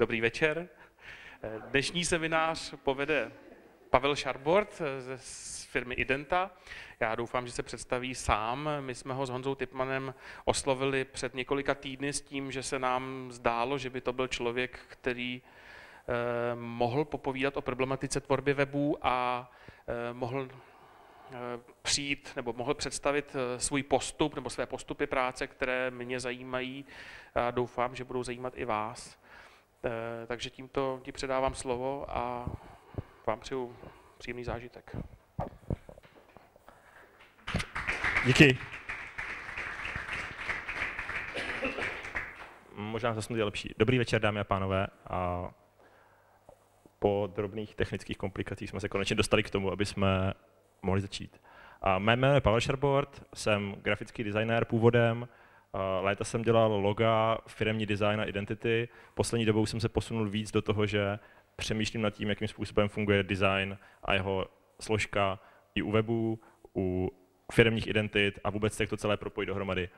Dobrý večer. Dnešní seminář povede Pavel Šarbort z firmy Identa. Já doufám, že se představí sám. My jsme ho s Honzou Typmanem oslovili před několika týdny s tím, že se nám zdálo, že by to byl člověk, který eh, mohl popovídat o problematice tvorby webů a eh, mohl eh, přijít nebo mohl představit svůj postup nebo své postupy práce, které mě zajímají a doufám, že budou zajímat i vás. Takže tímto ti předávám slovo a vám přeju příjemný zážitek. Díky. Možná zase je lepší. Dobrý večer, dámy a pánové. A po drobných technických komplikacích jsme se konečně dostali k tomu, aby jsme mohli začít. A mé jméno je Pavel Šarbord, jsem grafický designér původem, léta jsem dělal loga, firmní design a identity. Poslední dobou jsem se posunul víc do toho, že přemýšlím nad tím, jakým způsobem funguje design a jeho složka i u webu, u firmních identit a vůbec jak to celé propojit dohromady.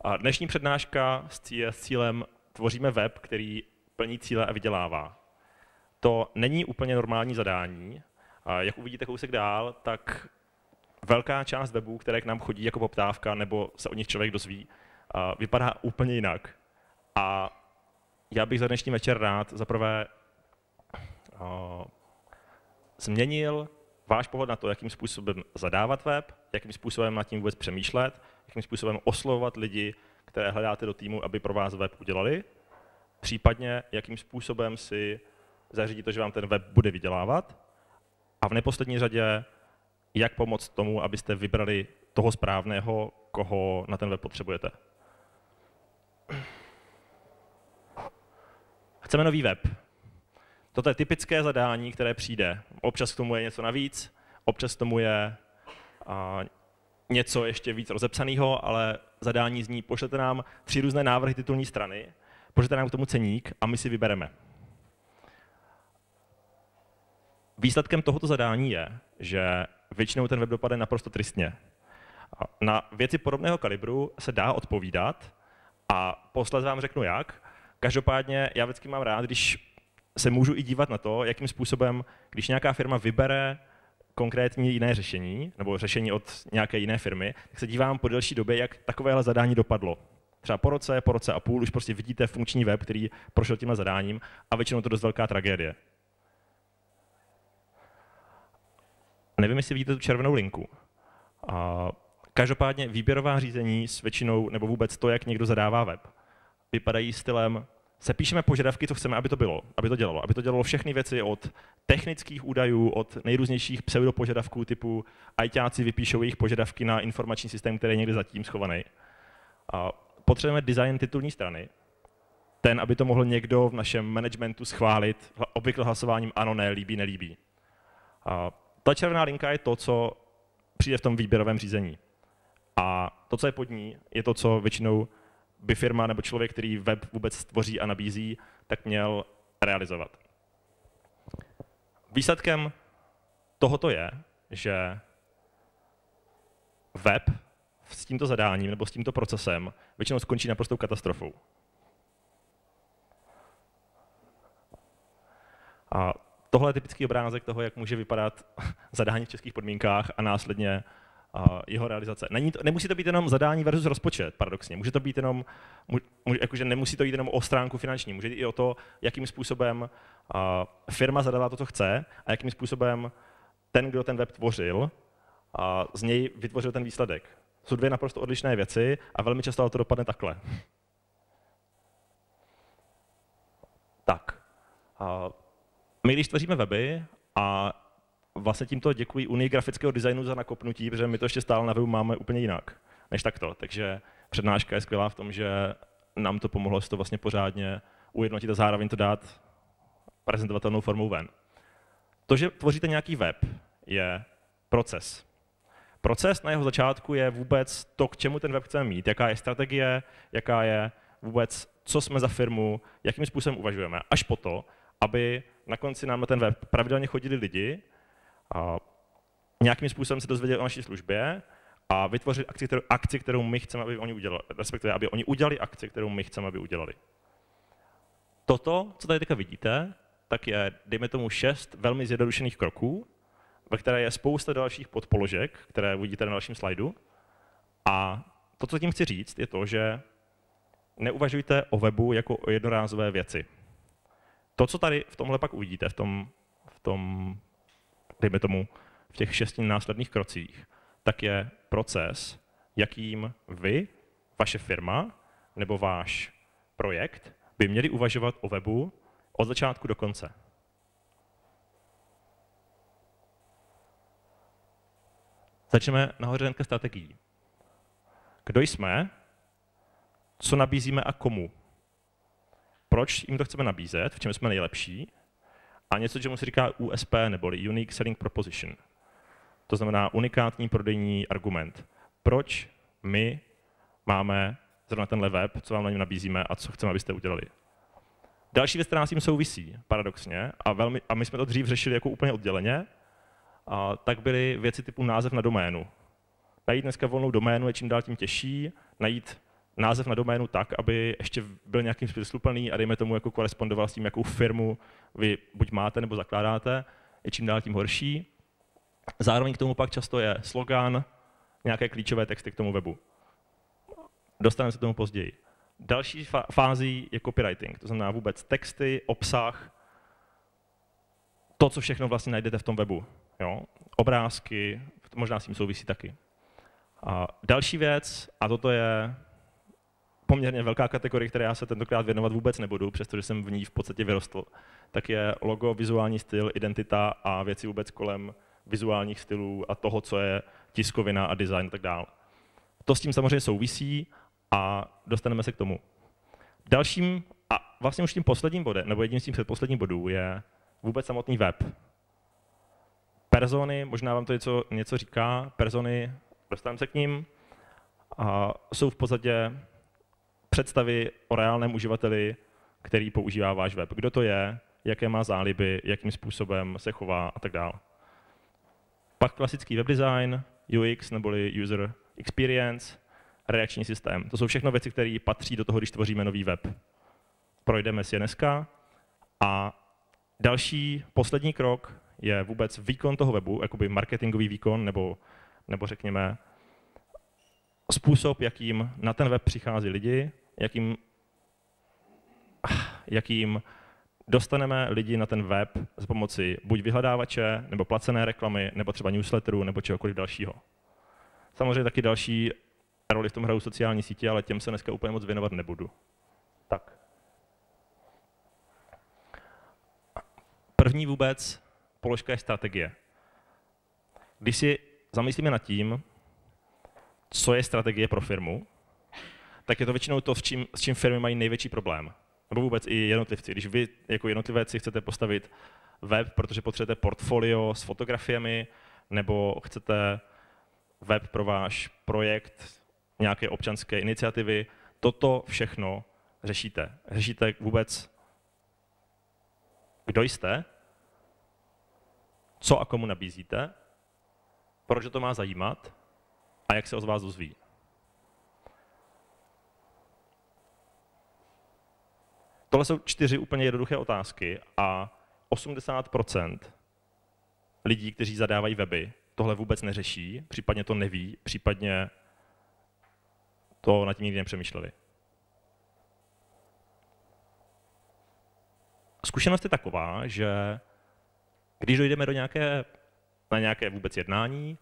A dnešní přednáška s cílem tvoříme web, který plní cíle a vydělává. To není úplně normální zadání. A jak uvidíte kousek dál, tak velká část webů, které k nám chodí jako poptávka, nebo se o nich člověk dozví, vypadá úplně jinak. A já bych za dnešní večer rád zaprvé změnil váš pohled na to, jakým způsobem zadávat web, jakým způsobem nad tím vůbec přemýšlet, jakým způsobem oslovovat lidi, které hledáte do týmu, aby pro vás web udělali, případně jakým způsobem si zařídit to, že vám ten web bude vydělávat a v neposlední řadě, jak pomoct tomu, abyste vybrali toho správného, koho na ten web potřebujete. Chceme nový web. Toto je typické zadání, které přijde. Občas k tomu je něco navíc, občas k tomu je a, něco ještě víc rozepsaného, ale zadání zní, pošlete nám tři různé návrhy titulní strany, pošlete nám k tomu ceník a my si vybereme. Výsledkem tohoto zadání je, že většinou ten web dopadne naprosto tristně. Na věci podobného kalibru se dá odpovídat a posledně vám řeknu jak. Každopádně já vždycky mám rád, když se můžu i dívat na to, jakým způsobem, když nějaká firma vybere konkrétní jiné řešení, nebo řešení od nějaké jiné firmy, tak se dívám po delší době, jak takovéhle zadání dopadlo. Třeba po roce, po roce a půl už prostě vidíte funkční web, který prošel tímhle zadáním a většinou to dost velká tragédie. Nevím, jestli vidíte tu červenou linku. A každopádně výběrová řízení s většinou, nebo vůbec to, jak někdo zadává web, vypadají stylem sepíšeme požadavky, co chceme, aby to bylo, aby to dělalo. Aby to dělalo všechny věci od technických údajů, od nejrůznějších pseudopožadavků typu ITáci vypíšou jejich požadavky na informační systém, který je někde zatím schovaný. A potřebujeme design titulní strany, ten, aby to mohl někdo v našem managementu schválit, obvykle hlasováním ano, ne, líbí, nelíbí. A ta červená linka je to, co přijde v tom výběrovém řízení. A to, co je pod ní, je to, co většinou by firma nebo člověk, který web vůbec tvoří a nabízí, tak měl realizovat. Výsledkem tohoto je, že web s tímto zadáním nebo s tímto procesem většinou skončí naprostou katastrofou. A tohle je typický obrázek toho, jak může vypadat zadání v českých podmínkách a následně jeho realizace. Není to, nemusí to být jenom zadání versus rozpočet, paradoxně. Může to být jenom, mu, jakože nemusí to jít jenom o stránku finanční, může jít i o to, jakým způsobem a, firma zadala to, co chce a jakým způsobem ten, kdo ten web tvořil, a z něj vytvořil ten výsledek. Jsou dvě naprosto odlišné věci a velmi často to dopadne takhle. Tak. A my, když tvoříme weby a vlastně tímto děkuji Unii grafického designu za nakopnutí, protože my to ještě stále na webu máme úplně jinak než takto. Takže přednáška je skvělá v tom, že nám to pomohlo si to vlastně pořádně ujednotit a zároveň to dát prezentovatelnou formou ven. To, že tvoříte nějaký web, je proces. Proces na jeho začátku je vůbec to, k čemu ten web chceme mít, jaká je strategie, jaká je vůbec, co jsme za firmu, jakým způsobem uvažujeme. Až po to, aby na konci nám na ten web pravidelně chodili lidi a nějakým způsobem se dozvěděli o naší službě a vytvořit akci, kterou, akci, kterou my chceme, aby oni udělali, respektive aby oni udělali akci, kterou my chceme, aby udělali. Toto, co tady teďka vidíte, tak je, dejme tomu, šest velmi zjednodušených kroků, ve které je spousta dalších podpoložek, které uvidíte na dalším slajdu. A to, co tím chci říct, je to, že neuvažujte o webu jako o jednorázové věci. To, co tady v tomhle pak uvidíte, v tom, v tom dejme tomu, v těch šesti následných krocích, tak je proces, jakým vy, vaše firma nebo váš projekt by měli uvažovat o webu od začátku do konce. Začneme nahoře strategií. Kdo jsme, co nabízíme a komu. Proč jim to chceme nabízet, v čem jsme nejlepší a něco, čemu se říká USP, neboli Unique Selling Proposition. To znamená unikátní prodejní argument. Proč my máme zrovna tenhle web, co vám na něm nabízíme a co chceme, abyste udělali. Další věc, která s tím souvisí, paradoxně, a, velmi, a my jsme to dřív řešili jako úplně odděleně, a tak byly věci typu název na doménu. Najít dneska volnou doménu je čím dál tím těžší, najít název na doménu tak, aby ještě byl nějakým smysluplný a dejme tomu jako korespondoval s tím, jakou firmu vy buď máte nebo zakládáte, je čím dál tím horší. Zároveň k tomu pak často je slogan, nějaké klíčové texty k tomu webu. Dostaneme se k tomu později. Další fází je copywriting, to znamená vůbec texty, obsah, to, co všechno vlastně najdete v tom webu. Jo? Obrázky, možná s tím souvisí taky. A další věc, a toto je poměrně velká kategorie, které já se tentokrát věnovat vůbec nebudu, přestože jsem v ní v podstatě vyrostl, tak je logo, vizuální styl, identita a věci vůbec kolem vizuálních stylů a toho, co je tiskovina a design a tak dále. To s tím samozřejmě souvisí a dostaneme se k tomu. Dalším a vlastně už tím posledním bodem, nebo jedním z tím předposledních bodů je vůbec samotný web. Persony, možná vám to něco, něco říká, persony, dostaneme se k ním, a jsou v podstatě představy o reálném uživateli, který používá váš web. Kdo to je, jaké má záliby, jakým způsobem se chová a tak dále. Pak klasický web design, UX neboli user experience, reakční systém. To jsou všechno věci, které patří do toho, když tvoříme nový web. Projdeme si je dneska a další, poslední krok je vůbec výkon toho webu, jakoby marketingový výkon, nebo, nebo řekněme způsob, jakým na ten web přichází lidi, jakým, jakým dostaneme lidi na ten web za pomoci buď vyhledávače, nebo placené reklamy, nebo třeba newsletteru, nebo čehokoliv dalšího. Samozřejmě taky další roli v tom hrajou sociální sítě, ale těm se dneska úplně moc věnovat nebudu. Tak. První vůbec položka je strategie. Když si zamyslíme nad tím, co je strategie pro firmu, tak je to většinou to, s čím, s čím firmy mají největší problém. Nebo vůbec i jednotlivci. Když vy jako jednotlivec si chcete postavit web, protože potřebujete portfolio s fotografiemi, nebo chcete web pro váš projekt, nějaké občanské iniciativy, toto všechno řešíte. Řešíte vůbec, kdo jste, co a komu nabízíte, proč to má zajímat a jak se o vás dozví. Tohle jsou čtyři úplně jednoduché otázky a 80% lidí, kteří zadávají weby, tohle vůbec neřeší, případně to neví, případně to nad tím nikdy nepřemýšleli. Zkušenost je taková, že když dojdeme do nějaké, na nějaké vůbec jednání,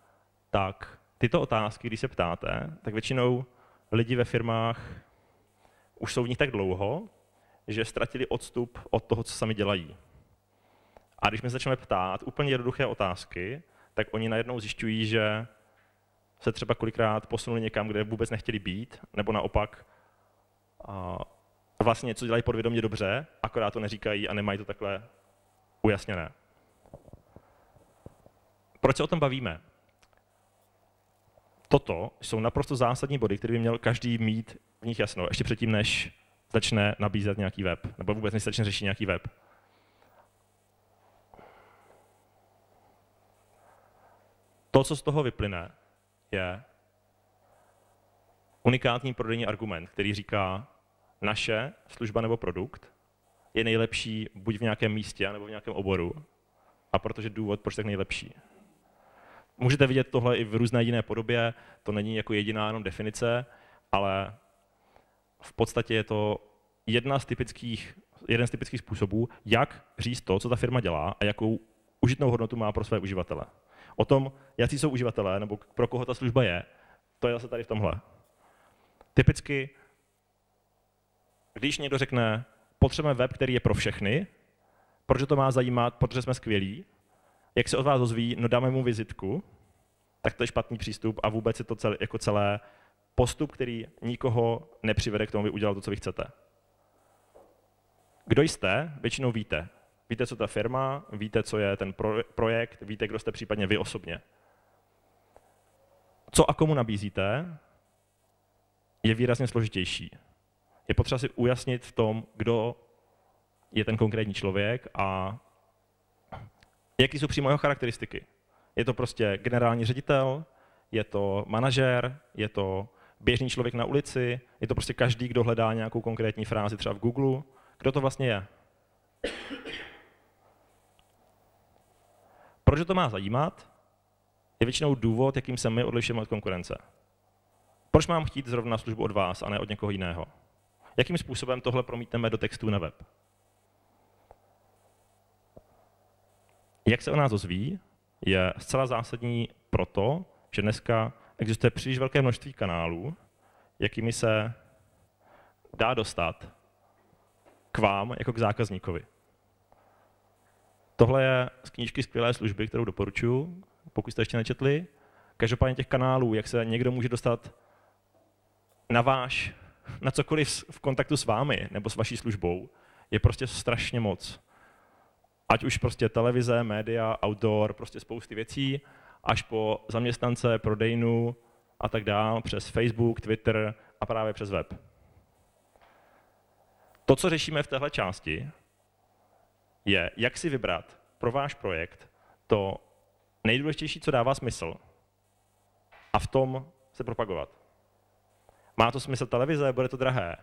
tak tyto otázky, když se ptáte, tak většinou lidi ve firmách už jsou v nich tak dlouho, že ztratili odstup od toho, co sami dělají. A když my začneme ptát úplně jednoduché otázky, tak oni najednou zjišťují, že se třeba kolikrát posunuli někam, kde vůbec nechtěli být, nebo naopak a vlastně něco dělají podvědomě dobře, akorát to neříkají a nemají to takhle ujasněné. Proč se o tom bavíme? Toto jsou naprosto zásadní body, které by měl každý mít v nich jasno, ještě předtím, než začne nabízet nějaký web, nebo vůbec než začne řešit nějaký web. To, co z toho vyplyne, je unikátní prodejní argument, který říká, naše služba nebo produkt je nejlepší buď v nějakém místě, nebo v nějakém oboru. A protože důvod, proč tak nejlepší. Můžete vidět tohle i v různé jiné podobě, to není jako jediná jenom definice, ale v podstatě je to jedna z typických, jeden z typických způsobů, jak říct to, co ta firma dělá a jakou užitnou hodnotu má pro své uživatele. O tom, jaký jsou uživatelé nebo pro koho ta služba je, to je zase tady v tomhle. Typicky, když někdo řekne, potřebujeme web, který je pro všechny, protože to má zajímat, protože jsme skvělí, jak se od vás dozví, no dáme mu vizitku, tak to je špatný přístup a vůbec je to celé, jako celé postup, který nikoho nepřivede k tomu, aby udělal to, co vy chcete. Kdo jste, většinou víte. Víte, co ta firma, víte, co je ten projekt, víte, kdo jste případně vy osobně. Co a komu nabízíte, je výrazně složitější. Je potřeba si ujasnit v tom, kdo je ten konkrétní člověk a jaký jsou přímo jeho charakteristiky. Je to prostě generální ředitel, je to manažer, je to běžný člověk na ulici, je to prostě každý, kdo hledá nějakou konkrétní frázi třeba v Google. Kdo to vlastně je? Proč to má zajímat? Je většinou důvod, jakým se my odlišujeme od konkurence. Proč mám chtít zrovna službu od vás a ne od někoho jiného? Jakým způsobem tohle promítneme do textů na web? Jak se o nás dozví, je zcela zásadní proto, že dneska existuje příliš velké množství kanálů, jakými se dá dostat k vám jako k zákazníkovi. Tohle je z knížky Skvělé služby, kterou doporučuji, pokud jste ještě nečetli. Každopádně těch kanálů, jak se někdo může dostat na váš, na cokoliv v kontaktu s vámi nebo s vaší službou, je prostě strašně moc. Ať už prostě televize, média, outdoor, prostě spousty věcí, až po zaměstnance, prodejnu a tak dál, přes Facebook, Twitter a právě přes web. To, co řešíme v téhle části, je, jak si vybrat pro váš projekt to nejdůležitější, co dává smysl a v tom se propagovat. Má to smysl televize, bude to drahé.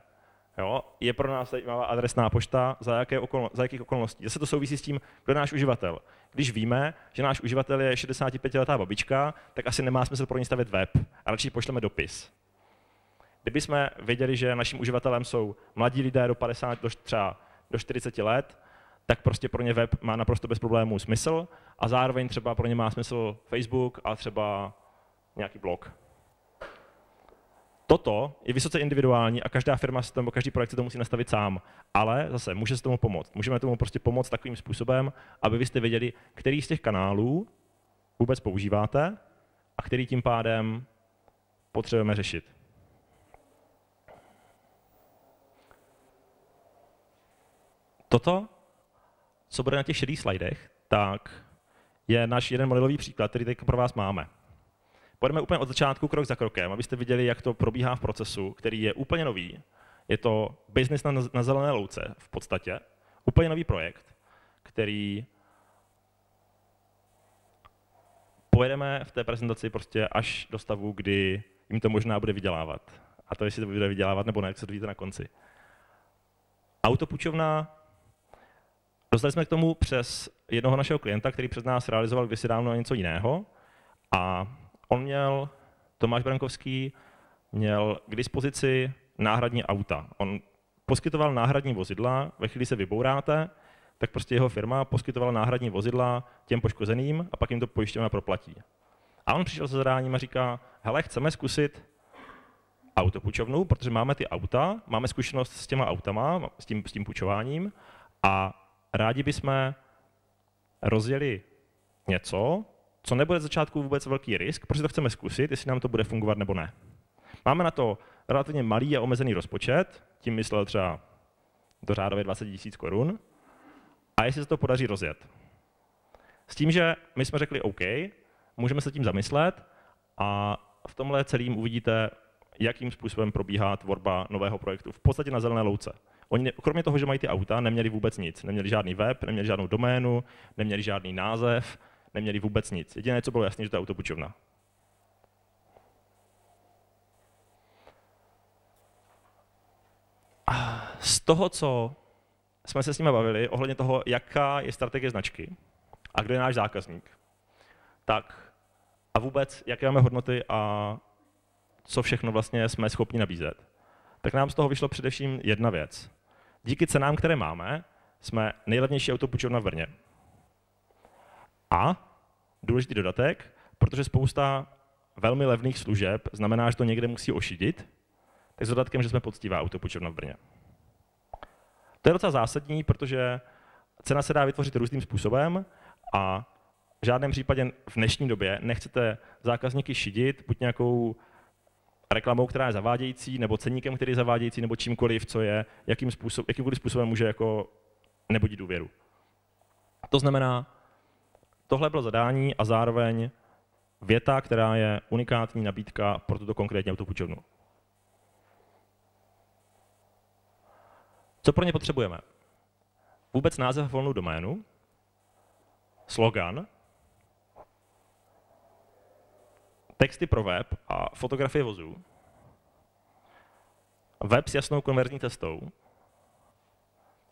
Jo? Je pro nás zajímavá adresná pošta, za, jaké okolno, za jakých okolností. Zase to souvisí s tím, kdo je náš uživatel. Když víme, že náš uživatel je 65-letá babička, tak asi nemá smysl pro ní stavět web a radši pošleme dopis. Kdybychom věděli, že naším uživatelem jsou mladí lidé do 50, do třeba do 40 let, tak prostě pro ně web má naprosto bez problémů smysl a zároveň třeba pro ně má smysl Facebook a třeba nějaký blog. Toto je vysoce individuální a každá firma se nebo každý projekt se to musí nastavit sám. Ale zase může se tomu pomoct. Můžeme tomu prostě pomoct takovým způsobem, aby vy jste věděli, který z těch kanálů vůbec používáte a který tím pádem potřebujeme řešit. Toto, co bude na těch šedých slajdech, tak je náš jeden modelový příklad, který teď pro vás máme. Pojďme úplně od začátku, krok za krokem, abyste viděli, jak to probíhá v procesu, který je úplně nový. Je to business na, na zelené louce v podstatě. Úplně nový projekt, který pojedeme v té prezentaci prostě až do stavu, kdy jim to možná bude vydělávat. A to, jestli to bude vydělávat nebo ne, jak se dozvíte na konci. Autopučovna Dostali jsme k tomu přes jednoho našeho klienta, který před nás realizoval kdysi dávno něco jiného. A on měl, Tomáš Brankovský, měl k dispozici náhradní auta. On poskytoval náhradní vozidla, ve chvíli se vybouráte, tak prostě jeho firma poskytovala náhradní vozidla těm poškozeným a pak jim to pojišťovna proplatí. A on přišel se zadáním a říká, hele, chceme zkusit autopučovnu, protože máme ty auta, máme zkušenost s těma autama, s tím, s tím půjčováním a rádi bychom rozjeli něco, co nebude začátku vůbec velký risk, protože to chceme zkusit, jestli nám to bude fungovat nebo ne. Máme na to relativně malý a omezený rozpočet, tím myslel třeba do řádově 20 000 korun, a jestli se to podaří rozjet. S tím, že my jsme řekli OK, můžeme se tím zamyslet a v tomhle celým uvidíte, jakým způsobem probíhá tvorba nového projektu. V podstatě na zelené louce. Oni, kromě toho, že mají ty auta, neměli vůbec nic. Neměli žádný web, neměli žádnou doménu, neměli žádný název, neměli vůbec nic. Jediné, co bylo jasné, že to je autopučovna. Z toho, co jsme se s nimi bavili ohledně toho, jaká je strategie značky a kdo je náš zákazník. Tak a vůbec, jaké máme hodnoty a co všechno vlastně jsme schopni nabízet. Tak nám z toho vyšlo především jedna věc. Díky cenám, které máme, jsme nejlevnější autopůjčovna v Brně. A důležitý dodatek, protože spousta velmi levných služeb znamená, že to někde musí ošidit, tak s dodatkem, že jsme poctivá autopůjčovna v Brně. To je docela zásadní, protože cena se dá vytvořit různým způsobem a v žádném případě v dnešní době nechcete zákazníky šidit buď nějakou reklamou, která je zavádějící, nebo ceníkem, který je zavádějící, nebo čímkoliv, co je, jakým způsob, jakýmkoliv způsobem může jako nebudit důvěru. To znamená, tohle bylo zadání a zároveň věta, která je unikátní nabídka pro tuto konkrétní autopůjčovnu. Co pro ně potřebujeme? Vůbec název volnou doménu, slogan, texty pro web a fotografie vozů, web s jasnou konverzní cestou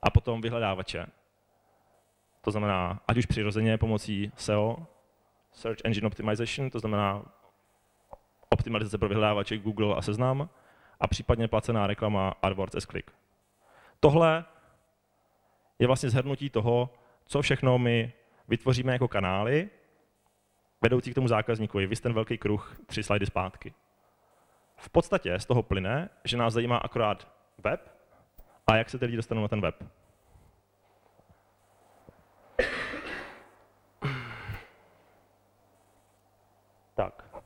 a potom vyhledávače. To znamená, ať už přirozeně pomocí SEO, Search Engine Optimization, to znamená optimalizace pro vyhledávače Google a Seznam, a případně placená reklama AdWords S-Click. Tohle je vlastně zhrnutí toho, co všechno my vytvoříme jako kanály, vedoucí k tomu zákazníkovi. Vy ten velký kruh, tři slajdy zpátky. V podstatě z toho plyne, že nás zajímá akorát web a jak se ty lidi dostanou na ten web. Tak.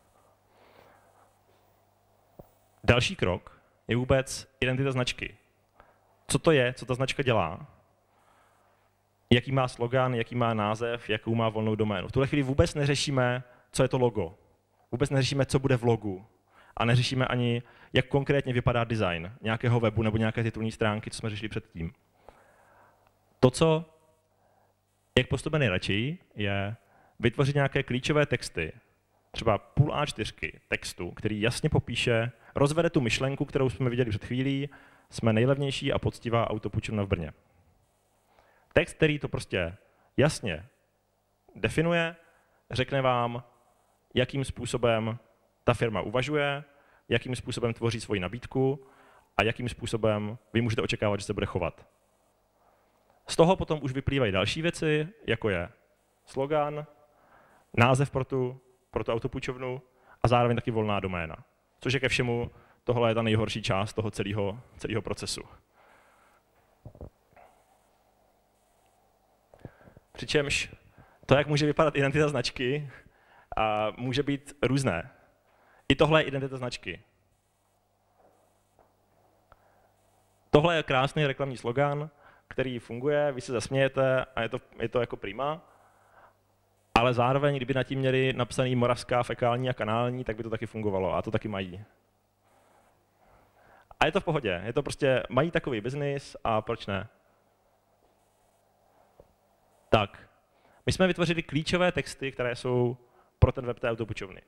Další krok je vůbec identita značky. Co to je, co ta značka dělá, jaký má slogan, jaký má název, jakou má volnou doménu. V tuhle chvíli vůbec neřešíme, co je to logo. Vůbec neřešíme, co bude v logu. A neřešíme ani, jak konkrétně vypadá design nějakého webu nebo nějaké titulní stránky, co jsme řešili předtím. To, co, jak postupuje nejradši, je vytvořit nějaké klíčové texty, třeba půl A4 textu, který jasně popíše, rozvede tu myšlenku, kterou jsme viděli před chvílí, jsme nejlevnější a poctivá autopůjčovna v Brně. Text, který to prostě jasně definuje, řekne vám, jakým způsobem ta firma uvažuje, jakým způsobem tvoří svoji nabídku a jakým způsobem vy můžete očekávat, že se bude chovat. Z toho potom už vyplývají další věci, jako je slogan, název pro tu, pro tu autopůjčovnu a zároveň taky volná doména. Což je ke všemu, tohle je ta nejhorší část toho celého, celého procesu. Přičemž to, jak může vypadat identita značky, a může být různé. I tohle je identita značky. Tohle je krásný reklamní slogan, který funguje, vy se zasmějete a je to, je to jako prima, ale zároveň, kdyby na tím měli napsaný moravská, fekální a kanální, tak by to taky fungovalo a to taky mají. A je to v pohodě, je to prostě, mají takový biznis a proč ne? Tak, my jsme vytvořili klíčové texty, které jsou pro ten web té autopůjčovny.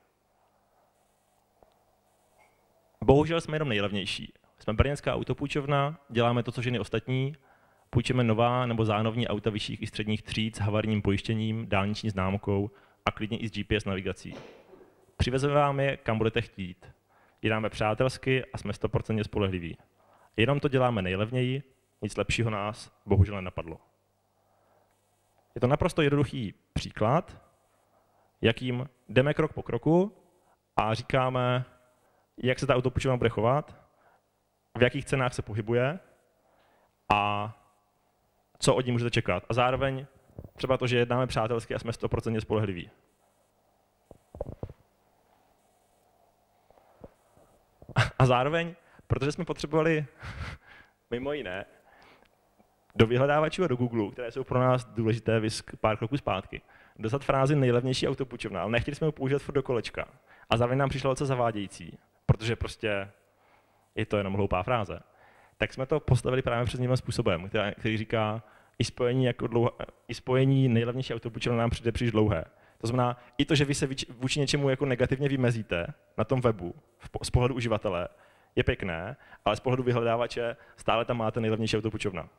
Bohužel jsme jenom nejlevnější. Jsme brněnská autopůjčovna, děláme to, co ženy ostatní, půjčíme nová nebo zánovní auta vyšších i středních tříd s havarním pojištěním, dálniční známkou a klidně i s GPS navigací. Přivezeme vám je, kam budete chtít. Jednáme přátelsky a jsme 100% spolehliví. Jenom to děláme nejlevněji, nic lepšího nás bohužel nenapadlo. Je to naprosto jednoduchý příklad, jakým jdeme krok po kroku a říkáme, jak se ta autopůjčovna bude chovat, v jakých cenách se pohybuje a co od ní můžete čekat. A zároveň třeba to, že jednáme přátelsky a jsme 100% spolehliví. A zároveň, protože jsme potřebovali mimo jiné do vyhledávačů a do Google, které jsou pro nás důležité visk pár kroků zpátky, dostat frázi nejlevnější autopůjčovna, ale nechtěli jsme ho použít furt do kolečka. A zároveň nám přišlo docela zavádějící, protože prostě je to jenom hloupá fráze tak jsme to postavili právě přes tímhle způsobem, který, který říká, i spojení, jako dlouho, i spojení nejlevnější autopůjčovna nám přijde příliš dlouhé. To znamená, i to, že vy se vůči něčemu jako negativně vymezíte na tom webu z pohledu uživatele, je pěkné, ale z pohledu vyhledávače stále tam máte nejlevnější autopůjčovna.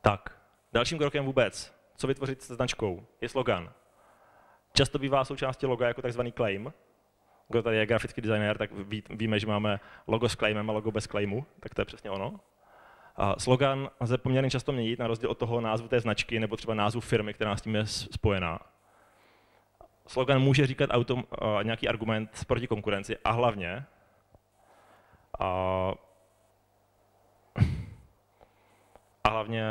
Tak, dalším krokem vůbec, co vytvořit se značkou, je slogan. Často bývá součástí loga jako takzvaný claim. Kdo tady je grafický designer, tak ví, víme, že máme logo s claimem a logo bez claimu, tak to je přesně ono. A slogan lze poměrně často měnit na rozdíl od toho názvu té značky nebo třeba názvu firmy, která s tím je spojená. Slogan může říkat autom, uh, nějaký argument proti konkurenci a hlavně uh, a hlavně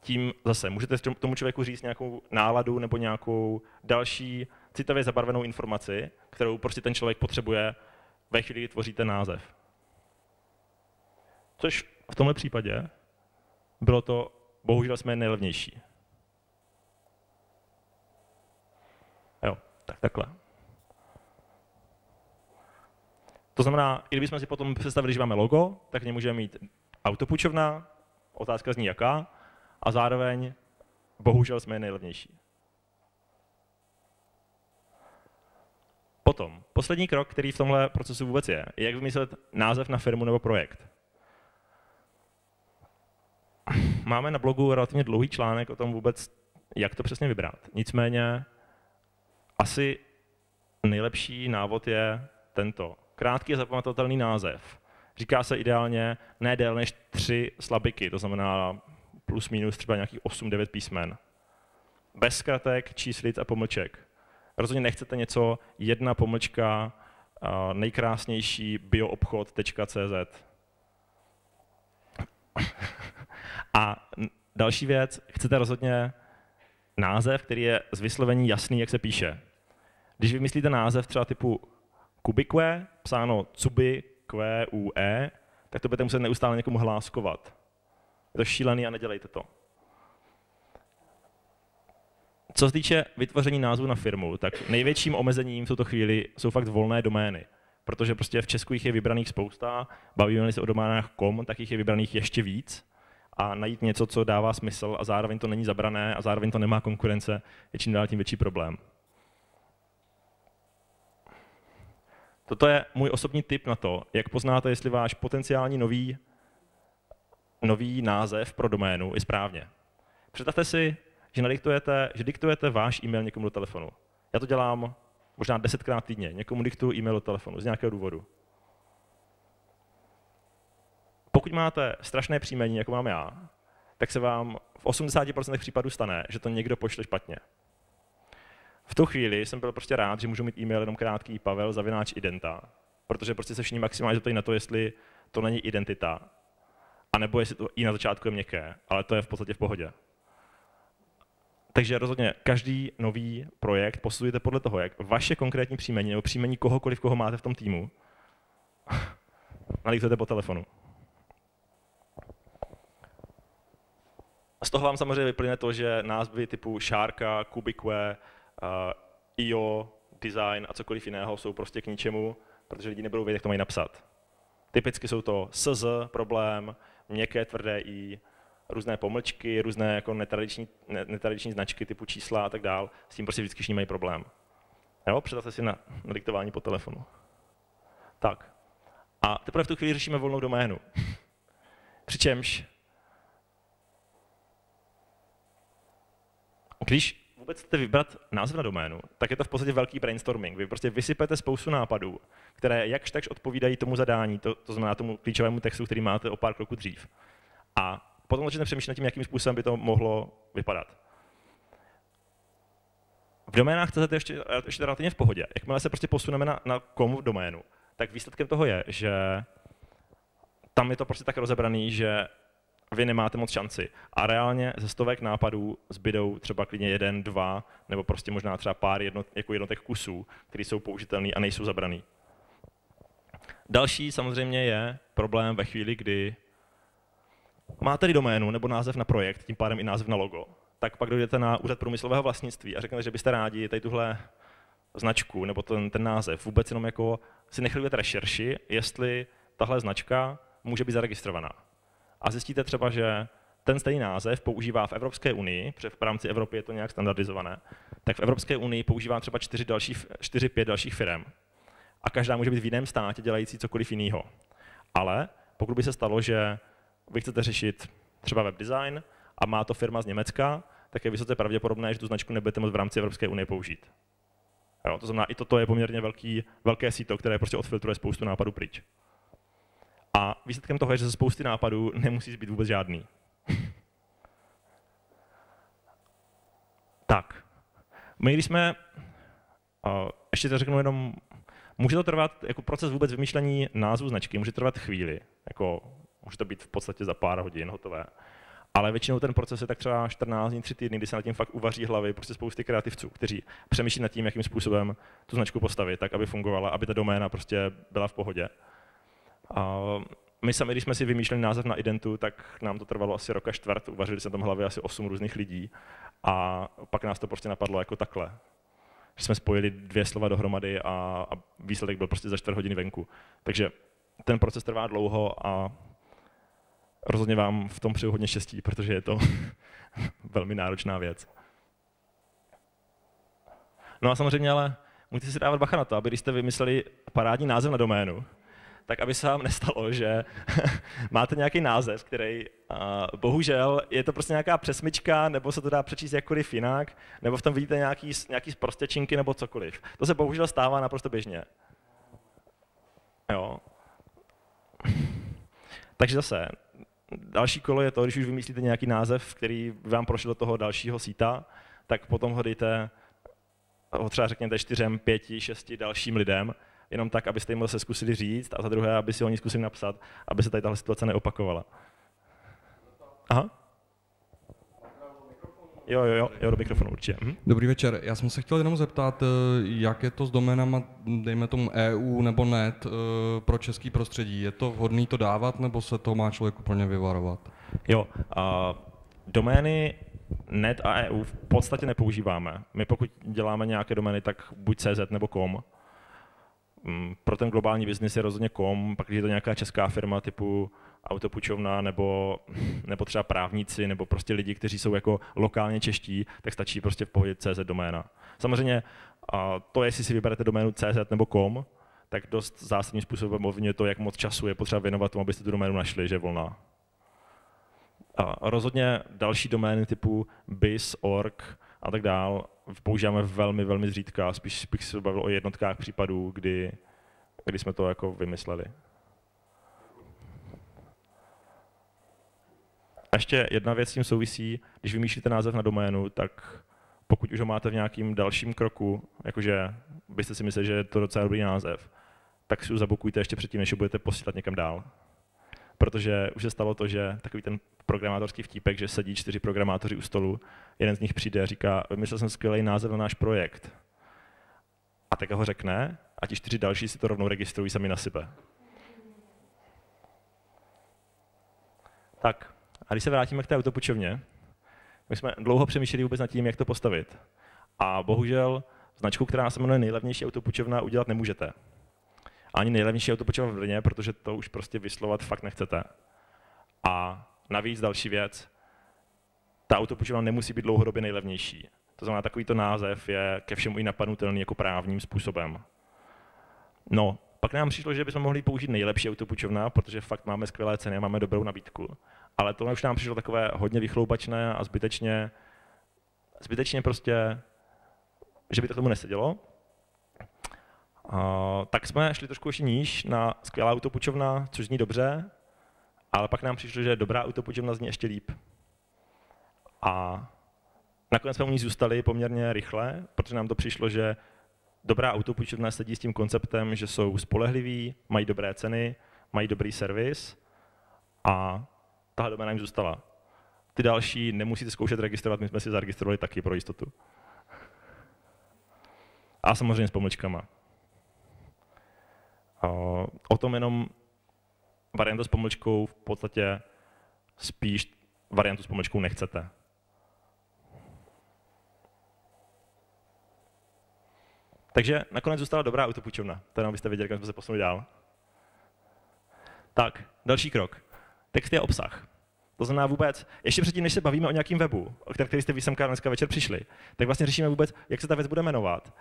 tím zase můžete tomu člověku říct nějakou náladu nebo nějakou další citově zabarvenou informaci, kterou prostě ten člověk potřebuje ve chvíli, kdy tvoříte název. Což v tomhle případě bylo to, bohužel jsme nejlevnější. Jo, tak takhle. To znamená, i kdybychom si potom představili, že máme logo, tak můžeme mít autopůjčovna, otázka zní jaká, a zároveň bohužel jsme nejlevnější. Potom, poslední krok, který v tomhle procesu vůbec je, je jak vymyslet název na firmu nebo projekt. Máme na blogu relativně dlouhý článek o tom vůbec, jak to přesně vybrat. Nicméně asi nejlepší návod je tento. Krátký a zapamatovatelný název. Říká se ideálně ne déle než tři slabiky, to znamená plus minus třeba nějakých 8-9 písmen. Bez zkratek, číslic a pomlček. Rozhodně nechcete něco jedna pomlčka nejkrásnější bioobchod.cz. A další věc, chcete rozhodně název, který je z vyslovení jasný, jak se píše. Když vymyslíte název třeba typu Kubikue, psáno Cubi, Q, U, E, tak to budete muset neustále někomu hláskovat. To šílený a nedělejte to. Co se týče vytvoření názvu na firmu, tak největším omezením v tuto chvíli jsou fakt volné domény. Protože prostě v Česku jich je vybraných spousta, bavíme se o doménách com, tak jich je vybraných ještě víc. A najít něco, co dává smysl a zároveň to není zabrané a zároveň to nemá konkurence, je čím dál tím větší problém. Toto je můj osobní tip na to, jak poznáte, jestli váš potenciální nový, nový název pro doménu je správně. Představte si, že, nadiktujete, že diktujete váš e-mail někomu do telefonu. Já to dělám možná desetkrát týdně. Někomu diktuju e-mail do telefonu z nějakého důvodu. Pokud máte strašné příjmení, jako mám já, tak se vám v 80% případů stane, že to někdo pošle špatně. V tu chvíli jsem byl prostě rád, že můžu mít e-mail jenom krátký Pavel Zavináč Identa, protože prostě se všichni maximálně zeptají na to, jestli to není identita, anebo jestli to i na začátku je měkké, ale to je v podstatě v pohodě. Takže rozhodně každý nový projekt posuzujte podle toho, jak vaše konkrétní příjmení nebo příjmení kohokoliv, koho máte v tom týmu, nalízete po telefonu. Z toho vám samozřejmě vyplyne to, že názvy typu Šárka, Kubikwe, uh, IO, design a cokoliv jiného jsou prostě k ničemu, protože lidi nebudou vědět, jak to mají napsat. Typicky jsou to SZ problém, měkké, tvrdé I, různé pomlčky, různé jako netradiční, netradiční značky typu čísla a tak dál, s tím prostě vždycky všichni mají problém. Jo, představte si na, na diktování po telefonu. Tak. A teprve v tu chvíli řešíme volnou doménu. Přičemž, když vůbec chcete vybrat název na doménu, tak je to v podstatě velký brainstorming. Vy prostě vysypete spoustu nápadů, které jakž takž odpovídají tomu zadání, to, to znamená tomu klíčovému textu, který máte o pár kroků dřív. A potom začnete přemýšlet tím, jakým způsobem by to mohlo vypadat. V doménách chcete ještě, ještě relativně v pohodě. Jakmile se prostě posuneme na, na komu doménu, tak výsledkem toho je, že tam je to prostě tak rozebraný, že vy nemáte moc šanci. A reálně ze stovek nápadů zbydou třeba klidně jeden, dva, nebo prostě možná třeba pár jednot, jako jednotek kusů, které jsou použitelné a nejsou zabraný. Další samozřejmě je problém ve chvíli, kdy máte doménu nebo název na projekt, tím pádem i název na logo, tak pak dojdete na úřad průmyslového vlastnictví a řeknete, že byste rádi tady tuhle značku nebo ten, ten název vůbec jenom jako si nechali rešerši, jestli tahle značka může být zaregistrovaná. A zjistíte třeba, že ten stejný název používá v Evropské unii, protože v rámci Evropy je to nějak standardizované, tak v Evropské unii používá třeba 4, další, 4 5 dalších firm. A každá může být v jiném státě dělající cokoliv jiného. Ale pokud by se stalo, že vy chcete řešit třeba web design a má to firma z Německa, tak je vysoce pravděpodobné, že tu značku nebudete moct v rámci Evropské unie použít. Jo, to znamená, i toto je poměrně velký, velké síto, které prostě odfiltruje spoustu nápadů pryč. A výsledkem toho je, že ze spousty nápadů nemusí být vůbec žádný. tak. My, když jsme, uh, ještě to řeknu jenom, může to trvat, jako proces vůbec vymýšlení názvu značky, může trvat chvíli, jako může to být v podstatě za pár hodin hotové. Ale většinou ten proces je tak třeba 14 dní, 3 týdny, kdy se nad tím fakt uvaří hlavy prostě spousty kreativců, kteří přemýšlí nad tím, jakým způsobem tu značku postavit, tak aby fungovala, aby ta doména prostě byla v pohodě. A my sami, když jsme si vymýšleli název na identu, tak nám to trvalo asi roka čtvrt, uvařili jsme tam hlavě asi 8 různých lidí a pak nás to prostě napadlo jako takhle. Že jsme spojili dvě slova dohromady a, a výsledek byl prostě za čtvrt hodiny venku. Takže ten proces trvá dlouho a rozhodně vám v tom přeju hodně štěstí, protože je to velmi náročná věc. No a samozřejmě ale musíte si dávat bacha na to, aby když jste vymysleli parádní název na doménu, tak aby se vám nestalo, že máte nějaký název, který uh, bohužel je to prostě nějaká přesmička, nebo se to dá přečíst jakkoliv jinak, nebo v tom vidíte nějaký, nějaký sprostěčinky nebo cokoliv. To se bohužel stává naprosto běžně. Jo. Takže zase, další kolo je to, když už vymyslíte nějaký název, který vám prošel do toho dalšího síta, tak potom ho dejte, ho třeba řekněte čtyřem, pěti, šesti dalším lidem, jenom tak, abyste jim se zkusili říct a za druhé, aby si oni zkusili napsat, aby se tady tahle situace neopakovala. Aha. Jo, jo, jo, jo, do mikrofonu určitě. Mhm. Dobrý večer, já jsem se chtěl jenom zeptat, eh, jak je to s doménama, dejme tomu EU nebo net, eh, pro český prostředí. Je to vhodné to dávat, nebo se to má člověk úplně vyvarovat? Jo, a domény net a EU v podstatě nepoužíváme. My pokud děláme nějaké domény, tak buď CZ nebo com. Mm, pro ten globální biznis je rozhodně com, pak když je to nějaká česká firma typu autopučovna nebo, nebo třeba právníci nebo prostě lidi, kteří jsou jako lokálně čeští, tak stačí prostě v pohodě CZ doména. Samozřejmě to, jestli si vyberete doménu CZ nebo com, tak dost zásadním způsobem ovlivňuje to, jak moc času je potřeba věnovat tomu, abyste tu doménu našli, že je volná. A rozhodně další domény typu biz, org a tak dál používáme velmi, velmi zřídka. Spíš bych se bavil o jednotkách případů, kdy, kdy jsme to jako vymysleli. A ještě jedna věc s tím souvisí, když vymýšlíte název na doménu, tak pokud už ho máte v nějakým dalším kroku, jakože byste si mysleli, že je to docela dobrý název, tak si ho zabukujte ještě předtím, než ho budete posílat někam dál. Protože už se stalo to, že takový ten programátorský vtípek, že sedí čtyři programátoři u stolu, jeden z nich přijde a říká, vymyslel jsem skvělý název na náš projekt. A tak ho řekne a ti čtyři další si to rovnou registrují sami na sebe. Tak, a když se vrátíme k té autopučovně, my jsme dlouho přemýšleli vůbec nad tím, jak to postavit. A bohužel značku, která se jmenuje nejlevnější autopučovna, udělat nemůžete. Ani nejlevnější autopučovna v Brně, protože to už prostě vyslovat fakt nechcete. A navíc další věc, ta autopučovna nemusí být dlouhodobě nejlevnější. To znamená, takovýto název je ke všemu i napadnutelný jako právním způsobem. No, pak nám přišlo, že bychom mohli použít nejlepší autopučovna, protože fakt máme skvělé ceny a máme dobrou nabídku. Ale to už nám přišlo takové hodně vychloubačné a zbytečně, zbytečně prostě, že by to tomu nesedělo. Uh, tak jsme šli trošku ještě níž na skvělá autopučovna, což zní dobře, ale pak nám přišlo, že dobrá autopučovna zní ještě líp. A nakonec jsme u ní zůstali poměrně rychle, protože nám to přišlo, že dobrá autopůjčovna sedí s tím konceptem, že jsou spolehliví, mají dobré ceny, mají dobrý servis a tahle doména jim zůstala. Ty další nemusíte zkoušet registrovat, my jsme si zaregistrovali taky pro jistotu. A samozřejmě s pomlčkama. O tom jenom varianta s pomlčkou v podstatě spíš variantu s pomlčkou nechcete. Takže nakonec zůstala dobrá autopůjčovna. To jenom byste věděli, kam jsme se posunuli dál. Tak, další krok. Text je obsah. To znamená vůbec, ještě předtím, než se bavíme o nějakém webu, o který jste vy semka dneska večer přišli, tak vlastně řešíme vůbec, jak se ta věc bude jmenovat,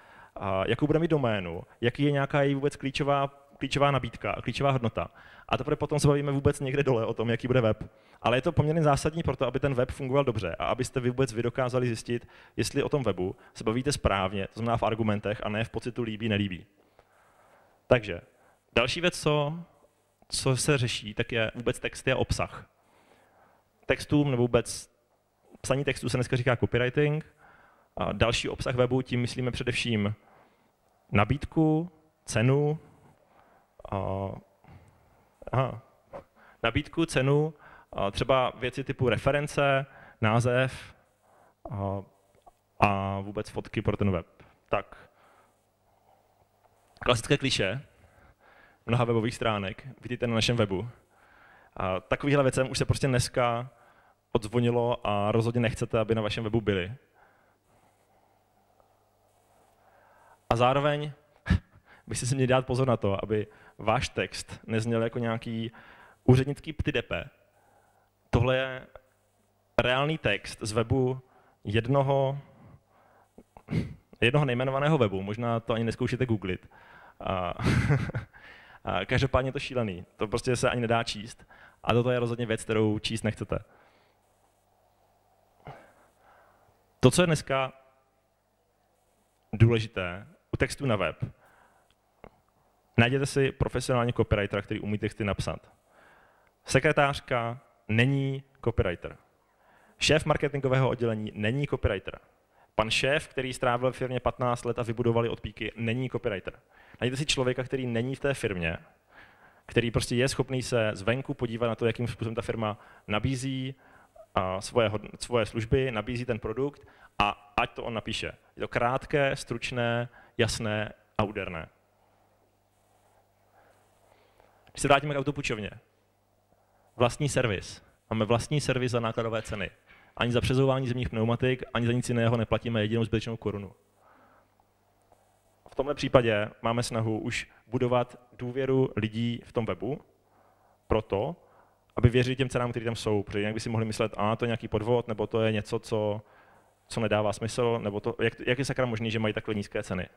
jakou bude mít doménu, jaký je nějaká její vůbec klíčová, klíčová nabídka a klíčová hodnota. A teprve potom se bavíme vůbec někde dole o tom, jaký bude web. Ale je to poměrně zásadní pro to, aby ten web fungoval dobře a abyste vy vůbec vy dokázali zjistit, jestli o tom webu se bavíte správně, to znamená v argumentech a ne v pocitu líbí, nelíbí. Takže další věc, co, co se řeší, tak je vůbec texty a obsah. Textům nebo vůbec psaní textu se dneska říká copywriting. A další obsah webu, tím myslíme především nabídku, cenu, aha, nabídku, cenu, třeba věci typu reference, název a, a vůbec fotky pro ten web. Tak, klasické kliše mnoha webových stránek vidíte na našem webu. A takovýhle věcem už se prostě dneska odzvonilo a rozhodně nechcete, aby na vašem webu byly. A zároveň byste si měli dát pozor na to, aby váš text nezněl jako nějaký úřednický ptydepe. Tohle je reálný text z webu jednoho, jednoho nejmenovaného webu, možná to ani neskoušíte googlit. A, a každopádně to šílený, to prostě se ani nedá číst. A toto je rozhodně věc, kterou číst nechcete. To, co je dneska důležité u textu na web, najděte si profesionální copywritera, který umí texty napsat. Sekretářka není copywriter. Šéf marketingového oddělení není copywriter. Pan šéf, který strávil v firmě 15 let a vybudovali od píky, není copywriter. Najděte si člověka, který není v té firmě, který prostě je schopný se zvenku podívat na to, jakým způsobem ta firma nabízí svoje, svoje služby, nabízí ten produkt a ať to on napíše. Je to krátké, stručné, jasné a úderné. Když se vrátíme k autopučovně. Vlastní servis. Máme vlastní servis za nákladové ceny. Ani za přezouvání zemních pneumatik, ani za nic jiného neplatíme jedinou zbytečnou korunu. V tomhle případě máme snahu už budovat důvěru lidí v tom webu, proto, aby věřili těm cenám, které tam jsou, protože jinak by si mohli myslet, a to je nějaký podvod, nebo to je něco, co, co nedává smysl, nebo to, jak, jak je sakra možný, že mají takhle nízké ceny.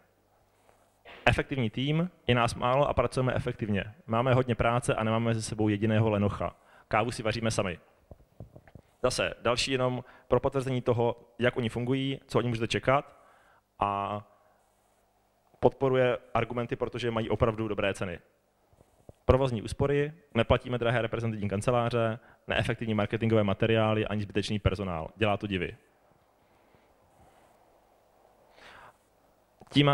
Efektivní tým, je nás málo a pracujeme efektivně. Máme hodně práce a nemáme ze sebou jediného lenocha. Kávu si vaříme sami. Zase další jenom pro potvrzení toho, jak oni fungují, co oni můžete čekat a podporuje argumenty, protože mají opravdu dobré ceny provozní úspory, neplatíme drahé reprezentativní kanceláře, neefektivní marketingové materiály ani zbytečný personál. Dělá to divy. Tím,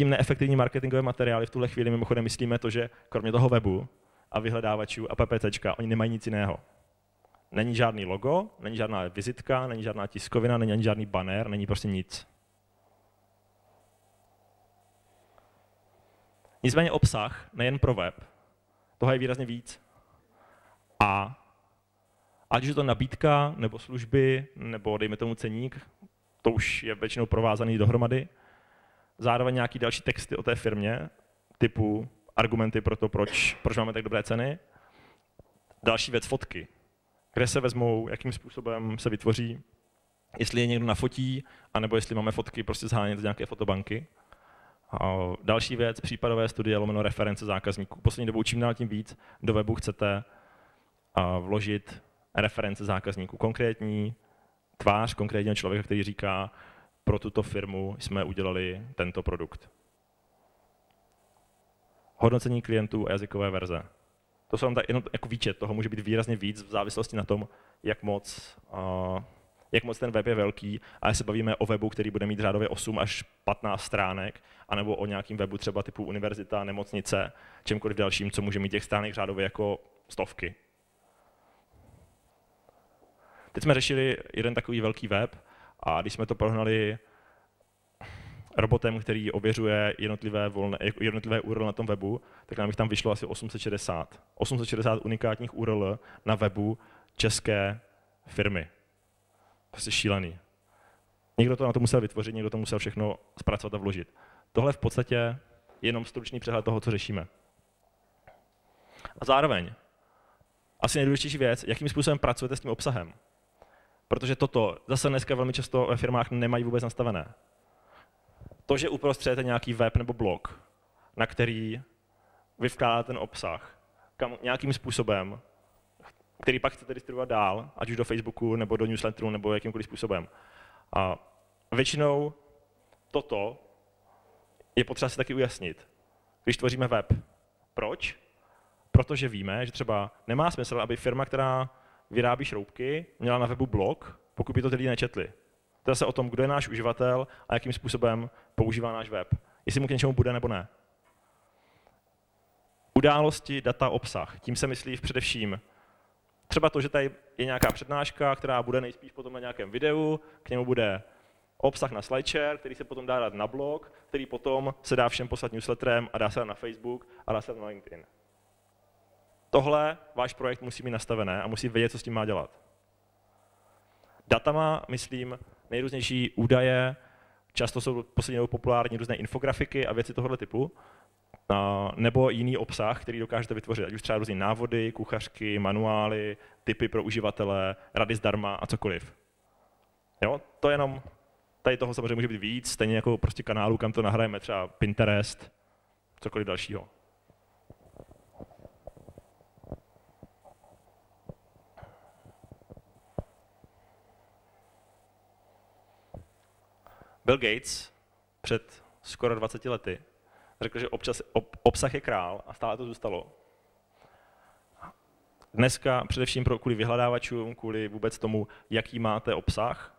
tím neefektivní marketingové materiály v tuhle chvíli mimochodem myslíme to, že kromě toho webu a vyhledávačů a PPCčka, oni nemají nic jiného. Není žádný logo, není žádná vizitka, není žádná tiskovina, není ani žádný banner, není prostě nic. Nicméně obsah, nejen pro web, toho je výrazně víc. A ať už je to nabídka, nebo služby, nebo dejme tomu ceník, to už je většinou provázaný dohromady. Zároveň nějaký další texty o té firmě, typu argumenty pro to, proč, proč máme tak dobré ceny. Další věc, fotky. Kde se vezmou, jakým způsobem se vytvoří, jestli je někdo nafotí, anebo jestli máme fotky prostě zhánět z nějaké fotobanky. A další věc, případové studie lomeno reference zákazníků. Poslední dobou čím dál tím víc do webu chcete vložit reference zákazníků. Konkrétní tvář konkrétního člověka, který říká, pro tuto firmu jsme udělali tento produkt. Hodnocení klientů a jazykové verze. To jsou tak jenom jako výčet, toho může být výrazně víc v závislosti na tom, jak moc jak moc ten web je velký, a se bavíme o webu, který bude mít řádově 8 až 15 stránek, anebo o nějakým webu třeba typu univerzita, nemocnice, čemkoliv dalším, co může mít těch stránek řádově jako stovky. Teď jsme řešili jeden takový velký web a když jsme to pohnali robotem, který ověřuje jednotlivé, volné, jednotlivé URL na tom webu, tak nám jich tam vyšlo asi 860. 860 unikátních URL na webu české firmy. Prostě šílený. Někdo to na to musel vytvořit, někdo to musel všechno zpracovat a vložit. Tohle v podstatě je jenom stručný přehled toho, co řešíme. A zároveň, asi nejdůležitější věc, jakým způsobem pracujete s tím obsahem. Protože toto zase dneska velmi často ve firmách nemají vůbec nastavené. To, že uprostřed je nějaký web nebo blog, na který vy vkládáte ten obsah kam, nějakým způsobem, který pak chcete distribuovat dál, ať už do Facebooku, nebo do newsletteru, nebo jakýmkoliv způsobem. A většinou toto je potřeba si taky ujasnit, když tvoříme web. Proč? Protože víme, že třeba nemá smysl, aby firma, která vyrábí šroubky, měla na webu blog, pokud by to ty lidi nečetli. To je o tom, kdo je náš uživatel a jakým způsobem používá náš web. Jestli mu k něčemu bude nebo ne. Události, data, obsah. Tím se myslí především třeba to, že tady je nějaká přednáška, která bude nejspíš potom na nějakém videu, k němu bude obsah na SlideShare, který se potom dá dát na blog, který potom se dá všem poslat newsletterem a dá se dát na Facebook a dá se dát na LinkedIn. Tohle váš projekt musí mít nastavené a musí vědět, co s tím má dělat. Datama, myslím, nejrůznější údaje, často jsou poslední populární různé infografiky a věci tohoto typu, nebo jiný obsah, který dokážete vytvořit, ať už třeba různé návody, kuchařky, manuály, typy pro uživatele, rady zdarma a cokoliv. Jo, to je jenom, tady toho samozřejmě může být víc, stejně jako prostě kanálu, kam to nahrajeme, třeba Pinterest, cokoliv dalšího. Bill Gates před skoro 20 lety řekl, že občas, ob, obsah je král a stále to zůstalo. Dneska především pro, kvůli vyhledávačům, kvůli vůbec tomu, jaký máte obsah,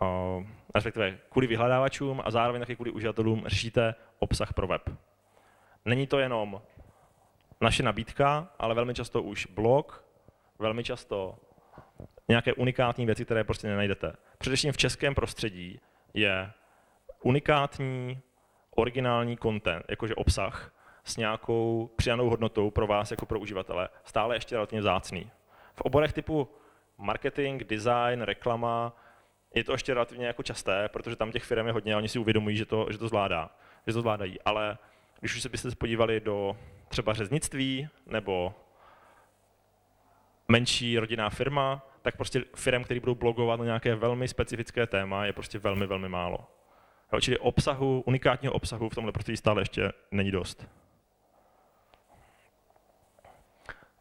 uh, respektive kvůli vyhledávačům a zároveň taky kvůli uživatelům řešíte obsah pro web. Není to jenom naše nabídka, ale velmi často už blog, velmi často nějaké unikátní věci, které prostě nenajdete. Především v českém prostředí je unikátní, originální content, jakože obsah, s nějakou přidanou hodnotou pro vás jako pro uživatele, stále ještě relativně zácný. V oborech typu marketing, design, reklama je to ještě relativně jako časté, protože tam těch firm je hodně a oni si uvědomují, že to, že to zvládá, že to zvládají. Ale když už se byste podívali do třeba řeznictví nebo menší rodinná firma, tak prostě firm, který budou blogovat na nějaké velmi specifické téma, je prostě velmi, velmi málo. Jo, čili obsahu, unikátního obsahu v tomhle prostředí stále ještě není dost.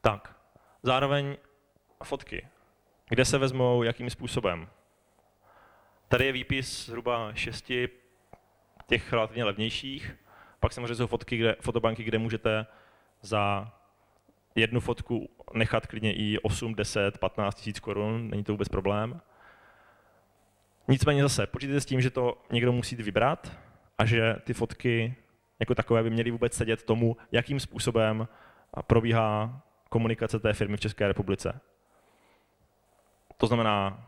Tak, zároveň fotky. Kde se vezmou, jakým způsobem? Tady je výpis zhruba šesti těch relativně levnějších. Pak samozřejmě jsou fotky, kde, fotobanky, kde můžete za jednu fotku nechat klidně i 8, 10, 15 tisíc korun, není to vůbec problém. Nicméně zase, počítejte s tím, že to někdo musí vybrat a že ty fotky jako takové by měly vůbec sedět tomu, jakým způsobem probíhá komunikace té firmy v České republice. To znamená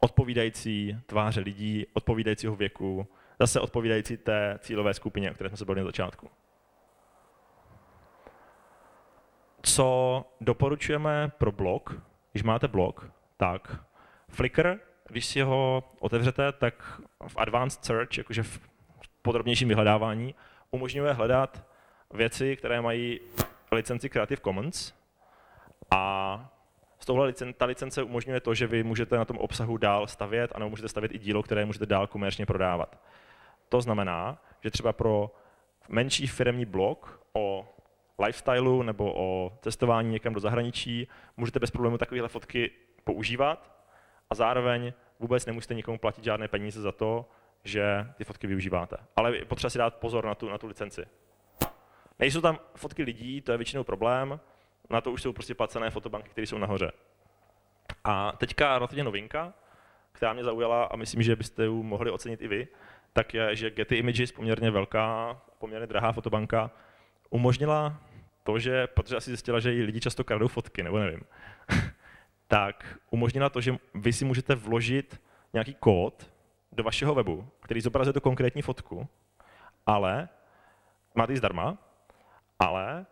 odpovídající tváře lidí, odpovídajícího věku, zase odpovídající té cílové skupině, o které jsme se bavili na začátku. Co doporučujeme pro blog, když máte blog, tak Flickr když si ho otevřete, tak v Advanced Search, jakože v podrobnějším vyhledávání, umožňuje hledat věci, které mají licenci Creative Commons a z tohle licen, ta licence umožňuje to, že vy můžete na tom obsahu dál stavět a nebo můžete stavět i dílo, které můžete dál komerčně prodávat. To znamená, že třeba pro menší firmní blog o lifestylu nebo o cestování někam do zahraničí můžete bez problému takovéhle fotky používat a zároveň vůbec nemusíte nikomu platit žádné peníze za to, že ty fotky využíváte. Ale je potřeba si dát pozor na tu, na tu licenci. Nejsou tam fotky lidí, to je většinou problém, na to už jsou prostě placené fotobanky, které jsou nahoře. A teďka relativně novinka, která mě zaujala a myslím, že byste ji mohli ocenit i vy, tak je, že Getty Images, poměrně velká, poměrně drahá fotobanka, umožnila to, že, protože asi zjistila, že lidi často kradou fotky, nebo nevím, tak umožnila to, že vy si můžete vložit nějaký kód do vašeho webu, který zobrazuje tu konkrétní fotku, ale máte ji zdarma, ale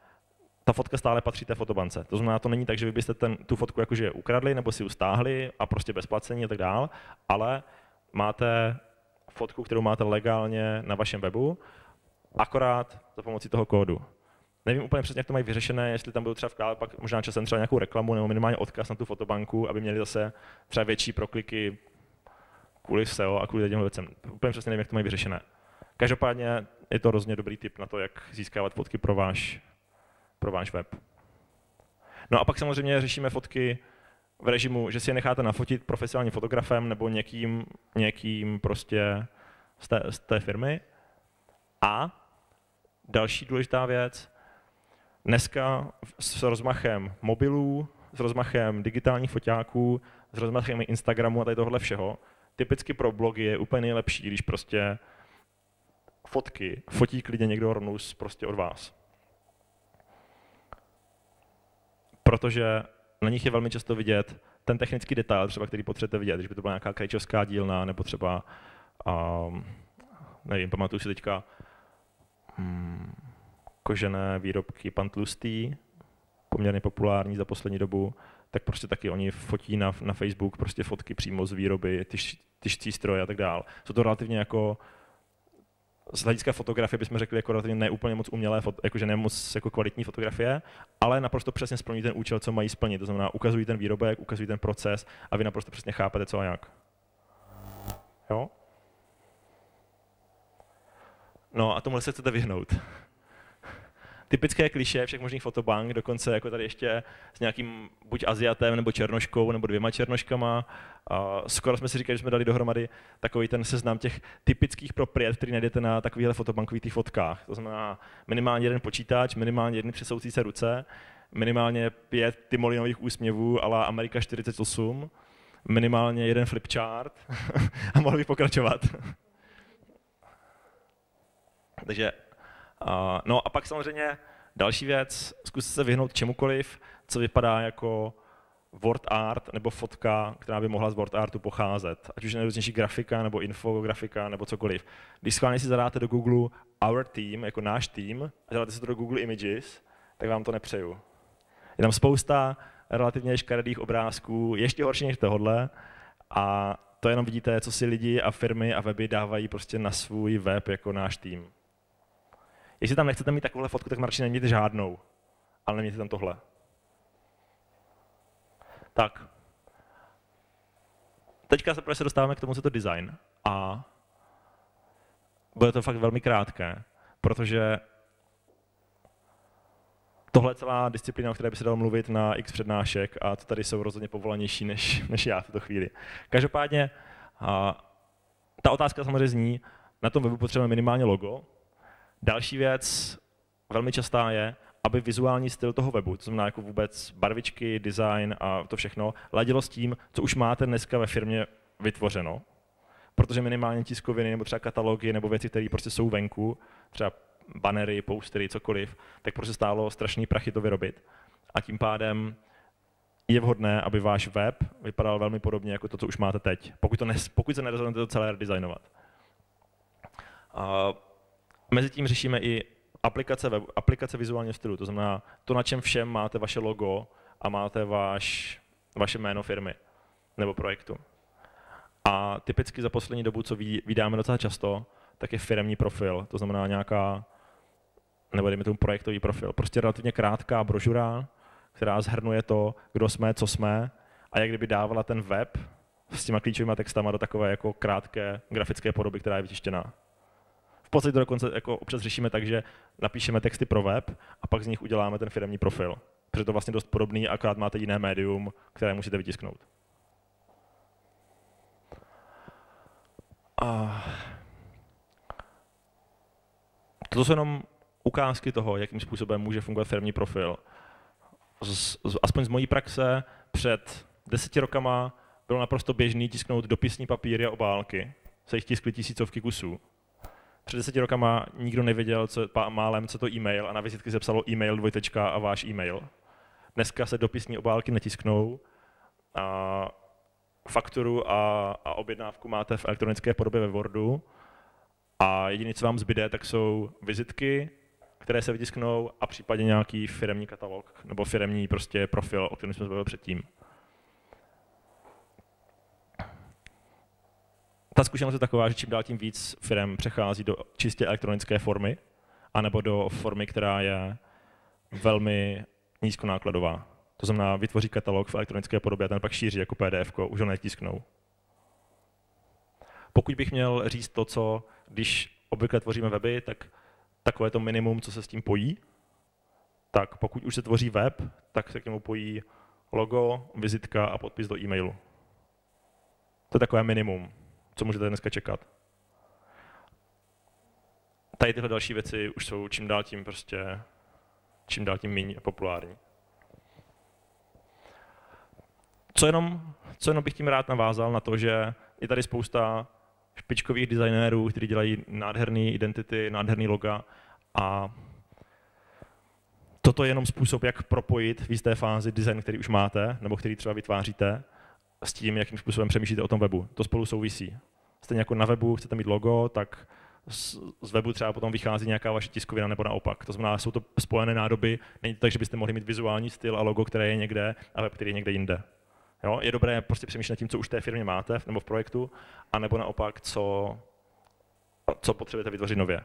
ta fotka stále patří té fotobance. To znamená, to není tak, že vy byste ten, tu fotku jakože ukradli nebo si ji stáhli a prostě bez placení a tak dál, ale máte fotku, kterou máte legálně na vašem webu, akorát za pomocí toho kódu. Nevím úplně přesně, jak to mají vyřešené, jestli tam budou třeba vkládat pak možná časem třeba nějakou reklamu nebo minimálně odkaz na tu fotobanku, aby měli zase třeba větší prokliky kvůli SEO a kvůli těm věcem. Úplně přesně nevím, jak to mají vyřešené. Každopádně je to hrozně dobrý tip na to, jak získávat fotky pro váš, pro váš web. No a pak samozřejmě řešíme fotky v režimu, že si je necháte nafotit profesionálním fotografem nebo někým, někým prostě z té, z té firmy. A další důležitá věc, dneska s rozmachem mobilů, s rozmachem digitálních foťáků, s rozmachem Instagramu a tady tohle všeho, typicky pro blogy je úplně nejlepší, když prostě fotky fotí klidně někdo rovnou prostě od vás. Protože na nich je velmi často vidět ten technický detail, třeba který potřebujete vidět, když by to byla nějaká krajčovská dílna, nebo třeba, um, nevím, pamatuju si teďka um, kožené výrobky pan Tlustý, poměrně populární za poslední dobu, tak prostě taky oni fotí na, na Facebook prostě fotky přímo z výroby, tyž, tyžcí stroje a tak dále. Jsou to relativně jako z hlediska fotografie bychom řekli jako relativně neúplně moc umělé, jakože ne moc jako kvalitní fotografie, ale naprosto přesně splní ten účel, co mají splnit. To znamená, ukazují ten výrobek, ukazují ten proces a vy naprosto přesně chápete, co a jak. Jo? No a tomuhle se chcete vyhnout typické kliše všech možných fotobank, dokonce jako tady ještě s nějakým buď Aziatem nebo Černoškou nebo dvěma Černoškama. A skoro jsme si říkali, že jsme dali dohromady takový ten seznam těch typických propriet, který najdete na takovýchhle fotobankových fotkách. To znamená minimálně jeden počítač, minimálně jedny třesoucí se ruce, minimálně pět timolinových úsměvů ala Amerika 48, minimálně jeden flipchart a mohl bych pokračovat. Takže Uh, no a pak samozřejmě další věc, zkuste se vyhnout čemukoliv, co vypadá jako word art nebo fotka, která by mohla z word artu pocházet. Ať už nejrůznější grafika nebo infografika nebo cokoliv. Když schválně si zadáte do Google our team, jako náš tým, a zadáte si to do Google Images, tak vám to nepřeju. Je tam spousta relativně škaredých obrázků, ještě horší než tohle, a to jenom vidíte, co si lidi a firmy a weby dávají prostě na svůj web jako náš tým. Jestli tam nechcete mít takovouhle fotku, tak radši nemějte žádnou. Ale nemějte tam tohle. Tak. Teďka se prostě dostáváme k tomu, co to design. A bude to fakt velmi krátké, protože tohle je celá disciplína, o které by se dalo mluvit na x přednášek a to tady jsou rozhodně povolanější než, než já v tuto chvíli. Každopádně a, ta otázka samozřejmě zní, na tom webu potřebujeme minimálně logo, Další věc, velmi častá je, aby vizuální styl toho webu, to znamená jako vůbec barvičky, design a to všechno, ladilo s tím, co už máte dneska ve firmě vytvořeno. Protože minimálně tiskoviny nebo třeba katalogy nebo věci, které prostě jsou venku, třeba banery, postery, cokoliv, tak prostě stálo strašný prachy to vyrobit. A tím pádem je vhodné, aby váš web vypadal velmi podobně jako to, co už máte teď, pokud, to nes, pokud se nerozhodnete to celé redesignovat. Uh, Mezitím řešíme i aplikace, web, aplikace vizuálního stylu, to znamená to, na čem všem máte vaše logo a máte vaš, vaše jméno firmy nebo projektu. A typicky za poslední dobu, co vydáme docela často, tak je firmní profil, to znamená nějaká, nebo dejme tomu projektový profil, prostě relativně krátká brožura, která zhrnuje to, kdo jsme, co jsme, a jak kdyby dávala ten web s těma klíčovými textama do takové jako krátké grafické podoby, která je vytištěná. Podstatě to dokonce jako občas řešíme tak, že napíšeme texty pro web a pak z nich uděláme ten firmní profil. Protože to vlastně dost podobný, akorát máte jiné médium, které musíte vytisknout. A... Toto jsou jenom ukázky toho, jakým způsobem může fungovat firmní profil. Z, z, aspoň z mojí praxe před deseti rokama bylo naprosto běžný tisknout dopisní papíry a obálky. Se jich tiskly tisícovky kusů před deseti rokama nikdo nevěděl, co, málem, co to e-mail a na vizitky se psalo e-mail dvojtečka a váš e-mail. Dneska se dopisní obálky netisknou a fakturu a, a objednávku máte v elektronické podobě ve Wordu a jediné, co vám zbyde, tak jsou vizitky, které se vytisknou a případně nějaký firemní katalog nebo firemní prostě profil, o kterém jsme se předtím. Ta zkušenost je taková, že čím dál tím víc firm přechází do čistě elektronické formy, anebo do formy, která je velmi nízkonákladová. To znamená, vytvoří katalog v elektronické podobě a ten pak šíří jako PDF, už ho netisknou. Pokud bych měl říct to, co když obvykle tvoříme weby, tak takové to minimum, co se s tím pojí, tak pokud už se tvoří web, tak se k němu pojí logo, vizitka a podpis do e-mailu. To je takové minimum, co můžete dneska čekat. Tady tyhle další věci už jsou čím dál tím prostě, čím dál tím méně populární. Co jenom, co jenom bych tím rád navázal na to, že je tady spousta špičkových designérů, kteří dělají nádherné identity, nádherný loga a toto je jenom způsob, jak propojit v jisté fázi design, který už máte, nebo který třeba vytváříte, s tím, jakým způsobem přemýšlíte o tom webu. To spolu souvisí. Stejně jako na webu chcete mít logo, tak z webu třeba potom vychází nějaká vaše tiskovina nebo naopak. To znamená, jsou to spojené nádoby. Není to tak, že byste mohli mít vizuální styl a logo, které je někde a web, který je někde jinde. Jo? Je dobré prostě přemýšlet tím, co už v té firmě máte nebo v projektu, anebo naopak, co, co potřebujete vytvořit nově.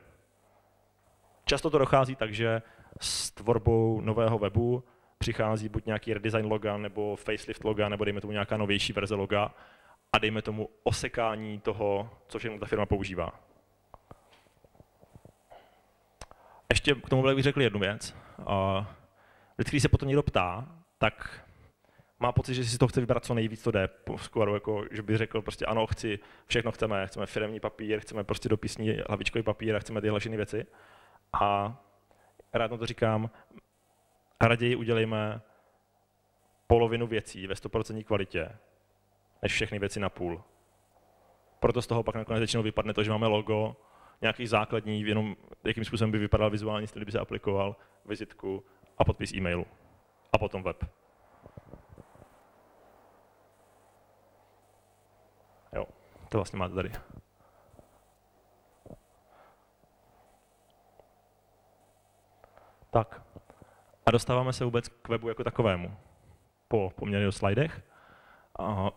Často to dochází tak, že s tvorbou nového webu přichází buď nějaký redesign loga, nebo facelift loga, nebo dejme tomu nějaká novější verze loga a dejme tomu osekání toho, co všechno ta firma používá. Ještě k tomu bych řekl jednu věc. Vždycky, když se potom někdo ptá, tak má pocit, že si to chce vybrat co nejvíc, to jde. Skoro jako, že by řekl prostě ano, chci, všechno chceme, chceme firmní papír, chceme prostě dopisní hlavičkový papír a chceme tyhle všechny věci. A rád na to říkám, raději udělejme polovinu věcí ve 100% kvalitě, než všechny věci na půl. Proto z toho pak nakonec většinou vypadne to, že máme logo, nějaký základní, jenom jakým způsobem by vypadal vizuální styl, by se aplikoval, vizitku a podpis e-mailu. A potom web. Jo, to vlastně máte tady. Tak. A dostáváme se vůbec k webu jako takovému. Po poměrně slidech. A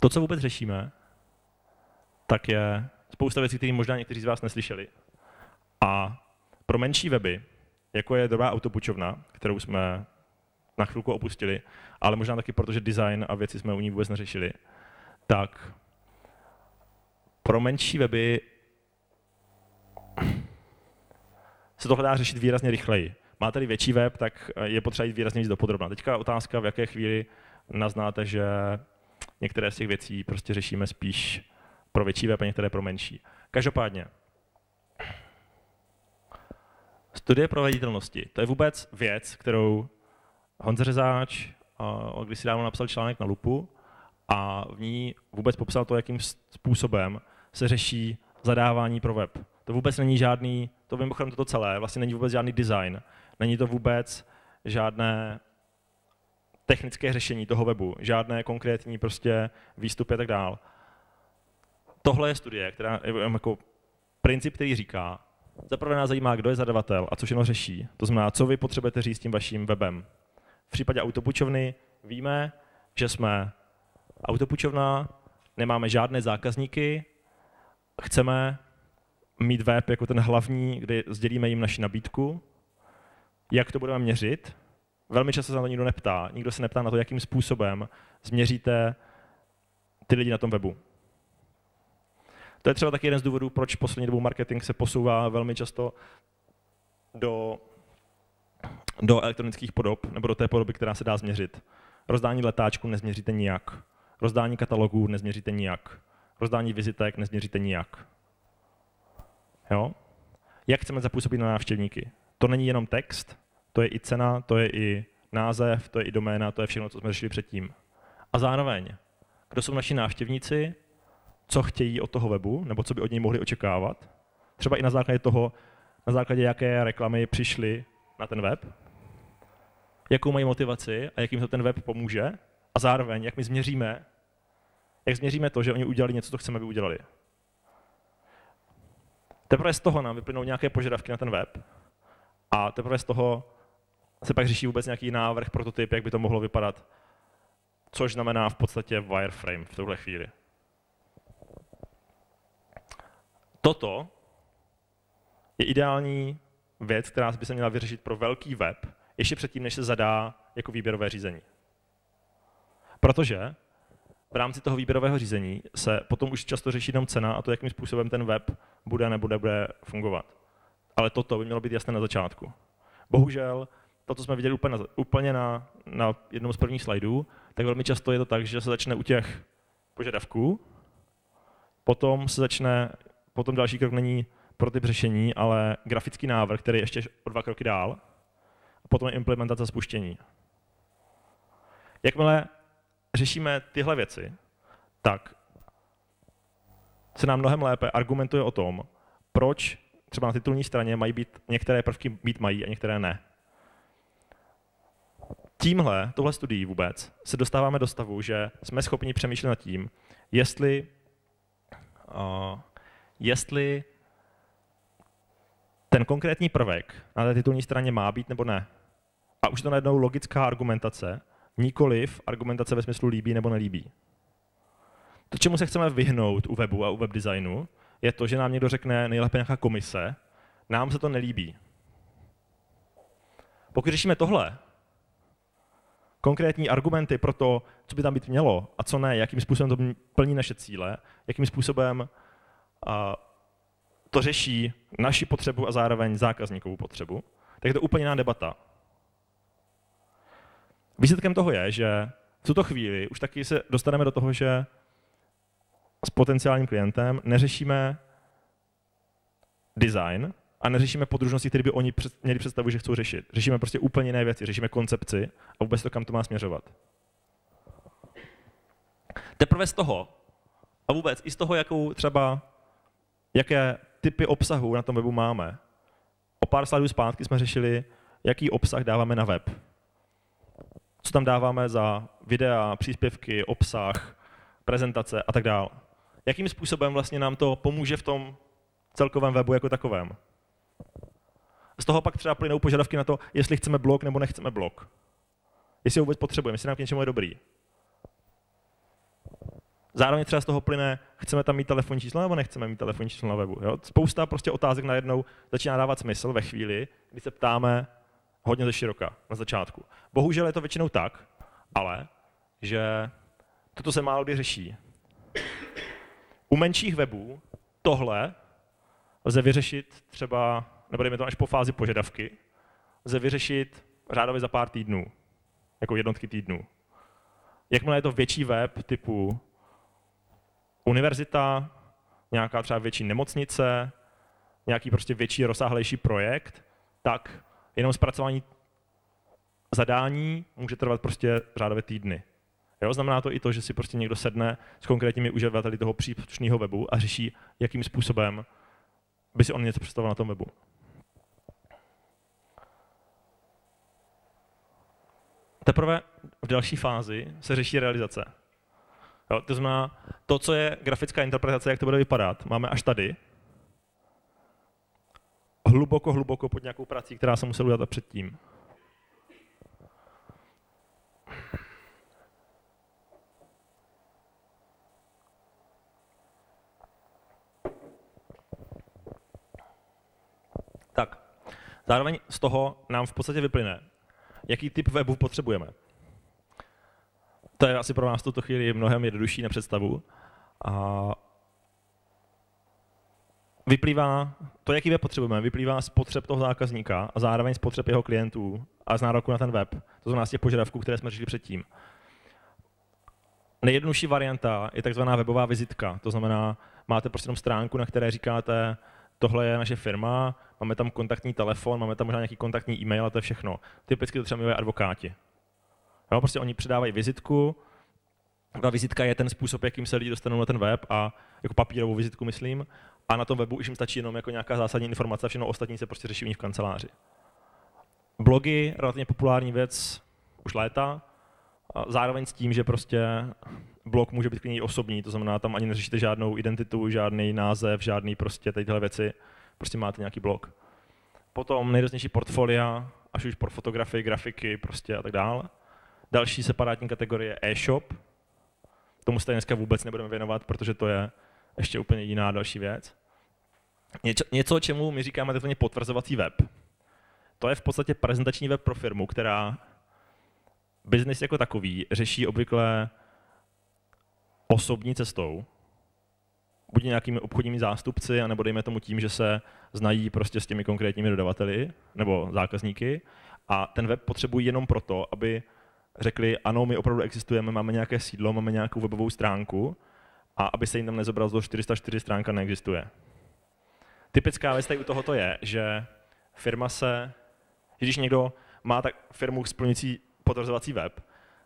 to, co vůbec řešíme, tak je spousta věcí, které možná někteří z vás neslyšeli. A pro menší weby, jako je dobrá autopučovna, kterou jsme na chvilku opustili, ale možná taky proto, že design a věci jsme u ní vůbec neřešili, tak pro menší weby se to dá řešit výrazně rychleji. Máte-li větší web, tak je potřeba jít výrazně víc do podrobna. Teďka otázka, v jaké chvíli naznáte, že některé z těch věcí prostě řešíme spíš pro větší web a některé pro menší. Každopádně, studie proveditelnosti, to je vůbec věc, kterou Honza Řezáč když si dávno napsal článek na Lupu a v ní vůbec popsal to, jakým způsobem se řeší zadávání pro web. To vůbec není žádný, to mimochodem toto celé, vlastně není vůbec žádný design, není to vůbec žádné technické řešení toho webu, žádné konkrétní prostě výstupy a tak dál. Tohle je studie, která je jako princip, který říká, zaprvé nás zajímá, kdo je zadavatel a co všechno řeší. To znamená, co vy potřebujete říct tím vaším webem. V případě autopučovny víme, že jsme autopučovna, nemáme žádné zákazníky, chceme mít web jako ten hlavní, kdy sdělíme jim naši nabídku, jak to budeme měřit. Velmi často se na to nikdo neptá. Nikdo se neptá na to, jakým způsobem změříte ty lidi na tom webu. To je třeba taky jeden z důvodů, proč poslední dobou marketing se posouvá velmi často do, do elektronických podob, nebo do té podoby, která se dá změřit. Rozdání letáčku nezměříte nijak. Rozdání katalogů nezměříte nijak. Rozdání vizitek nezměříte nijak. Jo? Jak chceme zapůsobit na návštěvníky? To není jenom text, to je i cena, to je i název, to je i doména, to je všechno, co jsme řešili předtím. A zároveň, kdo jsou naši návštěvníci, co chtějí od toho webu, nebo co by od něj mohli očekávat. Třeba i na základě toho, na základě jaké reklamy přišli na ten web, jakou mají motivaci a jak jim to ten web pomůže a zároveň, jak my změříme, jak změříme to, že oni udělali něco, co chceme, aby udělali. Teprve z toho nám vyplynou nějaké požadavky na ten web a teprve z toho se pak řeší vůbec nějaký návrh, prototyp, jak by to mohlo vypadat, což znamená v podstatě wireframe v tuhle chvíli. Toto je ideální věc, která by se měla vyřešit pro velký web, ještě předtím, než se zadá jako výběrové řízení. Protože v rámci toho výběrového řízení se potom už často řeší jenom cena a to, jakým způsobem ten web bude nebo nebude fungovat. Ale toto by mělo být jasné na začátku. Bohužel, to, co jsme viděli úplně na, úplně na, na jednom z prvních slajdů, tak velmi často je to tak, že se začne u těch požadavků, potom se začne, potom další krok není prototyp řešení, ale grafický návrh, který je ještě o dva kroky dál, a potom je implementace spuštění. Jakmile řešíme tyhle věci, tak se nám mnohem lépe argumentuje o tom, proč třeba na titulní straně mají být, některé prvky být mají a některé ne. Tímhle, tohle studií vůbec, se dostáváme do stavu, že jsme schopni přemýšlet nad tím, jestli, uh, jestli ten konkrétní prvek na té titulní straně má být nebo ne. A už to najednou logická argumentace, nikoliv argumentace ve smyslu líbí nebo nelíbí. To, čemu se chceme vyhnout u webu a u webdesignu, je to, že nám někdo řekne nejlépe nějaká komise, nám se to nelíbí. Pokud řešíme tohle, konkrétní argumenty pro to, co by tam být mělo a co ne, jakým způsobem to plní naše cíle, jakým způsobem to řeší naši potřebu a zároveň zákazníkovou potřebu, tak je to úplně jiná debata. Výsledkem toho je, že v tuto chvíli už taky se dostaneme do toho, že s potenciálním klientem neřešíme design a neřešíme podružnosti, které by oni měli představu, že chcou řešit. Řešíme prostě úplně jiné věci, řešíme koncepci a vůbec to, kam to má směřovat. Teprve z toho, a vůbec i z toho, jakou třeba, jaké typy obsahu na tom webu máme. O pár slajdů zpátky jsme řešili, jaký obsah dáváme na web co tam dáváme za videa, příspěvky, obsah, prezentace a tak dále. Jakým způsobem vlastně nám to pomůže v tom celkovém webu jako takovém. Z toho pak třeba plynou požadavky na to, jestli chceme blog nebo nechceme blog. Jestli ho vůbec potřebujeme, jestli nám k něčemu je dobrý. Zároveň třeba z toho plyne, chceme tam mít telefonní číslo nebo nechceme mít telefonní číslo na webu. Jo? Spousta prostě otázek najednou začíná dávat smysl ve chvíli, kdy se ptáme, hodně ze široka na začátku. Bohužel je to většinou tak, ale že toto se málo kdy řeší. U menších webů tohle lze vyřešit třeba, nebo dejme to až po fázi požadavky, lze vyřešit řádově za pár týdnů, jako jednotky týdnů. Jakmile je to větší web typu univerzita, nějaká třeba větší nemocnice, nějaký prostě větší, rozsáhlejší projekt, tak jenom zpracování zadání může trvat prostě řádově týdny. Jo, znamená to i to, že si prostě někdo sedne s konkrétními uživateli toho příslušného webu a řeší, jakým způsobem by si on něco představoval na tom webu. Teprve v další fázi se řeší realizace. Jo, to znamená, to, co je grafická interpretace, jak to bude vypadat, máme až tady, hluboko, hluboko pod nějakou prací, která se musela udělat předtím. Tak, zároveň z toho nám v podstatě vyplyne, jaký typ webu potřebujeme. To je asi pro nás v tuto chvíli mnohem jednodušší na představu. A vyplývá, to, jaký web potřebujeme, vyplývá z potřeb toho zákazníka a zároveň z potřeb jeho klientů a z nároku na ten web. To znamená z těch požadavků, které jsme řešili předtím. Nejjednodušší varianta je takzvaná webová vizitka. To znamená, máte prostě jenom stránku, na které říkáte, tohle je naše firma, máme tam kontaktní telefon, máme tam možná nějaký kontaktní e-mail a to je všechno. Typicky to třeba mluví advokáti. Jo, prostě oni předávají vizitku, ta vizitka je ten způsob, jakým se lidi dostanou na ten web a jako papírovou vizitku, myslím, a na tom webu už jim stačí jenom jako nějaká zásadní informace a všechno ostatní se prostě řeší v kanceláři. Blogy, relativně populární věc už léta, zároveň s tím, že prostě blog může být klidně osobní, to znamená, tam ani neřešíte žádnou identitu, žádný název, žádný prostě tyhle věci, prostě máte nějaký blog. Potom nejrůznější portfolia, až už pro fotografii, grafiky prostě a tak dále. Další separátní kategorie e-shop, tomu se dneska vůbec nebudeme věnovat, protože to je ještě úplně jiná další věc. Něco, něco čemu my říkáme takzvaně potvrzovací web. To je v podstatě prezentační web pro firmu, která biznis jako takový řeší obvykle osobní cestou, buď nějakými obchodními zástupci, anebo dejme tomu tím, že se znají prostě s těmi konkrétními dodavateli nebo zákazníky a ten web potřebují jenom proto, aby řekli, ano, my opravdu existujeme, máme nějaké sídlo, máme nějakou webovou stránku a aby se jim tam nezobrazilo 404 stránka neexistuje. Typická věc tady u tohoto je, že firma se, když někdo má tak firmu splňující potvrzovací web,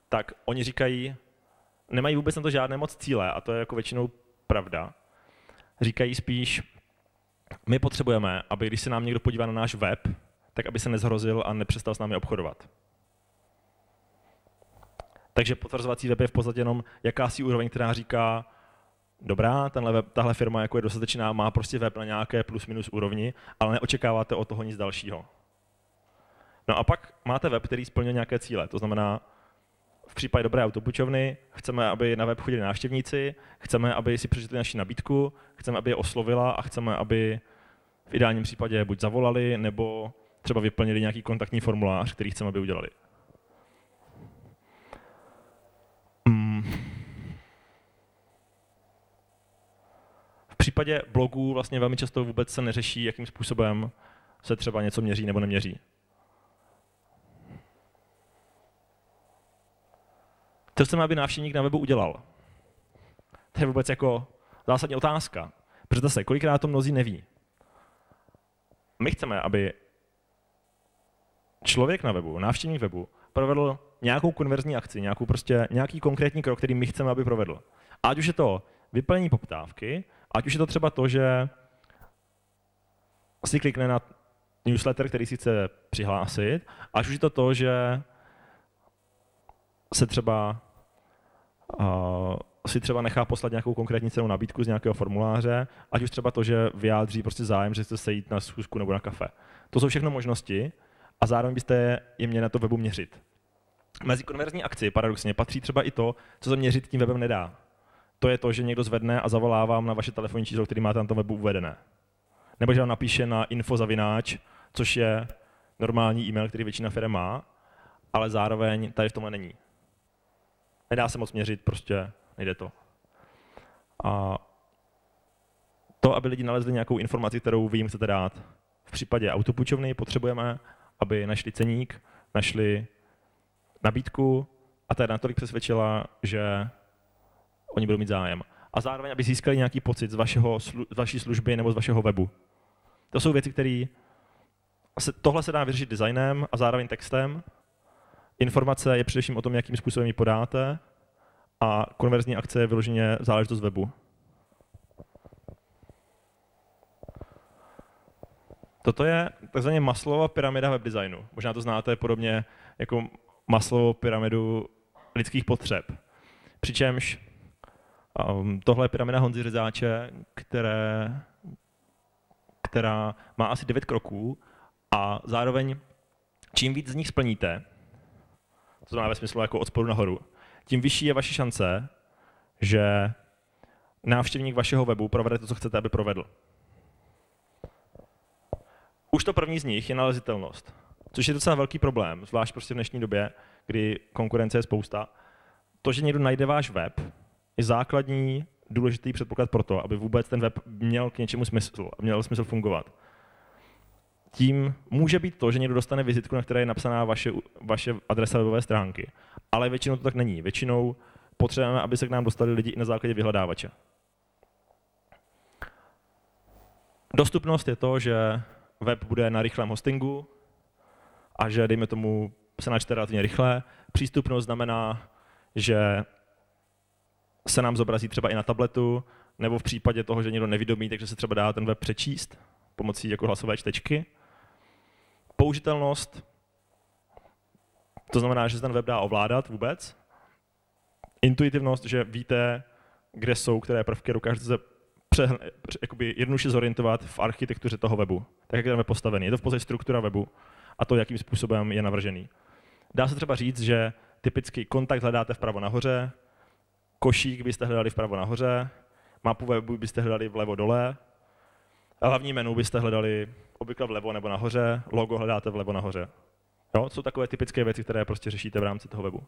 tak oni říkají, nemají vůbec na to žádné moc cíle a to je jako většinou pravda. Říkají spíš, my potřebujeme, aby když se nám někdo podívá na náš web, tak aby se nezhrozil a nepřestal s námi obchodovat. Takže potvrzovací web je v podstatě jenom jakási úroveň, která říká, dobrá, tenhle web, tahle firma jako je dostatečná, má prostě web na nějaké plus minus úrovni, ale neočekáváte od toho nic dalšího. No a pak máte web, který splňuje nějaké cíle, to znamená, v případě dobré autobučovny chceme, aby na web chodili návštěvníci, chceme, aby si přečetli naši nabídku, chceme, aby je oslovila a chceme, aby v ideálním případě buď zavolali, nebo třeba vyplnili nějaký kontaktní formulář, který chceme, aby udělali. Mm. V případě blogů vlastně velmi často vůbec se neřeší, jakým způsobem se třeba něco měří nebo neměří. Co chceme, aby návštěvník na webu udělal? To je vůbec jako zásadní otázka. Protože se, kolikrát to mnozí neví. My chceme, aby člověk na webu, návštěvník webu, provedl nějakou konverzní akci, nějakou prostě, nějaký konkrétní krok, který my chceme, aby provedl. Ať už je to vyplnění poptávky, ať už je to třeba to, že si klikne na newsletter, který si chce přihlásit, ať už je to to, že se třeba uh, si třeba nechá poslat nějakou konkrétní cenou nabídku z nějakého formuláře, ať už třeba to, že vyjádří prostě zájem, že chce sejít na schůzku nebo na kafe. To jsou všechno možnosti a zároveň byste je měli na to webu měřit. Mezi konverzní akci paradoxně patří třeba i to, co se měřit tím webem nedá. To je to, že někdo zvedne a zavolá vám na vaše telefonní číslo, který máte na tom webu uvedené. Nebo že vám napíše na infozavináč, což je normální e-mail, který většina firm má, ale zároveň tady v tomhle není. Nedá se moc měřit, prostě nejde to. A to, aby lidi nalezli nějakou informaci, kterou vy jim chcete dát. V případě autopůjčovny potřebujeme, aby našli ceník, našli nabídku a ta natolik přesvědčila, že oni budou mít zájem. A zároveň, aby získali nějaký pocit z, vašeho, z vaší služby nebo z vašeho webu. To jsou věci, které tohle se dá vyřešit designem a zároveň textem, Informace je především o tom, jakým způsobem ji podáte a konverzní akce je vyloženě záležitost webu. Toto je takzvaně Maslova pyramida webdesignu. Možná to znáte podobně jako Maslovo pyramidu lidských potřeb. Přičemž um, tohle je pyramida Honzy Řezáče, které, která má asi 9 kroků a zároveň čím víc z nich splníte, to znamená ve smyslu jako od spodu nahoru, tím vyšší je vaše šance, že návštěvník vašeho webu provede to, co chcete, aby provedl. Už to první z nich je nalezitelnost, což je docela velký problém, zvlášť prostě v dnešní době, kdy konkurence je spousta. To, že někdo najde váš web, je základní důležitý předpoklad pro to, aby vůbec ten web měl k něčemu smysl a měl smysl fungovat tím může být to, že někdo dostane vizitku, na které je napsaná vaše, vaše adresa webové stránky. Ale většinou to tak není. Většinou potřebujeme, aby se k nám dostali lidi i na základě vyhledávače. Dostupnost je to, že web bude na rychlém hostingu a že, dejme tomu, se načte relativně rychle. Přístupnost znamená, že se nám zobrazí třeba i na tabletu, nebo v případě toho, že někdo nevidomí, takže se třeba dá ten web přečíst pomocí jako hlasové čtečky. Použitelnost, to znamená, že se ten web dá ovládat vůbec. Intuitivnost, že víte, kde jsou které prvky, dokážete se pře, jakoby jednoduše zorientovat v architektuře toho webu, tak jak je tam postavený. Je to v podstatě struktura webu a to, jakým způsobem je navržený. Dá se třeba říct, že typicky kontakt hledáte vpravo nahoře, košík byste hledali vpravo nahoře, mapu webu byste hledali vlevo dole, hlavní menu byste hledali obvykle vlevo nebo nahoře, logo hledáte vlevo nahoře. Jo, jsou takové typické věci, které prostě řešíte v rámci toho webu.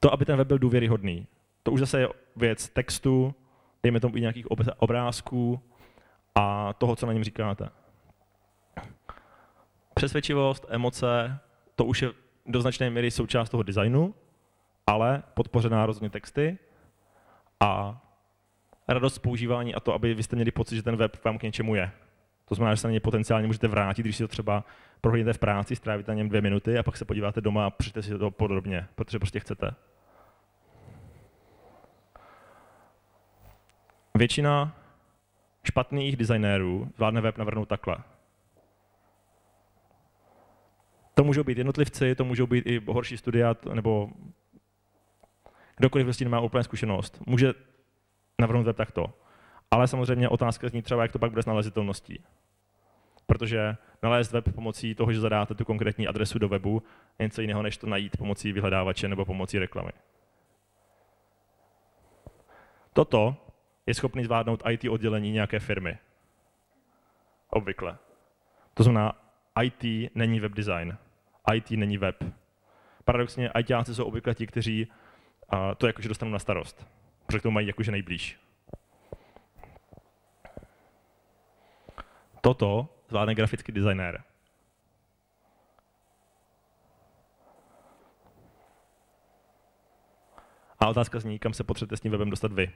To, aby ten web byl důvěryhodný, to už zase je věc textu, dejme tomu i nějakých obrázků a toho, co na něm říkáte. Přesvědčivost, emoce, to už je do značné míry součást toho designu, ale podpořená rozhodně texty a radost používání a to, aby vy jste měli pocit, že ten web vám k něčemu je. To znamená, že se na ně potenciálně můžete vrátit, když si to třeba prohlídnete v práci, strávíte na něm dvě minuty a pak se podíváte doma a přečte si to podrobně, protože prostě chcete. Většina špatných designérů zvládne web navrhnout takhle. To můžou být jednotlivci, to můžou být i horší studia, nebo kdokoliv vlastně nemá úplně zkušenost. Může navrhnout web takto. Ale samozřejmě otázka zní třeba, jak to pak bude s nalezitelností. Protože nalézt web pomocí toho, že zadáte tu konkrétní adresu do webu, je něco jiného, než to najít pomocí vyhledávače nebo pomocí reklamy. Toto je schopný zvládnout IT oddělení nějaké firmy. Obvykle. To znamená, IT není web design. IT není web. Paradoxně, ITáci jsou obvykle ti, kteří to jakože dostanou na starost. Protože k tomu mají jakože nejblíž. Toto zvládne grafický designér. A otázka zní, kam se potřebujete s tím webem dostat vy.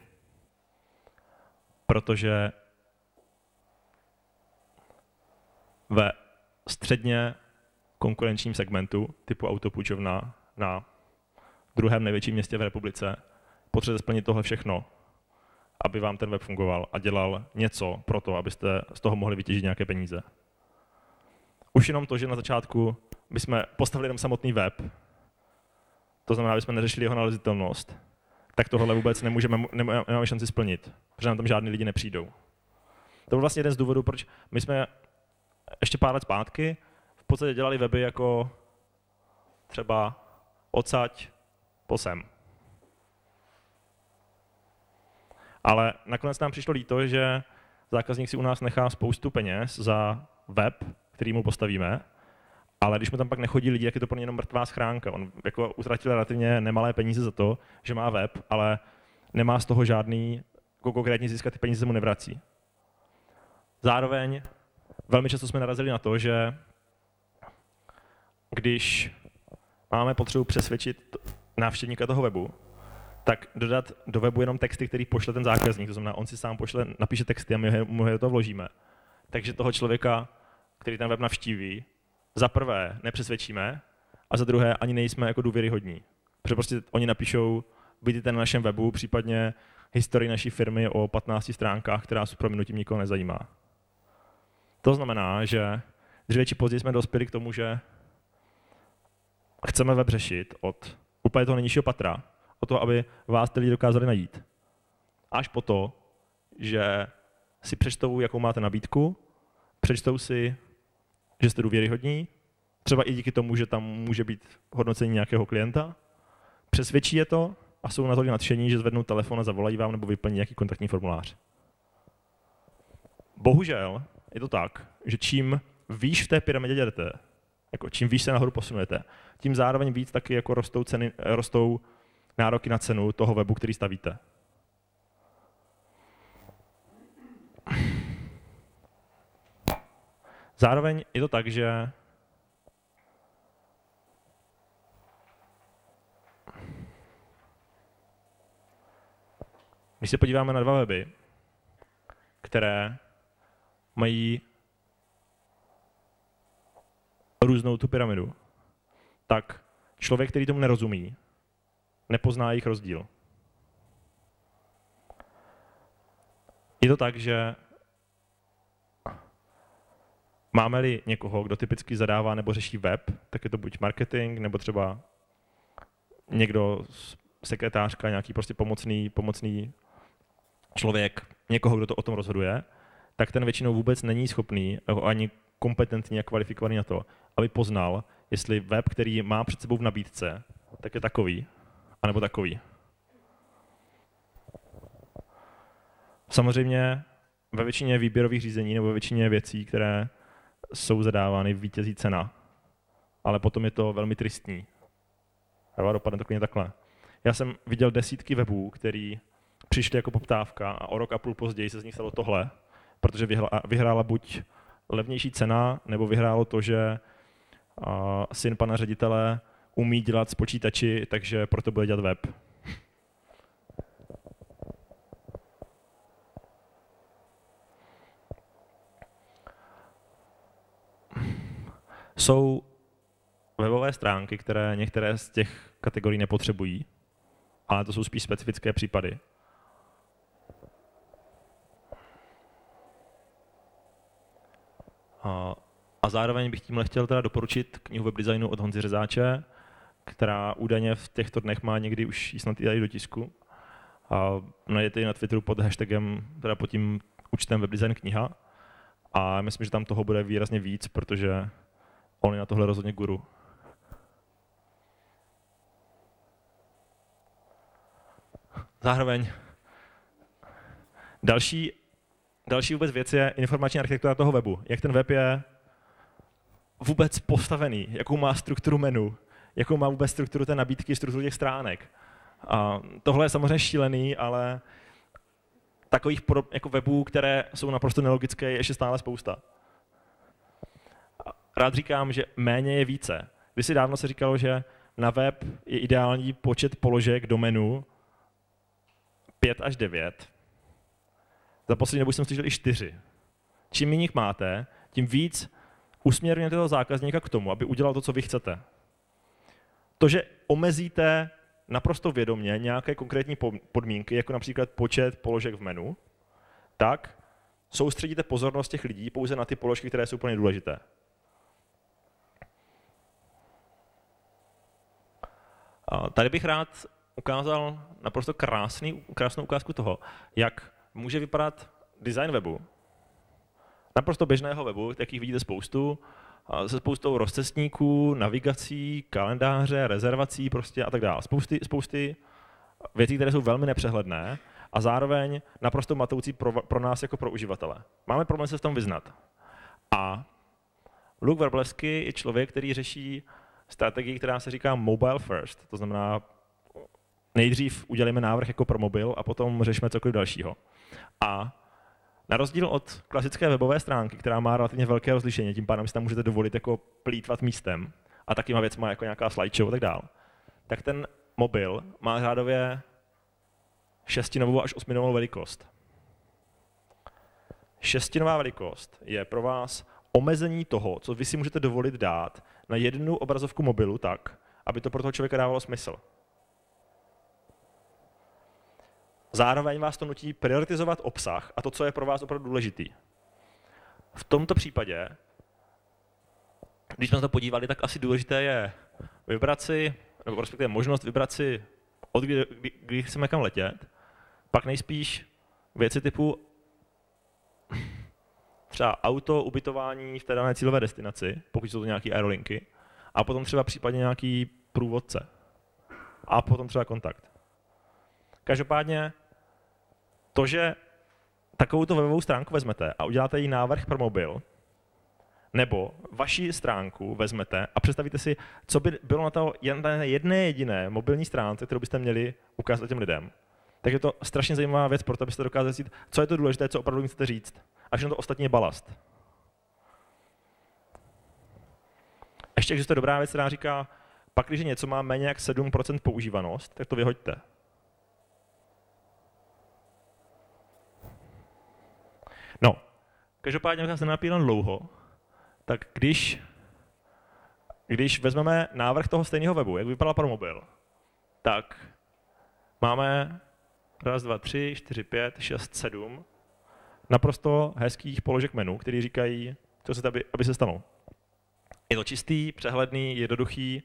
Protože ve středně konkurenčním segmentu typu autopůjčovna na druhém největším městě v republice potřebujete splnit tohle všechno, aby vám ten web fungoval a dělal něco pro to, abyste z toho mohli vytěžit nějaké peníze. Už jenom to, že na začátku bychom postavili jenom samotný web, to znamená, aby jsme neřešili jeho nalezitelnost, tak tohle vůbec nemůžeme, nemáme šanci splnit, protože nám tam žádní lidi nepřijdou. To byl vlastně jeden z důvodů, proč my jsme ještě pár let zpátky v podstatě dělali weby jako třeba odsaď posem. Ale nakonec nám přišlo líto, že zákazník si u nás nechá spoustu peněz za web, který mu postavíme, ale když mu tam pak nechodí lidi, jak je to pro ně jenom mrtvá schránka. On jako utratil relativně nemalé peníze za to, že má web, ale nemá z toho žádný, konkrétně získat ty peníze mu nevrací. Zároveň velmi často jsme narazili na to, že když máme potřebu přesvědčit návštěvníka toho webu, tak dodat do webu jenom texty, který pošle ten zákazník. To znamená, on si sám pošle, napíše texty a my mu je toho vložíme. Takže toho člověka, který ten web navštíví, za prvé nepřesvědčíme a za druhé ani nejsme jako důvěryhodní. Protože prostě oni napíšou, vidíte na našem webu, případně historii naší firmy o 15 stránkách, která s prominutím nikoho nezajímá. To znamená, že dříve či později jsme dospěli k tomu, že chceme web řešit od úplně toho nejnižšího patra, o to, aby vás ty lidi dokázali najít. Až po to, že si přečtou, jakou máte nabídku, přečtou si, že jste důvěryhodní, třeba i díky tomu, že tam může být hodnocení nějakého klienta, přesvědčí je to a jsou na to nadšení, že zvednou telefon a zavolají vám nebo vyplní nějaký kontaktní formulář. Bohužel je to tak, že čím výš v té pyramidě jdete, jako čím výš se nahoru posunujete, tím zároveň víc taky jako rostou, ceny, rostou nároky na cenu toho webu, který stavíte. Zároveň je to tak, že když se podíváme na dva weby, které mají různou tu pyramidu, tak člověk, který tomu nerozumí, nepozná jejich rozdíl. Je to tak, že máme-li někoho, kdo typicky zadává nebo řeší web, tak je to buď marketing, nebo třeba někdo, sekretářka, nějaký prostě pomocný, pomocný člověk, někoho, kdo to o tom rozhoduje, tak ten většinou vůbec není schopný ani kompetentní a kvalifikovaný na to, aby poznal, jestli web, který má před sebou v nabídce, tak je takový, anebo takový. Samozřejmě ve většině výběrových řízení nebo ve většině věcí, které jsou zadávány, vítězí cena. Ale potom je to velmi tristní. A dopadne to klidně takhle. Já jsem viděl desítky webů, který přišly jako poptávka a o rok a půl později se z nich stalo tohle, protože vyhrála buď levnější cena, nebo vyhrálo to, že syn pana ředitele umí dělat s počítači, takže proto bude dělat web. Jsou webové stránky, které některé z těch kategorií nepotřebují, ale to jsou spíš specifické případy. A, zároveň bych tímhle chtěl teda doporučit knihu webdesignu od Honzy Řezáče, která údajně v těchto dnech má někdy už snad i do tisku. A najdete ji na Twitteru pod hashtagem, teda pod tím účtem webdesign kniha. A myslím, že tam toho bude výrazně víc, protože on je na tohle rozhodně guru. Zároveň další, další vůbec věc je informační architektura toho webu. Jak ten web je vůbec postavený, jakou má strukturu menu, jakou má vůbec strukturu té nabídky, strukturu těch stránek. A tohle je samozřejmě šílený, ale takových jako webů, které jsou naprosto nelogické, je ještě stále spousta. Rád říkám, že méně je více. Když si dávno se říkalo, že na web je ideální počet položek do menu 5 až 9. Za poslední dobu jsem slyšel i 4. Čím méně máte, tím víc usměrňujete toho zákazníka k tomu, aby udělal to, co vy chcete. To, že omezíte naprosto vědomě nějaké konkrétní podmínky, jako například počet položek v menu, tak soustředíte pozornost těch lidí pouze na ty položky, které jsou úplně důležité. A tady bych rád ukázal naprosto krásný, krásnou ukázku toho, jak může vypadat design webu. Naprosto běžného webu, jakých vidíte spoustu, se spoustou rozcestníků, navigací, kalendáře, rezervací prostě a tak dále. Spousty, spousty věcí, které jsou velmi nepřehledné a zároveň naprosto matoucí pro, pro nás jako pro uživatele. Máme problém se v tom vyznat. A Luke Verblesky je člověk, který řeší strategii, která se říká mobile first, to znamená nejdřív udělíme návrh jako pro mobil a potom řešíme cokoliv dalšího. A na rozdíl od klasické webové stránky, která má relativně velké rozlišení, tím pádem si tam můžete dovolit jako plítvat místem a takýma věcma jako nějaká slideshow a tak dál, tak ten mobil má řádově šestinovou až osminovou velikost. Šestinová velikost je pro vás omezení toho, co vy si můžete dovolit dát na jednu obrazovku mobilu tak, aby to pro toho člověka dávalo smysl. Zároveň vás to nutí prioritizovat obsah a to, co je pro vás opravdu důležitý. V tomto případě, když jsme se to podívali, tak asi důležité je vybrat si, nebo respektive možnost vybrat si, od kdy, kdy, kdy chceme kam letět, pak nejspíš věci typu třeba auto, ubytování v té dané cílové destinaci, pokud jsou to nějaké aerolinky, a potom třeba případně nějaký průvodce. A potom třeba kontakt. Každopádně to, že takovou webovou stránku vezmete a uděláte jí návrh pro mobil, nebo vaši stránku vezmete a představíte si, co by bylo na to jedné jediné mobilní stránce, kterou byste měli ukázat těm lidem. Tak je to strašně zajímavá věc, proto abyste dokázali říct, co je to důležité, co opravdu chcete říct. A všechno to ostatní je balast. Ještě existuje dobrá věc, která říká, pak, když něco má méně jak 7% používanost, tak to vyhoďte. No, každopádně, já jsem nenapílan dlouho, tak když, když vezmeme návrh toho stejného webu, jak vypadal pro mobil, tak máme raz, dva, tři, čtyři, pět, šest, sedm naprosto hezkých položek menu, který říkají, co se aby, aby se stalo. Je to čistý, přehledný, jednoduchý.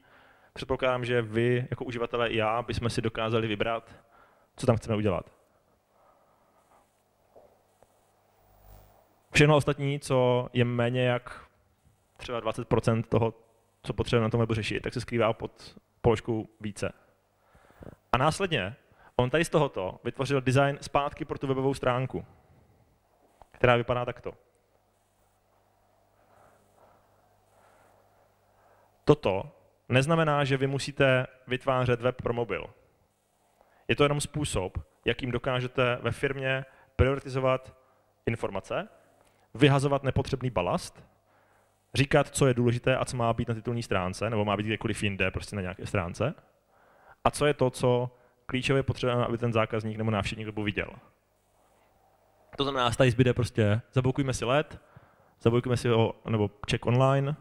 Předpokládám, že vy jako uživatelé i já bychom si dokázali vybrat, co tam chceme udělat. Všechno ostatní, co je méně jak třeba 20% toho, co potřebujeme na tom webu řešit, tak se skrývá pod položkou více. A následně on tady z tohoto vytvořil design zpátky pro tu webovou stránku, která vypadá takto. Toto neznamená, že vy musíte vytvářet web pro mobil. Je to jenom způsob, jakým dokážete ve firmě prioritizovat informace, vyhazovat nepotřebný balast, říkat, co je důležité a co má být na titulní stránce, nebo má být kdekoliv jinde, prostě na nějaké stránce, a co je to, co klíčově potřebujeme, aby ten zákazník nebo návštěvník webu viděl. To znamená, tady zbyde prostě, zabukujme si let, zabukujme si ho, nebo check online,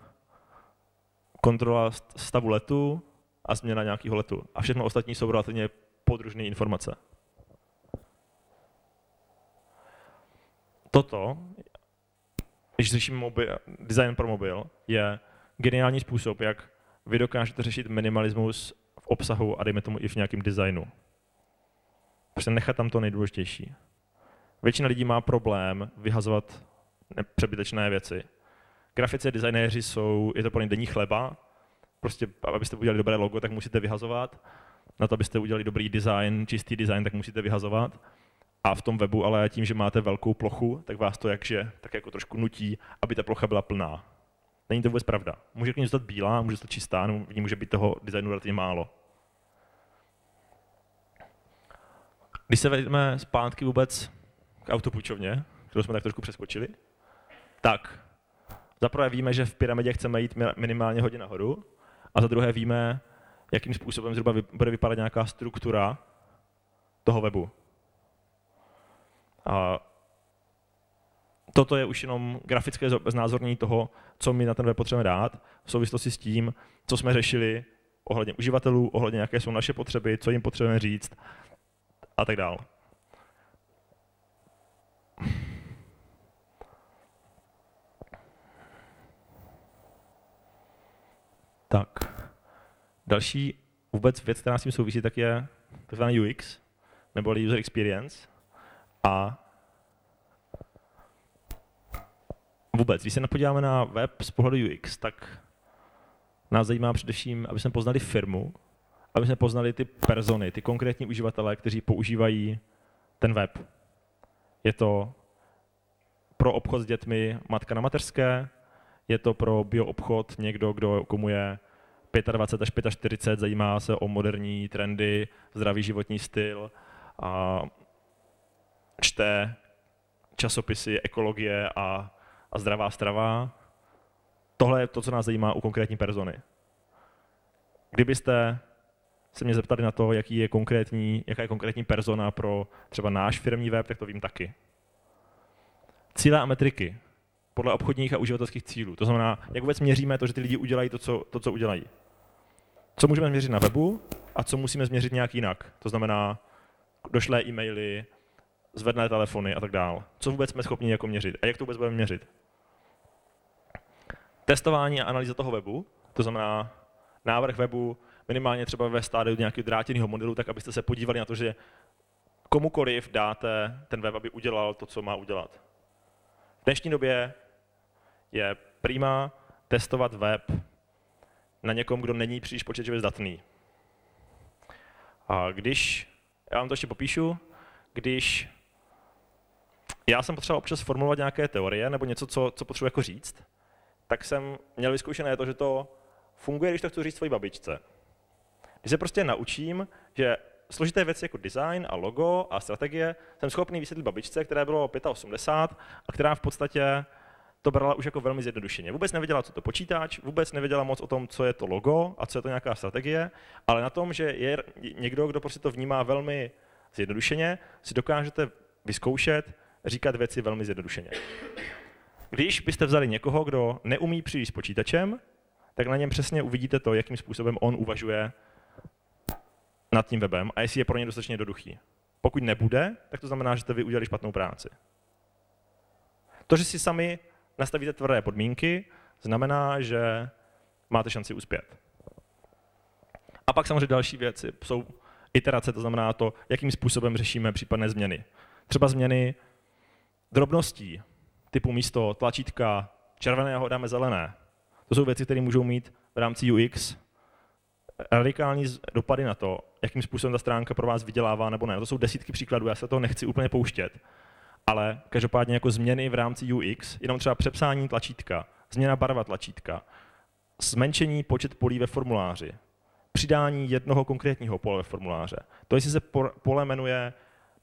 kontrola stavu letu a změna nějakého letu. A všechno ostatní jsou relativně podružné informace. Toto, když řešíme mobil, design pro mobil, je geniální způsob, jak vy dokážete řešit minimalismus v obsahu a dejme tomu i v nějakém designu. Prostě nechat tam to nejdůležitější. Většina lidí má problém vyhazovat přebytečné věci. Grafici a designéři jsou, je to pro ně denní chleba, prostě abyste udělali dobré logo, tak musíte vyhazovat. Na to, abyste udělali dobrý design, čistý design, tak musíte vyhazovat. A v tom webu, ale tím, že máte velkou plochu, tak vás to jakže tak jako trošku nutí, aby ta plocha byla plná. Není to vůbec pravda. Může k ní zůstat bílá, může zůstat čistá, nebo v ní může být toho designu relativně málo. Když se vezmeme zpátky vůbec k autopůjčovně, kterou jsme tak trošku přeskočili, tak zaprvé víme, že v pyramidě chceme jít minimálně hodně nahoru, a za druhé víme, jakým způsobem zhruba bude vypadat nějaká struktura toho webu. A toto je už jenom grafické znázornění toho, co my na ten web potřebujeme dát v souvislosti s tím, co jsme řešili ohledně uživatelů, ohledně jaké jsou naše potřeby, co jim potřebujeme říct a tak dále. Tak. Další vůbec věc, která s tím souvisí, tak je tzv. UX, nebo user experience. A vůbec, když se napodíváme na web z pohledu UX, tak nás zajímá především, aby jsme poznali firmu, aby jsme poznali ty persony, ty konkrétní uživatele, kteří používají ten web. Je to pro obchod s dětmi matka na mateřské, je to pro bioobchod někdo, kdo, komu je 25 až 45, zajímá se o moderní trendy, zdravý životní styl a čte časopisy ekologie a, a zdravá strava. Tohle je to, co nás zajímá u konkrétní persony. Kdybyste se mě zeptali na to, jaký je konkrétní, jaká je konkrétní persona pro třeba náš firmní web, tak to vím taky. Cíle a metriky podle obchodních a uživatelských cílů. To znamená, jak vůbec měříme to, že ty lidi udělají to, co, to, co udělají. Co můžeme změřit na webu a co musíme změřit nějak jinak. To znamená došlé e-maily, zvedné telefony a tak dále. Co vůbec jsme schopni jako měřit a jak to vůbec budeme měřit. Testování a analýza toho webu, to znamená návrh webu minimálně třeba ve stádiu nějakého drátěného modelu, tak abyste se podívali na to, že komukoliv dáte ten web, aby udělal to, co má udělat. V dnešní době je prima testovat web na někom, kdo není příliš počítačově zdatný. A když, já vám to ještě popíšu, když já jsem potřeboval občas formulovat nějaké teorie nebo něco, co, co potřebuji jako říct, tak jsem měl vyzkoušené to, že to funguje, když to chci říct svojí babičce. Když se prostě naučím, že složité věci jako design a logo a strategie jsem schopný vysvětlit babičce, které bylo 85 a která v podstatě to brala už jako velmi zjednodušeně. Vůbec nevěděla, co to počítač, vůbec nevěděla moc o tom, co je to logo a co je to nějaká strategie, ale na tom, že je někdo, kdo prostě to vnímá velmi zjednodušeně, si dokážete vyzkoušet říkat věci velmi zjednodušeně. Když byste vzali někoho, kdo neumí příliš s počítačem, tak na něm přesně uvidíte to, jakým způsobem on uvažuje nad tím webem a jestli je pro ně dostatečně jednoduchý. Pokud nebude, tak to znamená, že jste vy udělali špatnou práci. To, že si sami nastavíte tvrdé podmínky, znamená, že máte šanci uspět. A pak samozřejmě další věci jsou iterace, to znamená to, jakým způsobem řešíme případné změny. Třeba změny drobností, typu místo tlačítka červeného dáme zelené. To jsou věci, které můžou mít v rámci UX radikální dopady na to, jakým způsobem ta stránka pro vás vydělává nebo ne. To jsou desítky příkladů, já se to nechci úplně pouštět. Ale každopádně jako změny v rámci UX, jenom třeba přepsání tlačítka, změna barva tlačítka, zmenšení počet polí ve formuláři, přidání jednoho konkrétního pole formuláře. To, jestli se pole jmenuje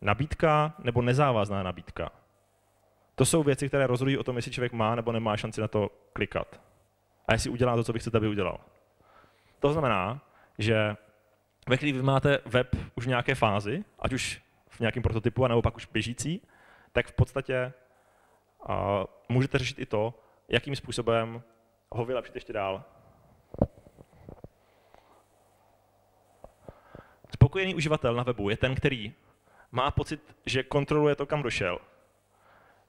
nabídka nebo nezávazná nabídka. To jsou věci, které rozhodují o tom, jestli člověk má nebo nemá šanci na to klikat. A jestli udělá to, co vy chcete, aby udělal. To znamená, že ve chvíli vy máte web už v nějaké fázi, ať už v nějakém prototypu, nebo pak už běžící, tak v podstatě uh, můžete řešit i to, jakým způsobem ho vylepšit ještě dál. Spokojený uživatel na webu je ten, který má pocit, že kontroluje to, kam došel,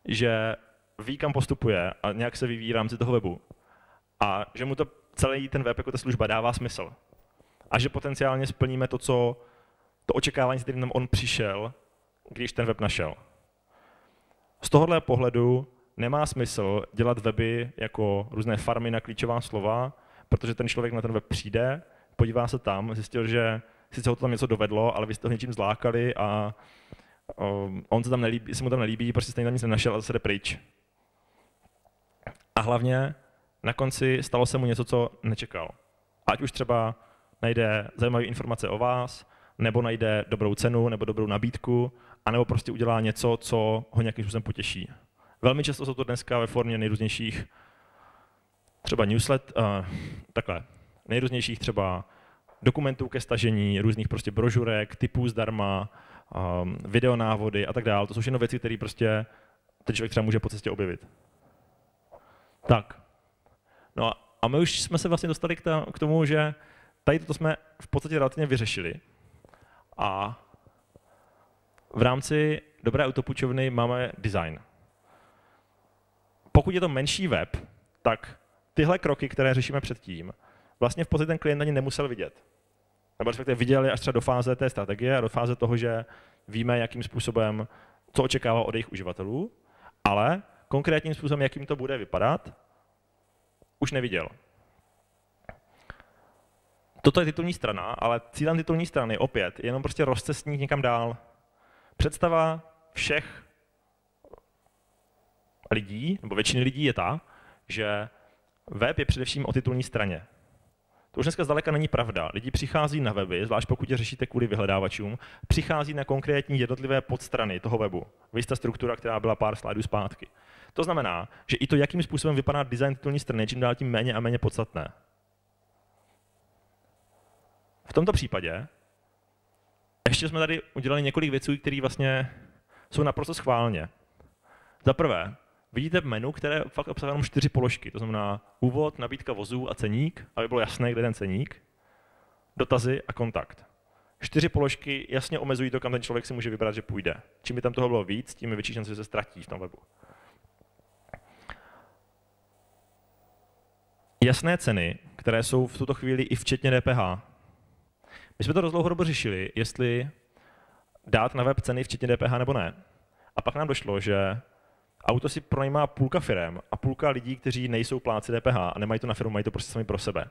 že ví, kam postupuje a nějak se vyvíjí v rámci toho webu. A že mu to celý ten web jako ta služba dává smysl. A že potenciálně splníme to, co to očekávání, s kterým on přišel, když ten web našel. Z tohohle pohledu nemá smysl dělat weby jako různé farmy na klíčová slova, protože ten člověk na ten web přijde, podívá se tam, zjistil, že sice ho to tam něco dovedlo, ale vy jste ho něčím zlákali a on se tam nelíbí, se mu tam nelíbí, prostě stejně tam nic nenašel a zase jde pryč. A hlavně na konci stalo se mu něco, co nečekal. Ať už třeba najde zajímavé informace o vás, nebo najde dobrou cenu, nebo dobrou nabídku, anebo prostě udělá něco, co ho nějakým způsobem potěší. Velmi často jsou to dneska ve formě nejrůznějších třeba newslet, uh, takhle, nejrůznějších třeba dokumentů ke stažení, různých prostě brožurek, typů zdarma, um, videonávody a tak dále. To jsou všechno věci, které prostě ten člověk třeba může po cestě objevit. Tak. No a my už jsme se vlastně dostali k, ta, k tomu, že tady to jsme v podstatě relativně vyřešili. A v rámci dobré autopůjčovny máme design. Pokud je to menší web, tak tyhle kroky, které řešíme předtím, vlastně v podstatě ten klient ani nemusel vidět. Nebo respektive viděli až třeba do fáze té strategie a do fáze toho, že víme, jakým způsobem, co očekává od jejich uživatelů, ale konkrétním způsobem, jakým to bude vypadat, už neviděl. Toto je titulní strana, ale cílem titulní strany opět je jenom prostě rozcestnit někam dál. Představa všech lidí, nebo většiny lidí je ta, že web je především o titulní straně. To už dneska zdaleka není pravda. Lidi přichází na weby, zvlášť pokud je řešíte kvůli vyhledávačům, přichází na konkrétní jednotlivé podstrany toho webu. Vy jste struktura, která byla pár slajdů zpátky. To znamená, že i to, jakým způsobem vypadá design titulní strany, čím dál tím méně a méně podstatné. V tomto případě ještě jsme tady udělali několik věcí, které vlastně jsou naprosto schválně. Za prvé, vidíte menu, které fakt obsahuje jenom čtyři položky, to znamená úvod, nabídka vozů a ceník, aby bylo jasné, kde ten ceník, dotazy a kontakt. Čtyři položky jasně omezují to, kam ten člověk si může vybrat, že půjde. Čím by tam toho bylo víc, tím je větší šance, že se ztratí v tom webu. Jasné ceny, které jsou v tuto chvíli i včetně DPH. My jsme to dost dlouho řešili, jestli dát na web ceny včetně DPH nebo ne. A pak nám došlo, že auto si pronajímá půlka firem a půlka lidí, kteří nejsou pláci DPH a nemají to na firmu, mají to prostě sami pro sebe.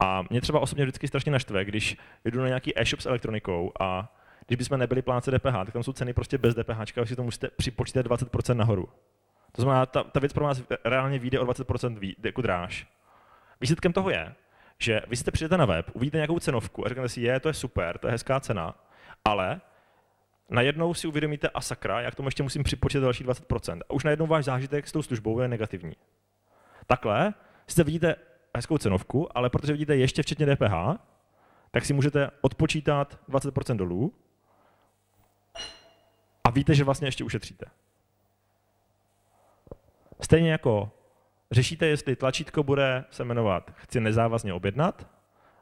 A mě třeba osobně vždycky strašně naštve, když jdu na nějaký e-shop s elektronikou a když bychom nebyli pláci DPH, tak tam jsou ceny prostě bez DPH, a si to musíte připočítat 20% nahoru. To znamená, ta, ta věc pro vás reálně vyjde o 20% ví, jako dráž. Výsledkem toho je, že vy jste přijdete na web, uvidíte nějakou cenovku a řeknete si, je, to je super, to je hezká cena, ale najednou si uvědomíte, a sakra, jak tomu ještě musím připočítat další 20%. A už najednou váš zážitek s tou službou je negativní. Takhle sice vidíte hezkou cenovku, ale protože vidíte ještě včetně DPH, tak si můžete odpočítat 20% dolů a víte, že vlastně ještě ušetříte. Stejně jako řešíte, jestli tlačítko bude se jmenovat chci nezávazně objednat,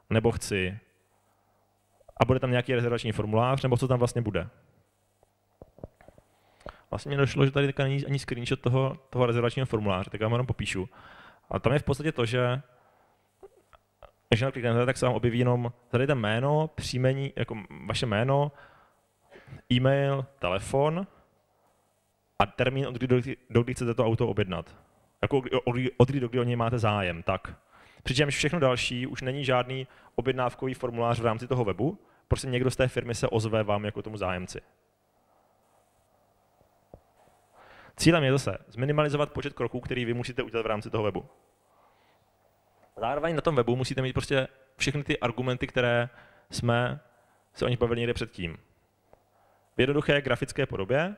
nebo chci a bude tam nějaký rezervační formulář, nebo co tam vlastně bude. Vlastně mi došlo, že tady není ani screenshot toho, toho rezervačního formuláře, tak já vám jenom popíšu. A tam je v podstatě to, že když na kliknete, tak se vám objeví jenom tady ten jméno, příjmení, jako vaše jméno, e-mail, telefon a termín, od kdy do, do kdy chcete to auto objednat. Jako od kdy do kdy o něj máte zájem, tak. Přičemž všechno další už není žádný objednávkový formulář v rámci toho webu, prostě někdo z té firmy se ozve vám jako tomu zájemci. Cílem je zase zminimalizovat počet kroků, který vy musíte udělat v rámci toho webu. Zároveň na tom webu musíte mít prostě všechny ty argumenty, které jsme se o nich bavili někde předtím. V jednoduché grafické podobě,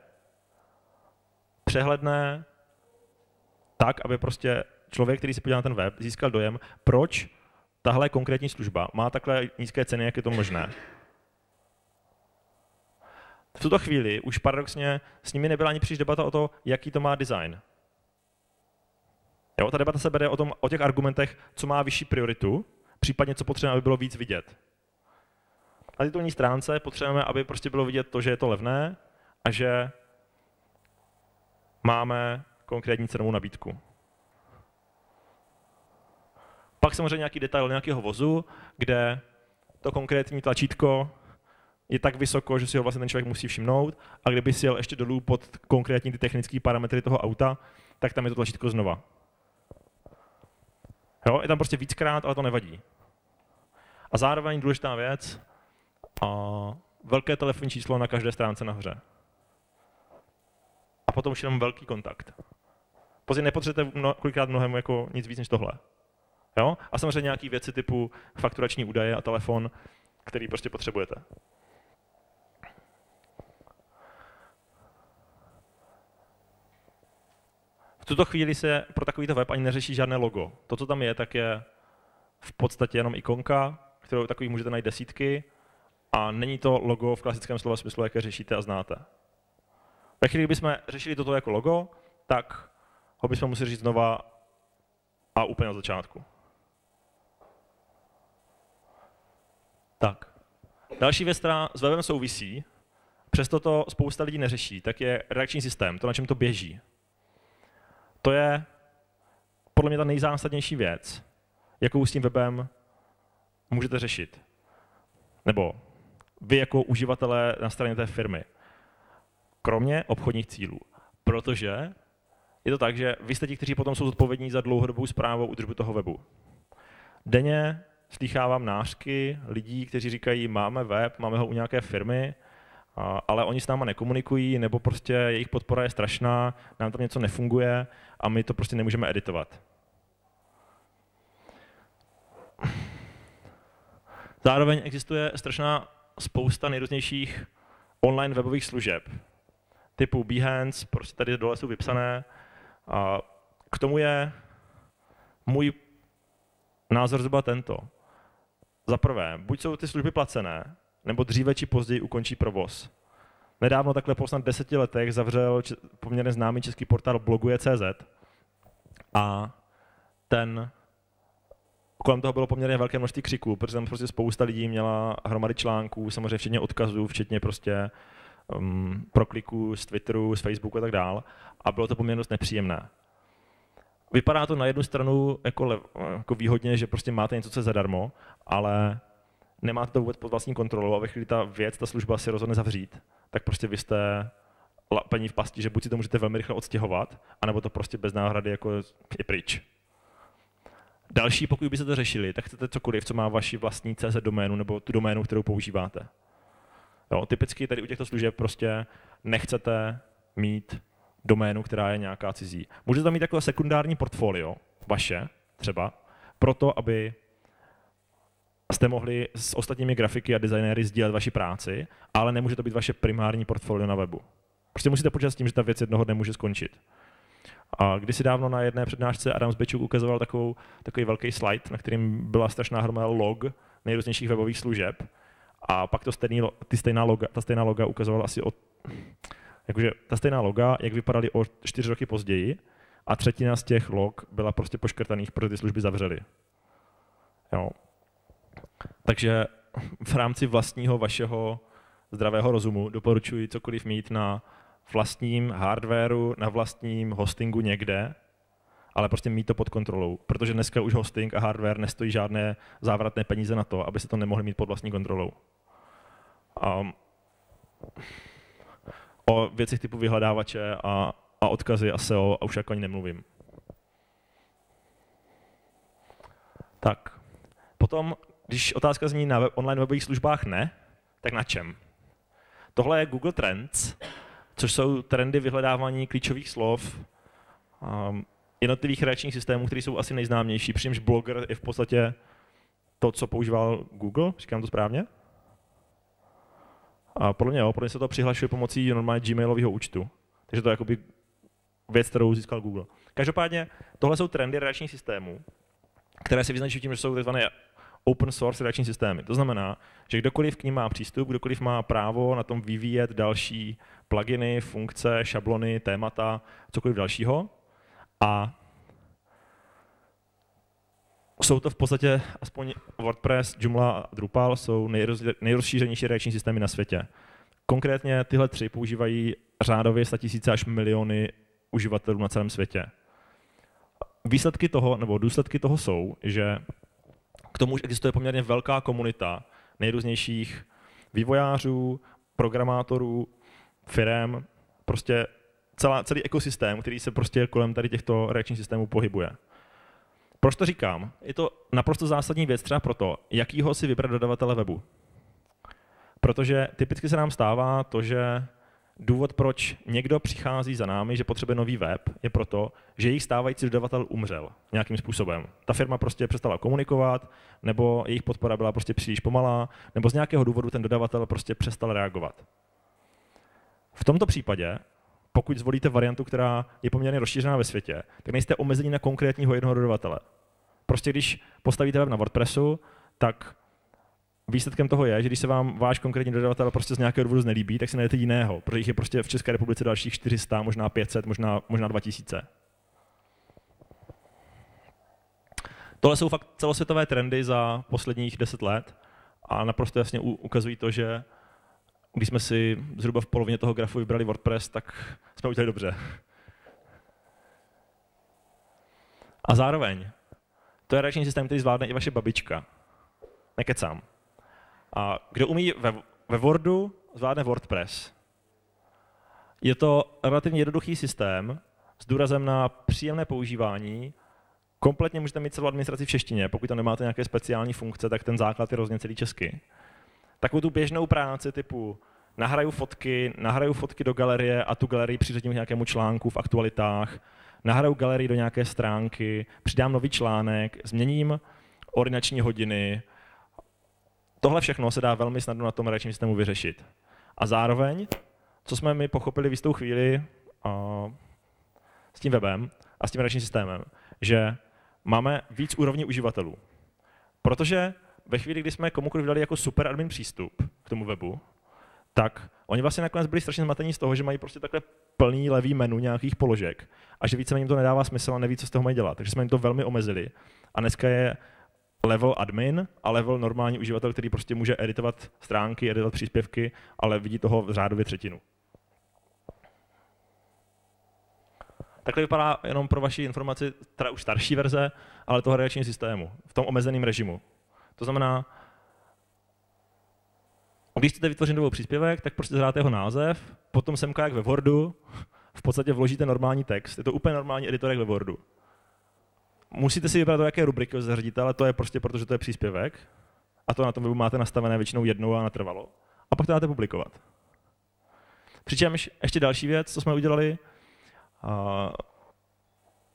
přehledné, tak, aby prostě člověk, který se podívá na ten web, získal dojem, proč tahle konkrétní služba má takhle nízké ceny, jak je to možné. V tuto chvíli už paradoxně s nimi nebyla ani příliš debata o to, jaký to má design. Jo, ta debata se bere o, tom, o těch argumentech, co má vyšší prioritu, případně co potřebujeme, aby bylo víc vidět. Na titulní stránce potřebujeme, aby prostě bylo vidět to, že je to levné a že máme konkrétní cenovou nabídku. Pak samozřejmě nějaký detail nějakého vozu, kde to konkrétní tlačítko je tak vysoko, že si ho vlastně ten člověk musí všimnout a kdyby si jel ještě dolů pod konkrétní ty technické parametry toho auta, tak tam je to tlačítko znova. Jo, je tam prostě víckrát, ale to nevadí. A zároveň důležitá věc, a velké telefonní číslo na každé stránce nahoře. A potom už jenom velký kontakt. Později nepotřebujete mno, kolikrát mnohem jako nic víc než tohle. Jo? A samozřejmě nějaké věci typu fakturační údaje a telefon, který prostě potřebujete. Tuto chvíli se pro takovýto web ani neřeší žádné logo. To, co tam je, tak je v podstatě jenom ikonka, kterou takových můžete najít desítky, a není to logo v klasickém slova smyslu, jaké řešíte a znáte. Ve chvíli, kdybychom řešili toto jako logo, tak ho bychom museli říct znova a úplně od začátku. Tak. Další věc, která s webem souvisí, přesto to spousta lidí neřeší, tak je reakční systém, to, na čem to běží. To je podle mě ta nejzásadnější věc, jakou s tím webem můžete řešit. Nebo vy jako uživatelé na straně té firmy. Kromě obchodních cílů. Protože je to tak, že vy jste ti, kteří potom jsou zodpovědní za dlouhodobou zprávu udržbu toho webu. Denně slýchávám nářky lidí, kteří říkají, máme web, máme ho u nějaké firmy, ale oni s náma nekomunikují, nebo prostě jejich podpora je strašná, nám tam něco nefunguje a my to prostě nemůžeme editovat. Zároveň existuje strašná spousta nejrůznějších online webových služeb, typu Behance, prostě tady dole jsou vypsané. A k tomu je můj názor zhruba tento. Za prvé, buď jsou ty služby placené, nebo dříve či později ukončí provoz. Nedávno takhle po snad deseti letech zavřel poměrně známý český portál bloguje.cz a ten kolem toho bylo poměrně velké množství křiků, protože tam prostě spousta lidí měla hromady článků, samozřejmě včetně odkazů, včetně prostě um, prokliků z Twitteru, z Facebooku a tak dál. A bylo to poměrně dost nepříjemné. Vypadá to na jednu stranu jako, le, jako výhodně, že prostě máte něco, co je zadarmo, ale nemáte to vůbec pod vlastní kontrolou a ve chvíli ta věc, ta služba si rozhodne zavřít, tak prostě vy jste lapení v pasti, že buď si to můžete velmi rychle odstěhovat, anebo to prostě bez náhrady jako je pryč. Další, pokud by se to řešili, tak chcete cokoliv, co má vaši vlastní CZ doménu nebo tu doménu, kterou používáte. Jo, typicky tady u těchto služeb prostě nechcete mít doménu, která je nějaká cizí. Můžete tam mít takové sekundární portfolio, vaše třeba, proto, aby jste mohli s ostatními grafiky a designéry sdílet vaši práci, ale nemůže to být vaše primární portfolio na webu. Prostě musíte počítat s tím, že ta věc jednoho dne může skončit. A kdysi dávno na jedné přednášce Adam Zbečuk ukazoval takovou, takový velký slide, na kterým byla strašná hromada log nejrůznějších webových služeb. A pak to stejný, ty stejná loga, ta stejná loga ukazovala asi o, jakože ta stejná loga, jak vypadaly o čtyři roky později, a třetina z těch log byla prostě poškrtaných, protože ty služby zavřely. Jo. Takže v rámci vlastního vašeho zdravého rozumu doporučuji cokoliv mít na vlastním hardwareu, na vlastním hostingu někde, ale prostě mít to pod kontrolou, protože dneska už hosting a hardware nestojí žádné závratné peníze na to, aby se to nemohli mít pod vlastní kontrolou. Um, o věcech typu vyhledávače a, a odkazy a SEO a už jako ani nemluvím. Tak. Potom, když otázka zní na web, online webových službách ne, tak na čem? Tohle je Google Trends, což jsou trendy vyhledávání klíčových slov, um, jednotlivých reakčních systémů, které jsou asi nejznámější, přičemž Blogger je v podstatě to, co používal Google, říkám to správně? A podle mě jo, podle mě se to přihlašuje pomocí normálně Gmailového účtu. Takže to je jakoby věc, kterou získal Google. Každopádně tohle jsou trendy redakčních systémů, které se vyznačují tím, že jsou tzv. Open source redakční systémy. To znamená, že kdokoliv k ním má přístup, kdokoliv má právo na tom vyvíjet další pluginy, funkce, šablony, témata, cokoliv dalšího. A jsou to v podstatě, aspoň WordPress, Joomla a Drupal jsou nejroz, nejrozšířenější reakční systémy na světě. Konkrétně tyhle tři používají řádově 100 tisíce až miliony uživatelů na celém světě. Výsledky toho, nebo důsledky toho jsou, že tomu už existuje poměrně velká komunita nejrůznějších vývojářů, programátorů, firm, prostě celá, celý ekosystém, který se prostě kolem tady těchto reakčních systémů pohybuje. Proč to říkám? Je to naprosto zásadní věc třeba proto, jakýho si vybrat dodavatele webu. Protože typicky se nám stává to, že důvod, proč někdo přichází za námi, že potřebuje nový web, je proto, že jejich stávající dodavatel umřel nějakým způsobem. Ta firma prostě přestala komunikovat, nebo jejich podpora byla prostě příliš pomalá, nebo z nějakého důvodu ten dodavatel prostě přestal reagovat. V tomto případě, pokud zvolíte variantu, která je poměrně rozšířená ve světě, tak nejste omezení na konkrétního jednoho dodavatele. Prostě když postavíte web na WordPressu, tak výsledkem toho je, že když se vám váš konkrétní dodavatel prostě z nějakého důvodu znelíbí, tak si najdete jiného, protože jich je prostě v České republice dalších 400, možná 500, možná, možná 2000. Tohle jsou fakt celosvětové trendy za posledních 10 let a naprosto jasně ukazují to, že když jsme si zhruba v polovině toho grafu vybrali WordPress, tak jsme udělali dobře. A zároveň, to je reakční systém, který zvládne i vaše babička. Nekecám. A kdo umí ve, ve Wordu, zvládne WordPress. Je to relativně jednoduchý systém s důrazem na příjemné používání. Kompletně můžete mít celou administraci v češtině. Pokud tam nemáte nějaké speciální funkce, tak ten základ je rozně celý česky. Takovou tu běžnou práci typu nahraju fotky, nahraju fotky do galerie a tu galerii přiřadím k nějakému článku v aktualitách, nahraju galerii do nějaké stránky, přidám nový článek, změním ordinační hodiny, Tohle všechno se dá velmi snadno na tom reakčním systému vyřešit. A zároveň, co jsme my pochopili v jistou chvíli a, s tím webem a s tím reakčním systémem, že máme víc úrovní uživatelů. Protože ve chvíli, kdy jsme komukoliv dali jako super admin přístup k tomu webu, tak oni vlastně nakonec byli strašně zmatení z toho, že mají prostě takhle plný levý menu nějakých položek a že více jim to nedává smysl a neví, co z toho mají dělat. Takže jsme jim to velmi omezili. A dneska je level admin a level normální uživatel, který prostě může editovat stránky, editovat příspěvky, ale vidí toho v řádově třetinu. Takhle vypadá jenom pro vaši informaci teda už starší verze, ale toho reakčního systému, v tom omezeném režimu. To znamená, když chcete vytvořit nový příspěvek, tak prostě zdáte jeho název, potom semka jak ve Wordu, v podstatě vložíte normální text. Je to úplně normální editor jak ve Wordu. Musíte si vybrat, do jaké rubriky ho zařadíte, ale to je prostě proto, že to je příspěvek. A to na tom webu máte nastavené většinou jednou a natrvalo. A pak to dáte publikovat. Přičemž ještě další věc, co jsme udělali,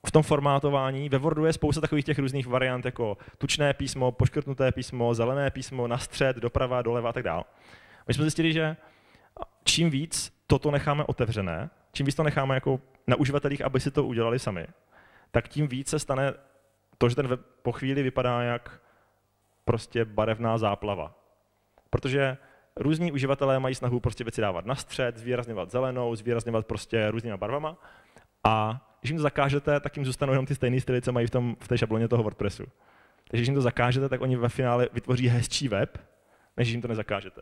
v tom formátování, ve Wordu je spousta takových těch různých variant, jako tučné písmo, poškrtnuté písmo, zelené písmo, na střed, doprava, doleva a tak dále. My jsme zjistili, že čím víc toto necháme otevřené, čím víc to necháme jako na uživatelích, aby si to udělali sami, tak tím více stane to, že ten web po chvíli vypadá jak prostě barevná záplava. Protože různí uživatelé mají snahu prostě věci dávat na střed, zvýrazňovat zelenou, zvýrazňovat prostě různýma barvama a když jim to zakážete, tak jim zůstanou jenom ty stejné styly, co mají v, tom, v té šabloně toho WordPressu. Takže když jim to zakážete, tak oni ve finále vytvoří hezčí web, než jim to nezakážete.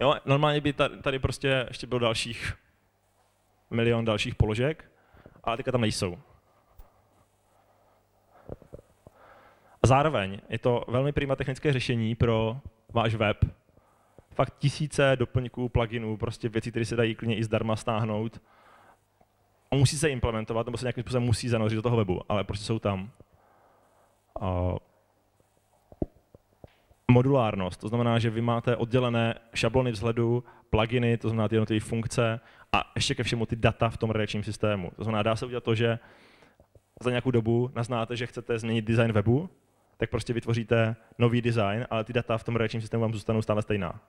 Jo, normálně by tady prostě ještě bylo dalších milion dalších položek, ale teďka tam nejsou. A zároveň je to velmi prima technické řešení pro váš web. Fakt tisíce doplňků, pluginů, prostě věcí, které se dají klidně i zdarma stáhnout. A musí se implementovat, nebo se nějakým způsobem musí zanořit do toho webu, ale prostě jsou tam. A modulárnost, to znamená, že vy máte oddělené šablony vzhledu, pluginy, to znamená ty jednotlivé funkce a ještě ke všemu ty data v tom redakčním systému. To znamená, dá se udělat to, že za nějakou dobu naznáte, že chcete změnit design webu, tak prostě vytvoříte nový design, ale ty data v tom redakčním systému vám zůstanou stále stejná.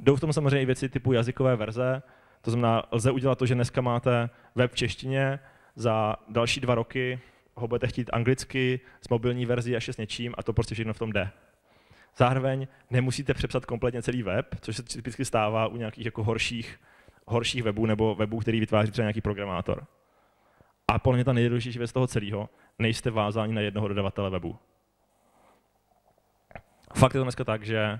Jdou v tom samozřejmě i věci typu jazykové verze, to znamená, lze udělat to, že dneska máte web v češtině, za další dva roky ho budete chtít anglicky, s mobilní verzí a s něčím a to prostě všechno v tom jde. Zároveň nemusíte přepsat kompletně celý web, což se typicky stává u nějakých jako horších, horších webů nebo webů, který vytváří třeba nějaký programátor. A podle mě ta nejdůležitější věc toho celého, nejste vázáni na jednoho dodavatele webu. Fakt je to dneska tak, že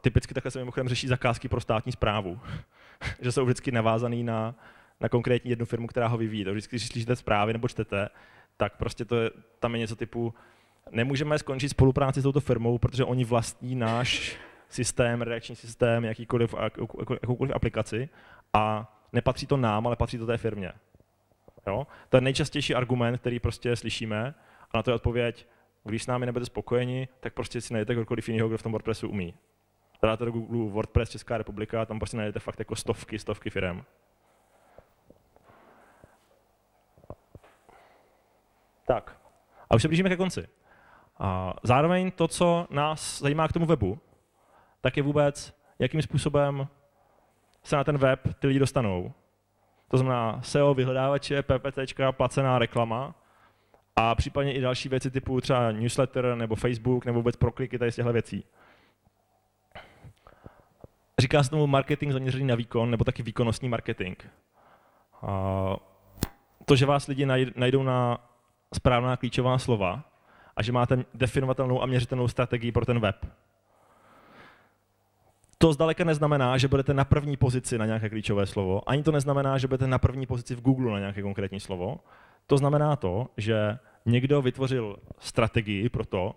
typicky takhle se mimochodem řeší zakázky pro státní zprávu, že jsou vždycky navázaný na, na konkrétní jednu firmu, která ho vyvíjí. To vždycky, když slyšíte zprávy nebo čtete, tak prostě to je, tam je něco typu, nemůžeme skončit spolupráci s touto firmou, protože oni vlastní náš systém, redakční systém, jakýkoliv, jakoukoliv aplikaci a nepatří to nám, ale patří to té firmě. Jo? To je nejčastější argument, který prostě slyšíme a na to je odpověď, když s námi nebudete spokojeni, tak prostě si najdete kdokoliv jiného, kdo v tom WordPressu umí. Dáte do Google WordPress Česká republika, tam prostě najdete fakt jako stovky, stovky firm. Tak, a už se blížíme ke konci. A zároveň to, co nás zajímá k tomu webu, tak je vůbec, jakým způsobem se na ten web ty lidi dostanou. To znamená SEO, vyhledávače, PPT, placená reklama a případně i další věci typu třeba newsletter nebo Facebook nebo vůbec prokliky tady z těchto věcí. Říká se tomu marketing zaměřený na výkon nebo taky výkonnostní marketing. A to, že vás lidi najdou na správná klíčová slova a že máte definovatelnou a měřitelnou strategii pro ten web. To zdaleka neznamená, že budete na první pozici na nějaké klíčové slovo, ani to neznamená, že budete na první pozici v Google na nějaké konkrétní slovo. To znamená to, že někdo vytvořil strategii pro to,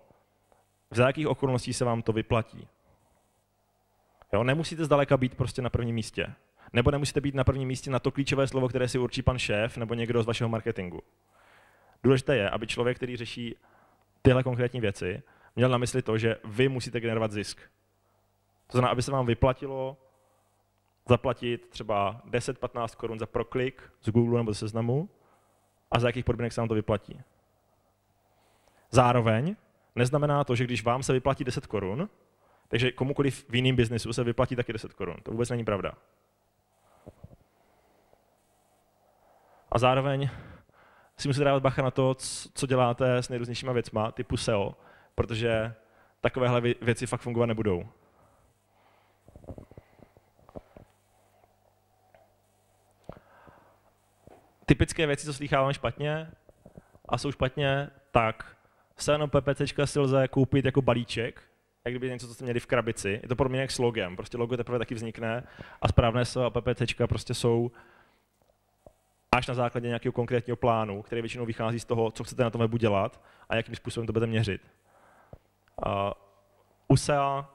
v jakých okolností se vám to vyplatí. Jo, nemusíte zdaleka být prostě na prvním místě. Nebo nemusíte být na prvním místě na to klíčové slovo, které si určí pan šéf nebo někdo z vašeho marketingu. Důležité je, aby člověk, který řeší tyhle konkrétní věci, měl na mysli to, že vy musíte generovat zisk. To znamená, aby se vám vyplatilo zaplatit třeba 10-15 korun za proklik z Google nebo ze seznamu a za jakých podmínek se vám to vyplatí. Zároveň neznamená to, že když vám se vyplatí 10 korun, takže komukoliv v jiném biznesu se vyplatí taky 10 korun. To vůbec není pravda. A zároveň si musíte dávat bacha na to, co děláte s nejrůznějšíma věcma, typu SEO, protože takovéhle věci fakt fungovat nebudou. Typické věci, co slychávám špatně a jsou špatně, tak SEO PPC si lze koupit jako balíček, jak kdyby něco, co jste měli v krabici. Je to podobně jak s logem. Prostě logo teprve taky vznikne a správné SEO a PPC prostě jsou až na základě nějakého konkrétního plánu, který většinou vychází z toho, co chcete na tom webu dělat a jakým způsobem to budete měřit. Uh, u SEA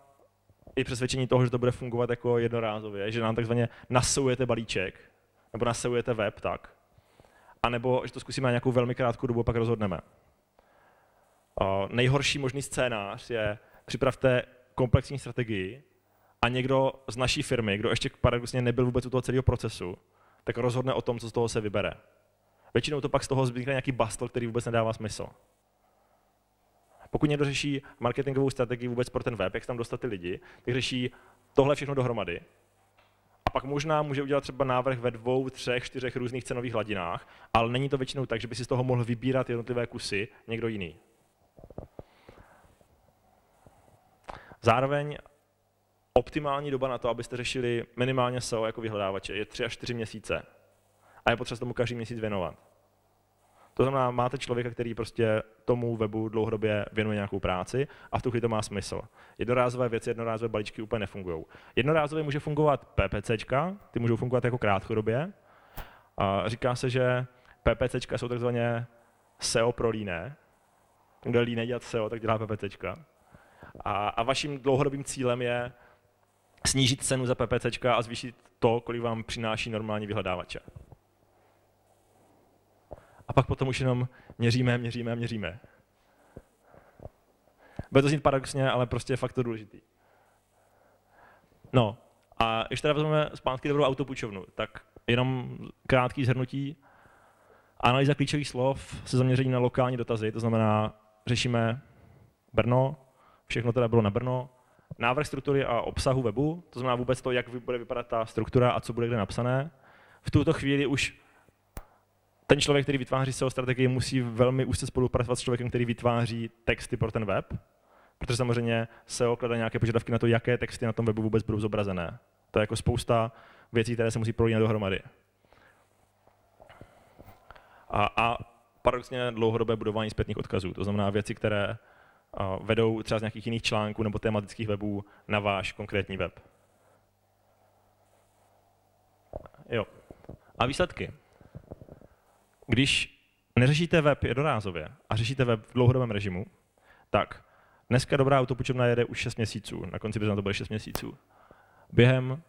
je přesvědčení toho, že to bude fungovat jako jednorázově, že nám takzvaně nasoujete balíček, nebo nasoujete web tak, a nebo že to zkusíme na nějakou velmi krátkou dobu a pak rozhodneme. Nejhorší možný scénář je, připravte komplexní strategii a někdo z naší firmy, kdo ještě paradoxně nebyl vůbec u toho celého procesu, tak rozhodne o tom, co z toho se vybere. Většinou to pak z toho vznikne nějaký bastl, který vůbec nedává smysl. Pokud někdo řeší marketingovou strategii vůbec pro ten web, jak tam dostat ty lidi, tak řeší tohle všechno dohromady. A pak možná může udělat třeba návrh ve dvou, třech, čtyřech různých cenových hladinách, ale není to většinou tak, že by si z toho mohl vybírat jednotlivé kusy někdo jiný. Zároveň optimální doba na to, abyste řešili minimálně SEO jako vyhledávače, je 3 až 4 měsíce. A je potřeba tomu každý měsíc věnovat. To znamená, máte člověka, který prostě tomu webu dlouhodobě věnuje nějakou práci a v tu chvíli to má smysl. Jednorázové věci, jednorázové balíčky úplně nefungují. Jednorázově může fungovat PPC, ty můžou fungovat jako krátkodobě. A říká se, že PPC jsou takzvaně SEO pro líné. Kdo líné dělat SEO, tak dělá PPC. A, a vaším dlouhodobým cílem je snížit cenu za PPC a zvýšit to, kolik vám přináší normální vyhledávače. A pak potom už jenom měříme, měříme, měříme. Bude to znít paradoxně, ale prostě je fakt to důležitý. No, a ještě teda vezmeme zpátky dobrou autopůjčovnu, tak jenom krátký zhrnutí. Analýza klíčových slov se zaměření na lokální dotazy, to znamená, řešíme Brno, všechno teda bylo na Brno, návrh struktury a obsahu webu, to znamená vůbec to, jak bude vypadat ta struktura a co bude kde napsané. V tuto chvíli už ten člověk, který vytváří SEO strategii, musí velmi úzce spolupracovat s člověkem, který vytváří texty pro ten web, protože samozřejmě SEO klade nějaké požadavky na to, jaké texty na tom webu vůbec budou zobrazené. To je jako spousta věcí, které se musí prolínat dohromady. A, a paradoxně dlouhodobé budování zpětných odkazů, to znamená věci, které vedou třeba z nějakých jiných článků nebo tematických webů na váš konkrétní web. Jo. A výsledky. Když neřešíte web jednorázově a řešíte web v dlouhodobém režimu, tak dneska dobrá autopučovna jede už 6 měsíců, na konci března to bude 6 měsíců. Během,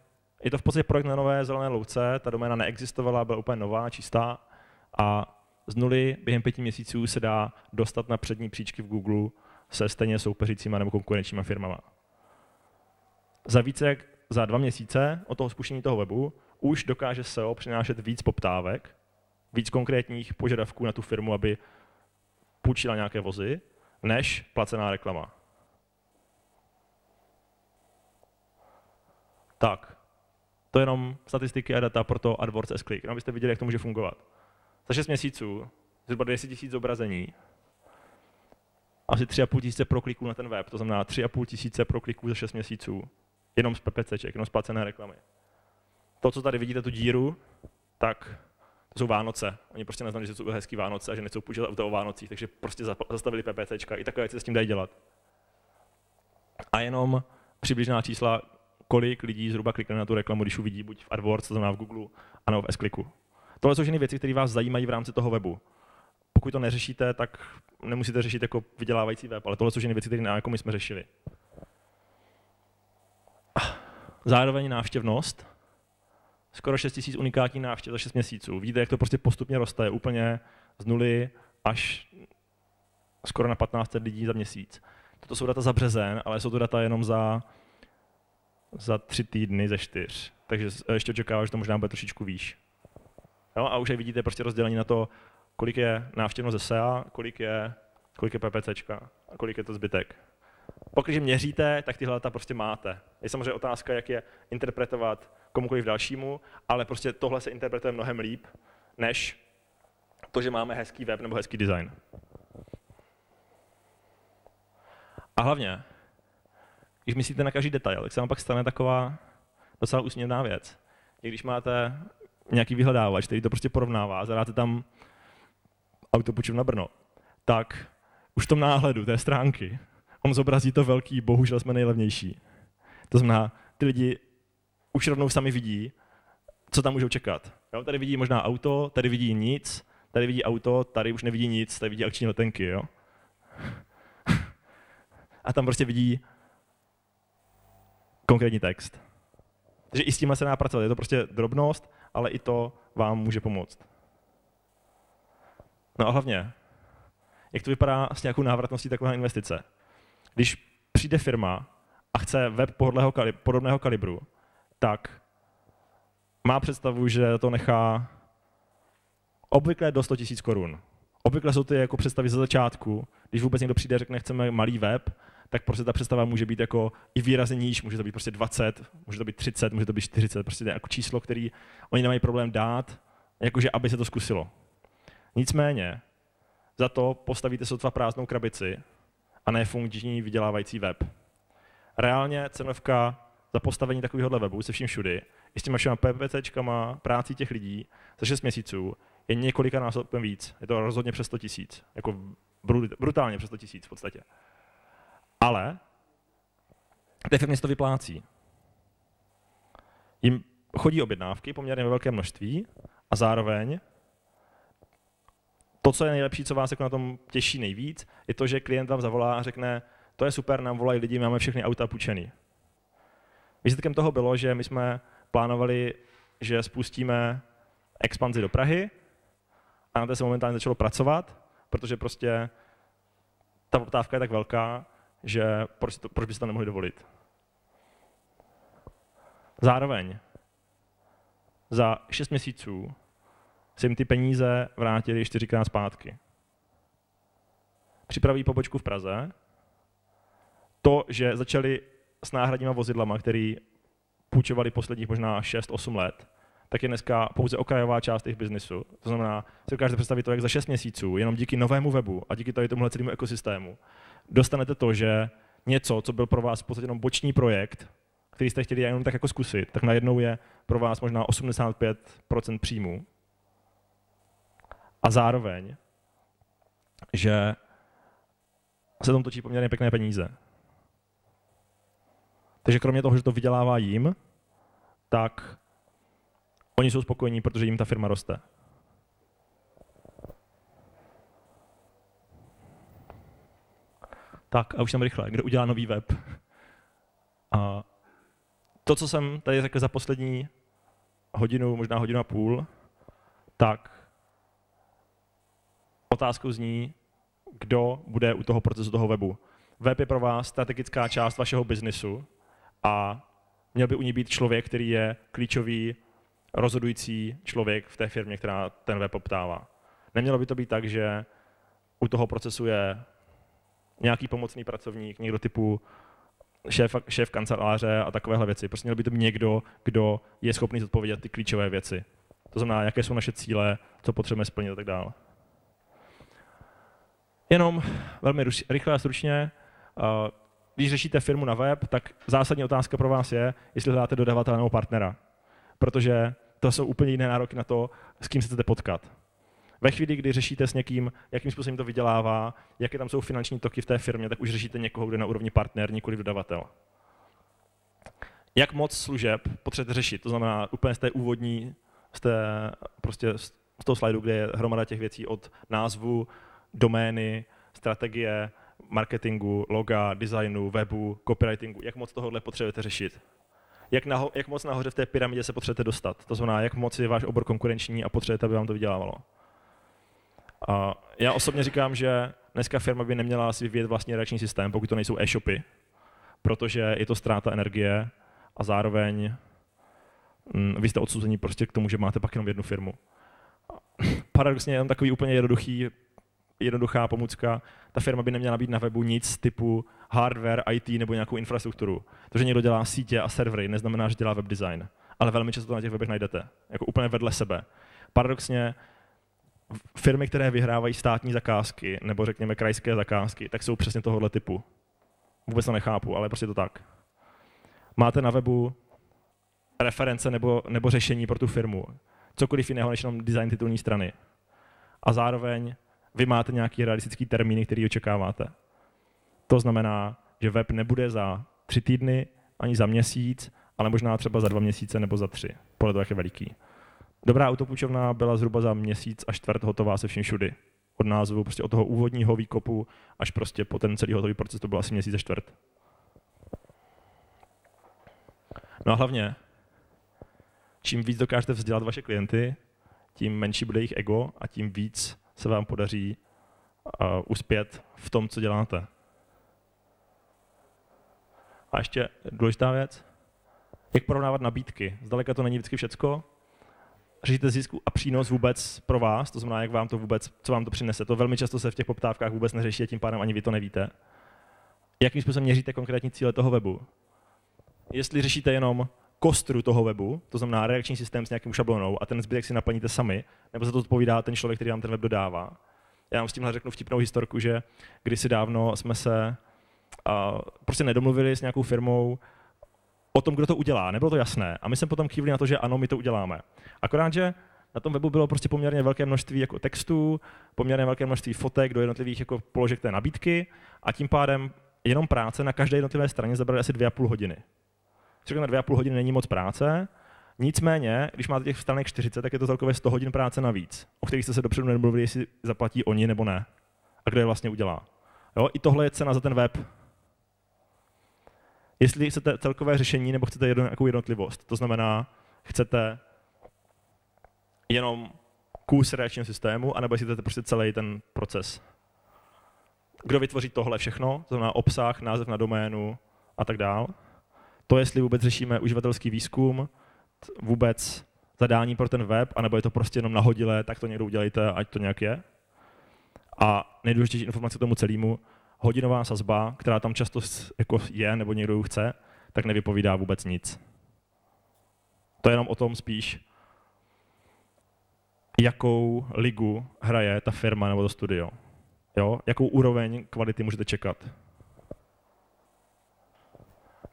je to v podstatě projekt na nové zelené louce, ta doména neexistovala, byla úplně nová, čistá a z nuly během pěti měsíců se dá dostat na přední příčky v Google se stejně soupeřícíma nebo konkurenčníma firmama. Za více jak za dva měsíce od toho spuštění toho webu už dokáže SEO přinášet víc poptávek, víc konkrétních požadavků na tu firmu, aby půjčila nějaké vozy, než placená reklama. Tak, to je jenom statistiky a data pro to AdWords S-Click, abyste viděli, jak to může fungovat. Za 6 měsíců zhruba 200 000 zobrazení, asi 3,5 tisíce prokliků na ten web, to znamená 3,5 tisíce prokliků za 6 měsíců, jenom z PPCček, jenom z placené reklamy. To, co tady vidíte, tu díru, tak jsou Vánoce. Oni prostě neznají, že jsou hezký Vánoce a že nechcou půjčit auto o Vánocích, takže prostě zastavili PPCčka. I takové věci se s tím dají dělat. A jenom přibližná čísla, kolik lidí zhruba klikne na tu reklamu, když uvidí buď v AdWords, to znamená v Google, anebo v S-Clicku. Tohle jsou všechny věci, které vás zajímají v rámci toho webu. Pokud to neřešíte, tak nemusíte řešit jako vydělávající web, ale tohle jsou všechny věci, které jako my jsme řešili. Zároveň návštěvnost. Skoro 6 000 unikátní návštěv za 6 měsíců. Vidíte, jak to prostě postupně roste, úplně z nuly až skoro na 15 lidí za měsíc. Toto jsou data za březen, ale jsou to data jenom za, za tři týdny ze čtyř. Takže ještě očekávám, že to možná bude trošičku výš. Jo, a už jak vidíte prostě rozdělení na to, kolik je návštěvnost ze SEA, kolik je, kolik je PPCčka a kolik je to zbytek. Pokud měříte, tak tyhle data prostě máte. Je samozřejmě otázka, jak je interpretovat komukoliv dalšímu, ale prostě tohle se interpretuje mnohem líp, než to, že máme hezký web nebo hezký design. A hlavně, když myslíte na každý detail, tak se vám pak stane taková docela úsměvná věc. Když máte nějaký vyhledávač, který to prostě porovnává, zadáte tam autopučovna Brno, tak už v tom náhledu té stránky on zobrazí to velký, bohužel jsme nejlevnější. To znamená, ty lidi už rovnou sami vidí, co tam můžou čekat. Jo? Tady vidí možná auto, tady vidí nic, tady vidí auto, tady už nevidí nic, tady vidí akční letenky. Jo? A tam prostě vidí konkrétní text. Takže i s tím se dá pracovat. Je to prostě drobnost, ale i to vám může pomoct. No a hlavně, jak to vypadá s nějakou návratností takové investice? Když přijde firma a chce web podobného kalibru, tak má představu, že to nechá obvykle do 100 000 korun. Obvykle jsou ty jako představy ze začátku, když vůbec někdo přijde a řekne, chceme malý web, tak prostě ta představa může být jako i výrazně níž, může to být prostě 20, může to být 30, může to být 40, prostě jako číslo, který oni nemají problém dát, jakože aby se to zkusilo. Nicméně, za to postavíte sotva prázdnou krabici a ne funkční vydělávající web. Reálně cenovka za postavení takovéhohle webu se vším všudy, i s těma všema PPCčkama, práci těch lidí za 6 měsíců, je několika násobkem víc. Je to rozhodně přes 100 tisíc. Jako brutálně přes 100 tisíc v podstatě. Ale té firmě se to vyplácí. Jim chodí objednávky poměrně ve velké množství a zároveň to, co je nejlepší, co vás jako na tom těší nejvíc, je to, že klient vám zavolá a řekne, to je super, nám volají lidi, máme všechny auta půjčený. Výsledkem toho bylo, že my jsme plánovali, že spustíme expanzi do Prahy a na té se momentálně začalo pracovat, protože prostě ta poptávka je tak velká, že proč, to, proč by se to nemohli dovolit. Zároveň za 6 měsíců si jim ty peníze vrátili čtyřikrát zpátky. Připraví pobočku v Praze. To, že začali s náhradníma vozidlama, který půjčovali posledních možná 6-8 let, tak je dneska pouze okrajová část těch biznisu. To znamená, si dokážete představit to, jak za 6 měsíců, jenom díky novému webu a díky tady tomuhle celému ekosystému, dostanete to, že něco, co byl pro vás v podstatě jenom boční projekt, který jste chtěli jenom tak jako zkusit, tak najednou je pro vás možná 85% příjmů. A zároveň, že se tam točí poměrně pěkné peníze. Takže kromě toho, že to vydělává jim, tak oni jsou spokojení, protože jim ta firma roste. Tak a už jsem rychle. Kdo udělá nový web? A to, co jsem tady řekl za poslední hodinu, možná hodinu a půl, tak otázkou zní, kdo bude u toho procesu toho webu. Web je pro vás strategická část vašeho biznesu a měl by u ní být člověk, který je klíčový, rozhodující člověk v té firmě, která ten web poptává. Nemělo by to být tak, že u toho procesu je nějaký pomocný pracovník, někdo typu šéf, šéf kanceláře a takovéhle věci. Prostě měl by to být někdo, kdo je schopný zodpovědět ty klíčové věci. To znamená, jaké jsou naše cíle, co potřebujeme splnit a tak dále. Jenom velmi rychle a stručně, když řešíte firmu na web, tak zásadní otázka pro vás je, jestli hledáte dodavatele nebo partnera. Protože to jsou úplně jiné nároky na to, s kým se chcete potkat. Ve chvíli, kdy řešíte s někým, jakým způsobem to vydělává, jaké tam jsou finanční toky v té firmě, tak už řešíte někoho, kdo je na úrovni partner, nikoli dodavatel. Jak moc služeb potřebujete řešit? To znamená úplně z té úvodní, z, té, prostě z toho slajdu, kde je hromada těch věcí od názvu, domény, strategie, marketingu, loga, designu, webu, copywritingu, jak moc tohohle potřebujete řešit. Jak, naho, jak moc nahoře v té pyramidě se potřebujete dostat. To znamená, jak moc je váš obor konkurenční a potřebujete, aby vám to vydělávalo. A já osobně říkám, že dneska firma by neměla asi vyvíjet vlastní reakční systém, pokud to nejsou e-shopy, protože je to ztráta energie a zároveň mm, vy jste odsouzení prostě k tomu, že máte pak jenom jednu firmu. Paradoxně jenom takový úplně jednoduchý, jednoduchá pomůcka, ta firma by neměla být na webu nic typu hardware, IT nebo nějakou infrastrukturu. To, že někdo dělá sítě a servery, neznamená, že dělá web design. Ale velmi často to na těch webech najdete, jako úplně vedle sebe. Paradoxně firmy, které vyhrávají státní zakázky nebo řekněme krajské zakázky, tak jsou přesně tohohle typu. Vůbec to nechápu, ale prostě to tak. Máte na webu reference nebo, nebo řešení pro tu firmu. Cokoliv jiného než jenom design titulní strany. A zároveň vy máte nějaký realistický termíny, který očekáváte. To znamená, že web nebude za tři týdny, ani za měsíc, ale možná třeba za dva měsíce nebo za tři, podle toho, jak je veliký. Dobrá autopůjčovna byla zhruba za měsíc až čtvrt hotová se vším všudy. Od názvu, prostě od toho úvodního výkopu až prostě po ten celý hotový proces to byl asi měsíc a čtvrt. No a hlavně, čím víc dokážete vzdělat vaše klienty, tím menší bude jejich ego a tím víc se vám podaří uh, uspět v tom, co děláte. A ještě důležitá věc, jak porovnávat nabídky. Zdaleka to není vždycky všecko, řešíte zisk a přínos vůbec pro vás, to znamená, jak vám to vůbec, co vám to přinese. To velmi často se v těch poptávkách vůbec neřeší a tím pádem ani vy to nevíte. Jakým způsobem měříte konkrétní cíle toho webu? Jestli řešíte jenom kostru toho webu, to znamená reakční systém s nějakým šablonou a ten zbytek si naplníte sami, nebo za to odpovídá ten člověk, který vám ten web dodává. Já vám s tímhle řeknu vtipnou historku, že kdysi dávno jsme se uh, prostě nedomluvili s nějakou firmou, o tom, kdo to udělá. Nebylo to jasné. A my jsme potom kývli na to, že ano, my to uděláme. Akorát, že na tom webu bylo prostě poměrně velké množství jako textů, poměrně velké množství fotek do jednotlivých jako položek té nabídky a tím pádem jenom práce na každé jednotlivé straně zabrali asi dvě a půl hodiny. Řekněme, dvě a půl hodiny není moc práce, nicméně, když máte těch stranek 40, tak je to celkově 100 hodin práce navíc, o kterých jste se dopředu nemluvili, jestli zaplatí oni nebo ne. A kdo je vlastně udělá. Jo? I tohle je cena za ten web, jestli chcete celkové řešení nebo chcete nějakou jednotlivost. To znamená, chcete jenom kus reakčního systému, anebo jestli chcete prostě celý ten proces. Kdo vytvoří tohle všechno, to znamená obsah, název na doménu a tak dál. To, jestli vůbec řešíme uživatelský výzkum, vůbec zadání pro ten web, anebo je to prostě jenom nahodilé, tak to někdo udělejte, ať to nějak je. A nejdůležitější informace k tomu celému, hodinová sazba, která tam často jako je, nebo někdo ji chce, tak nevypovídá vůbec nic. To je jenom o tom spíš, jakou ligu hraje ta firma nebo to studio. Jo? Jakou úroveň kvality můžete čekat.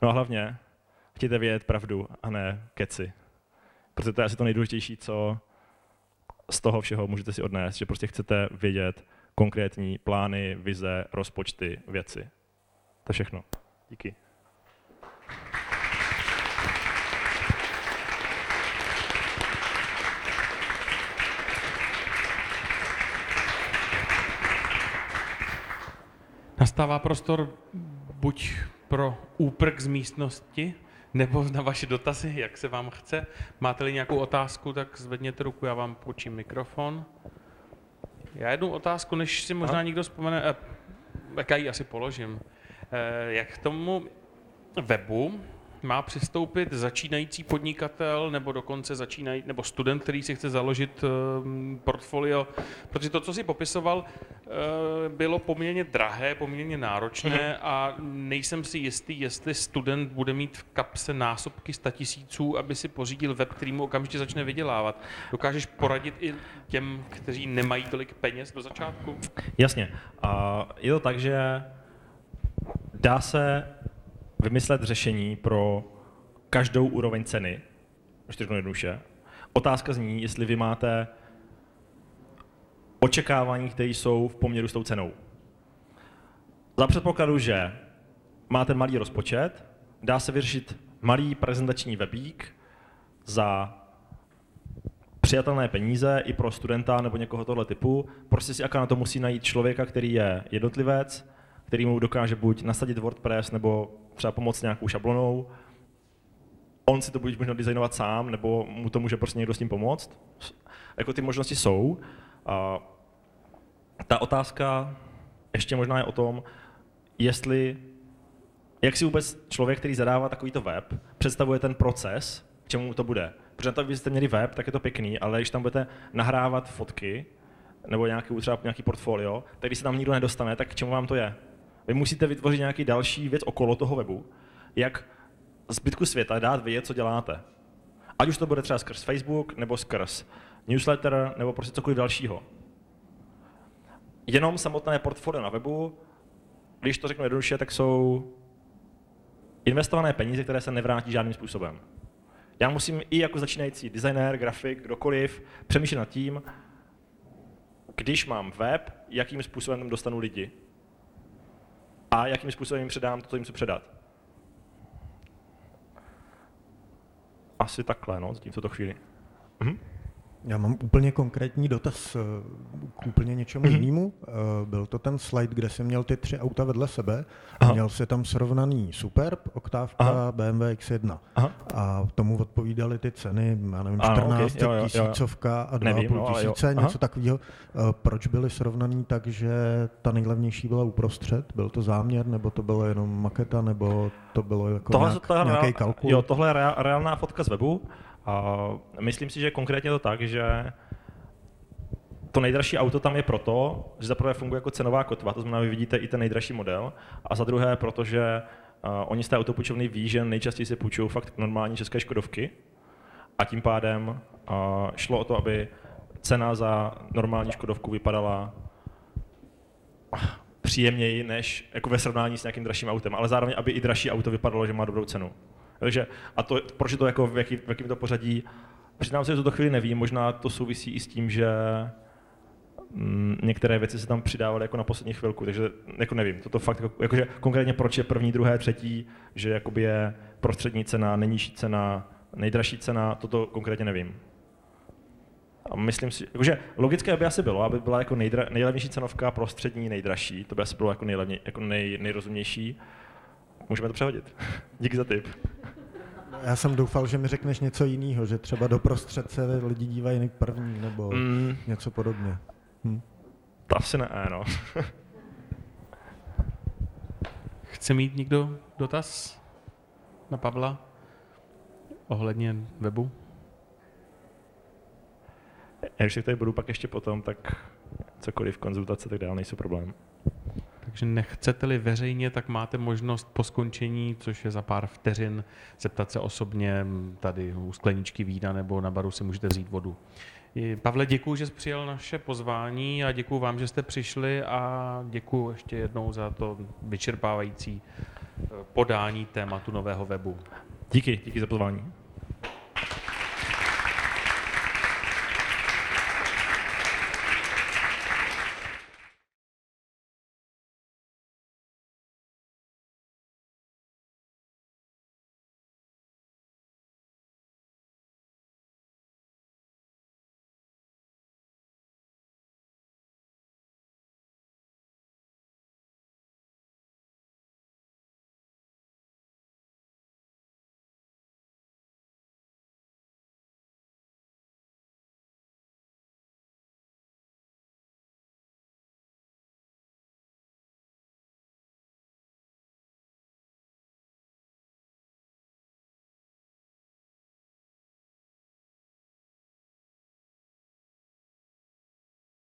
No a hlavně, chtějte vědět pravdu a ne keci. Protože to je asi to nejdůležitější, co z toho všeho můžete si odnést, že prostě chcete vědět konkrétní plány, vize, rozpočty, věci. To je všechno. Díky. Nastává prostor buď pro úprk z místnosti, nebo na vaše dotazy, jak se vám chce. Máte-li nějakou otázku, tak zvedněte ruku, já vám počím mikrofon. Já jednu otázku, než si možná někdo vzpomene, eh, jak já ji asi položím. Eh, jak k tomu webu má přistoupit začínající podnikatel nebo dokonce začínají, nebo student, který si chce založit uh, portfolio, protože to, co si popisoval, uh, bylo poměrně drahé, poměrně náročné mhm. a nejsem si jistý, jestli student bude mít v kapse násobky tisíců, aby si pořídil web, který mu okamžitě začne vydělávat. Dokážeš poradit i těm, kteří nemají tolik peněz do začátku? Jasně. A je to tak, že dá se vymyslet řešení pro každou úroveň ceny, když to jednoduše. Otázka zní, jestli vy máte očekávání, které jsou v poměru s tou cenou. Za předpokladu, že máte malý rozpočet, dá se vyřešit malý prezentační webík za přijatelné peníze i pro studenta nebo někoho tohle typu. Prostě si na to musí najít člověka, který je jednotlivec, který mu dokáže buď nasadit WordPress nebo třeba pomoct nějakou šablonou. On si to bude možná designovat sám, nebo mu to může prostě někdo s tím pomoct. Jako ty možnosti jsou. A ta otázka ještě možná je o tom, jestli, jak si vůbec člověk, který zadává takovýto web, představuje ten proces, k čemu to bude. Protože to, kdybyste měli web, tak je to pěkný, ale když tam budete nahrávat fotky, nebo nějaký, třeba nějaký portfolio, tak když se tam nikdo nedostane, tak k čemu vám to je? Vy musíte vytvořit nějaký další věc okolo toho webu, jak zbytku světa dát vědět, co děláte. Ať už to bude třeba skrz Facebook, nebo skrz newsletter, nebo prostě cokoliv dalšího. Jenom samotné portfolio na webu, když to řeknu jednoduše, tak jsou investované peníze, které se nevrátí žádným způsobem. Já musím i jako začínající designér, grafik, kdokoliv, přemýšlet nad tím, když mám web, jakým způsobem tam dostanu lidi a jakým způsobem jim předám to, co jim chci předat. Asi takhle, no, zatím v tuto chvíli. Mhm. Já mám úplně konkrétní dotaz eh, k úplně něčemu mm-hmm. jinému. Eh, byl to ten slide, kde jsi měl ty tři auta vedle sebe. Aha. Měl si tam srovnaný Superb, Oktávka, Aha. BMW X1. Aha. A tomu odpovídaly ty ceny, já nevím, 14 ano, okay. jo, jo, tisícovka a 2,5 no, tisíce, jo. něco takového. Eh, proč byly srovnaný tak, že ta nejlevnější byla uprostřed? Byl to záměr, nebo to bylo jenom maketa, nebo to bylo jako tohle, nějak, tohle, nějaký kalkul? Jo, tohle je reálná fotka z webu. Myslím si, že konkrétně to tak, že to nejdražší auto tam je proto, že zaprvé funguje jako cenová kotva, to znamená, vy vidíte i ten nejdražší model, a za druhé, protože uh, oni z té autopůjčovny ví, že nejčastěji se půjčují fakt normální české Škodovky a tím pádem uh, šlo o to, aby cena za normální Škodovku vypadala příjemněji než jako ve srovnání s nějakým dražším autem, ale zároveň, aby i dražší auto vypadalo, že má dobrou cenu. Takže, a to, proč je to jako, v, jaký, v jakém to pořadí, přiznám se, že to chvíli nevím, možná to souvisí i s tím, že mm, některé věci se tam přidávaly jako na poslední chvilku, takže jako nevím, toto fakt, jako, jakože konkrétně proč je první, druhé, třetí, že jakoby je prostřední cena, nejnižší cena, nejdražší cena, toto konkrétně nevím. A myslím si, jakože logické by asi bylo, aby byla jako nejdra, nejlevnější cenovka, prostřední, nejdražší, to by asi bylo jako, nejlevně, jako nej, nejrozumnější. Můžeme to přehodit. Díky za tip. Já jsem doufal, že mi řekneš něco jiného, že třeba doprostřed se lidi dívají první nebo mm. něco podobně. Hm. To asi ne, no. Chce mít někdo dotaz na Pavla ohledně webu? Já když tady budu pak ještě potom, tak cokoliv konzultace, tak dál nejsou problém. Takže nechcete-li veřejně, tak máte možnost po skončení, což je za pár vteřin, zeptat se osobně tady u skleničky vína nebo na baru si můžete vzít vodu. Pavle, děkuji, že jsi přijal naše pozvání a děkuji vám, že jste přišli a děkuji ještě jednou za to vyčerpávající eh, podání tématu nového webu. Díky, díky za pozvání.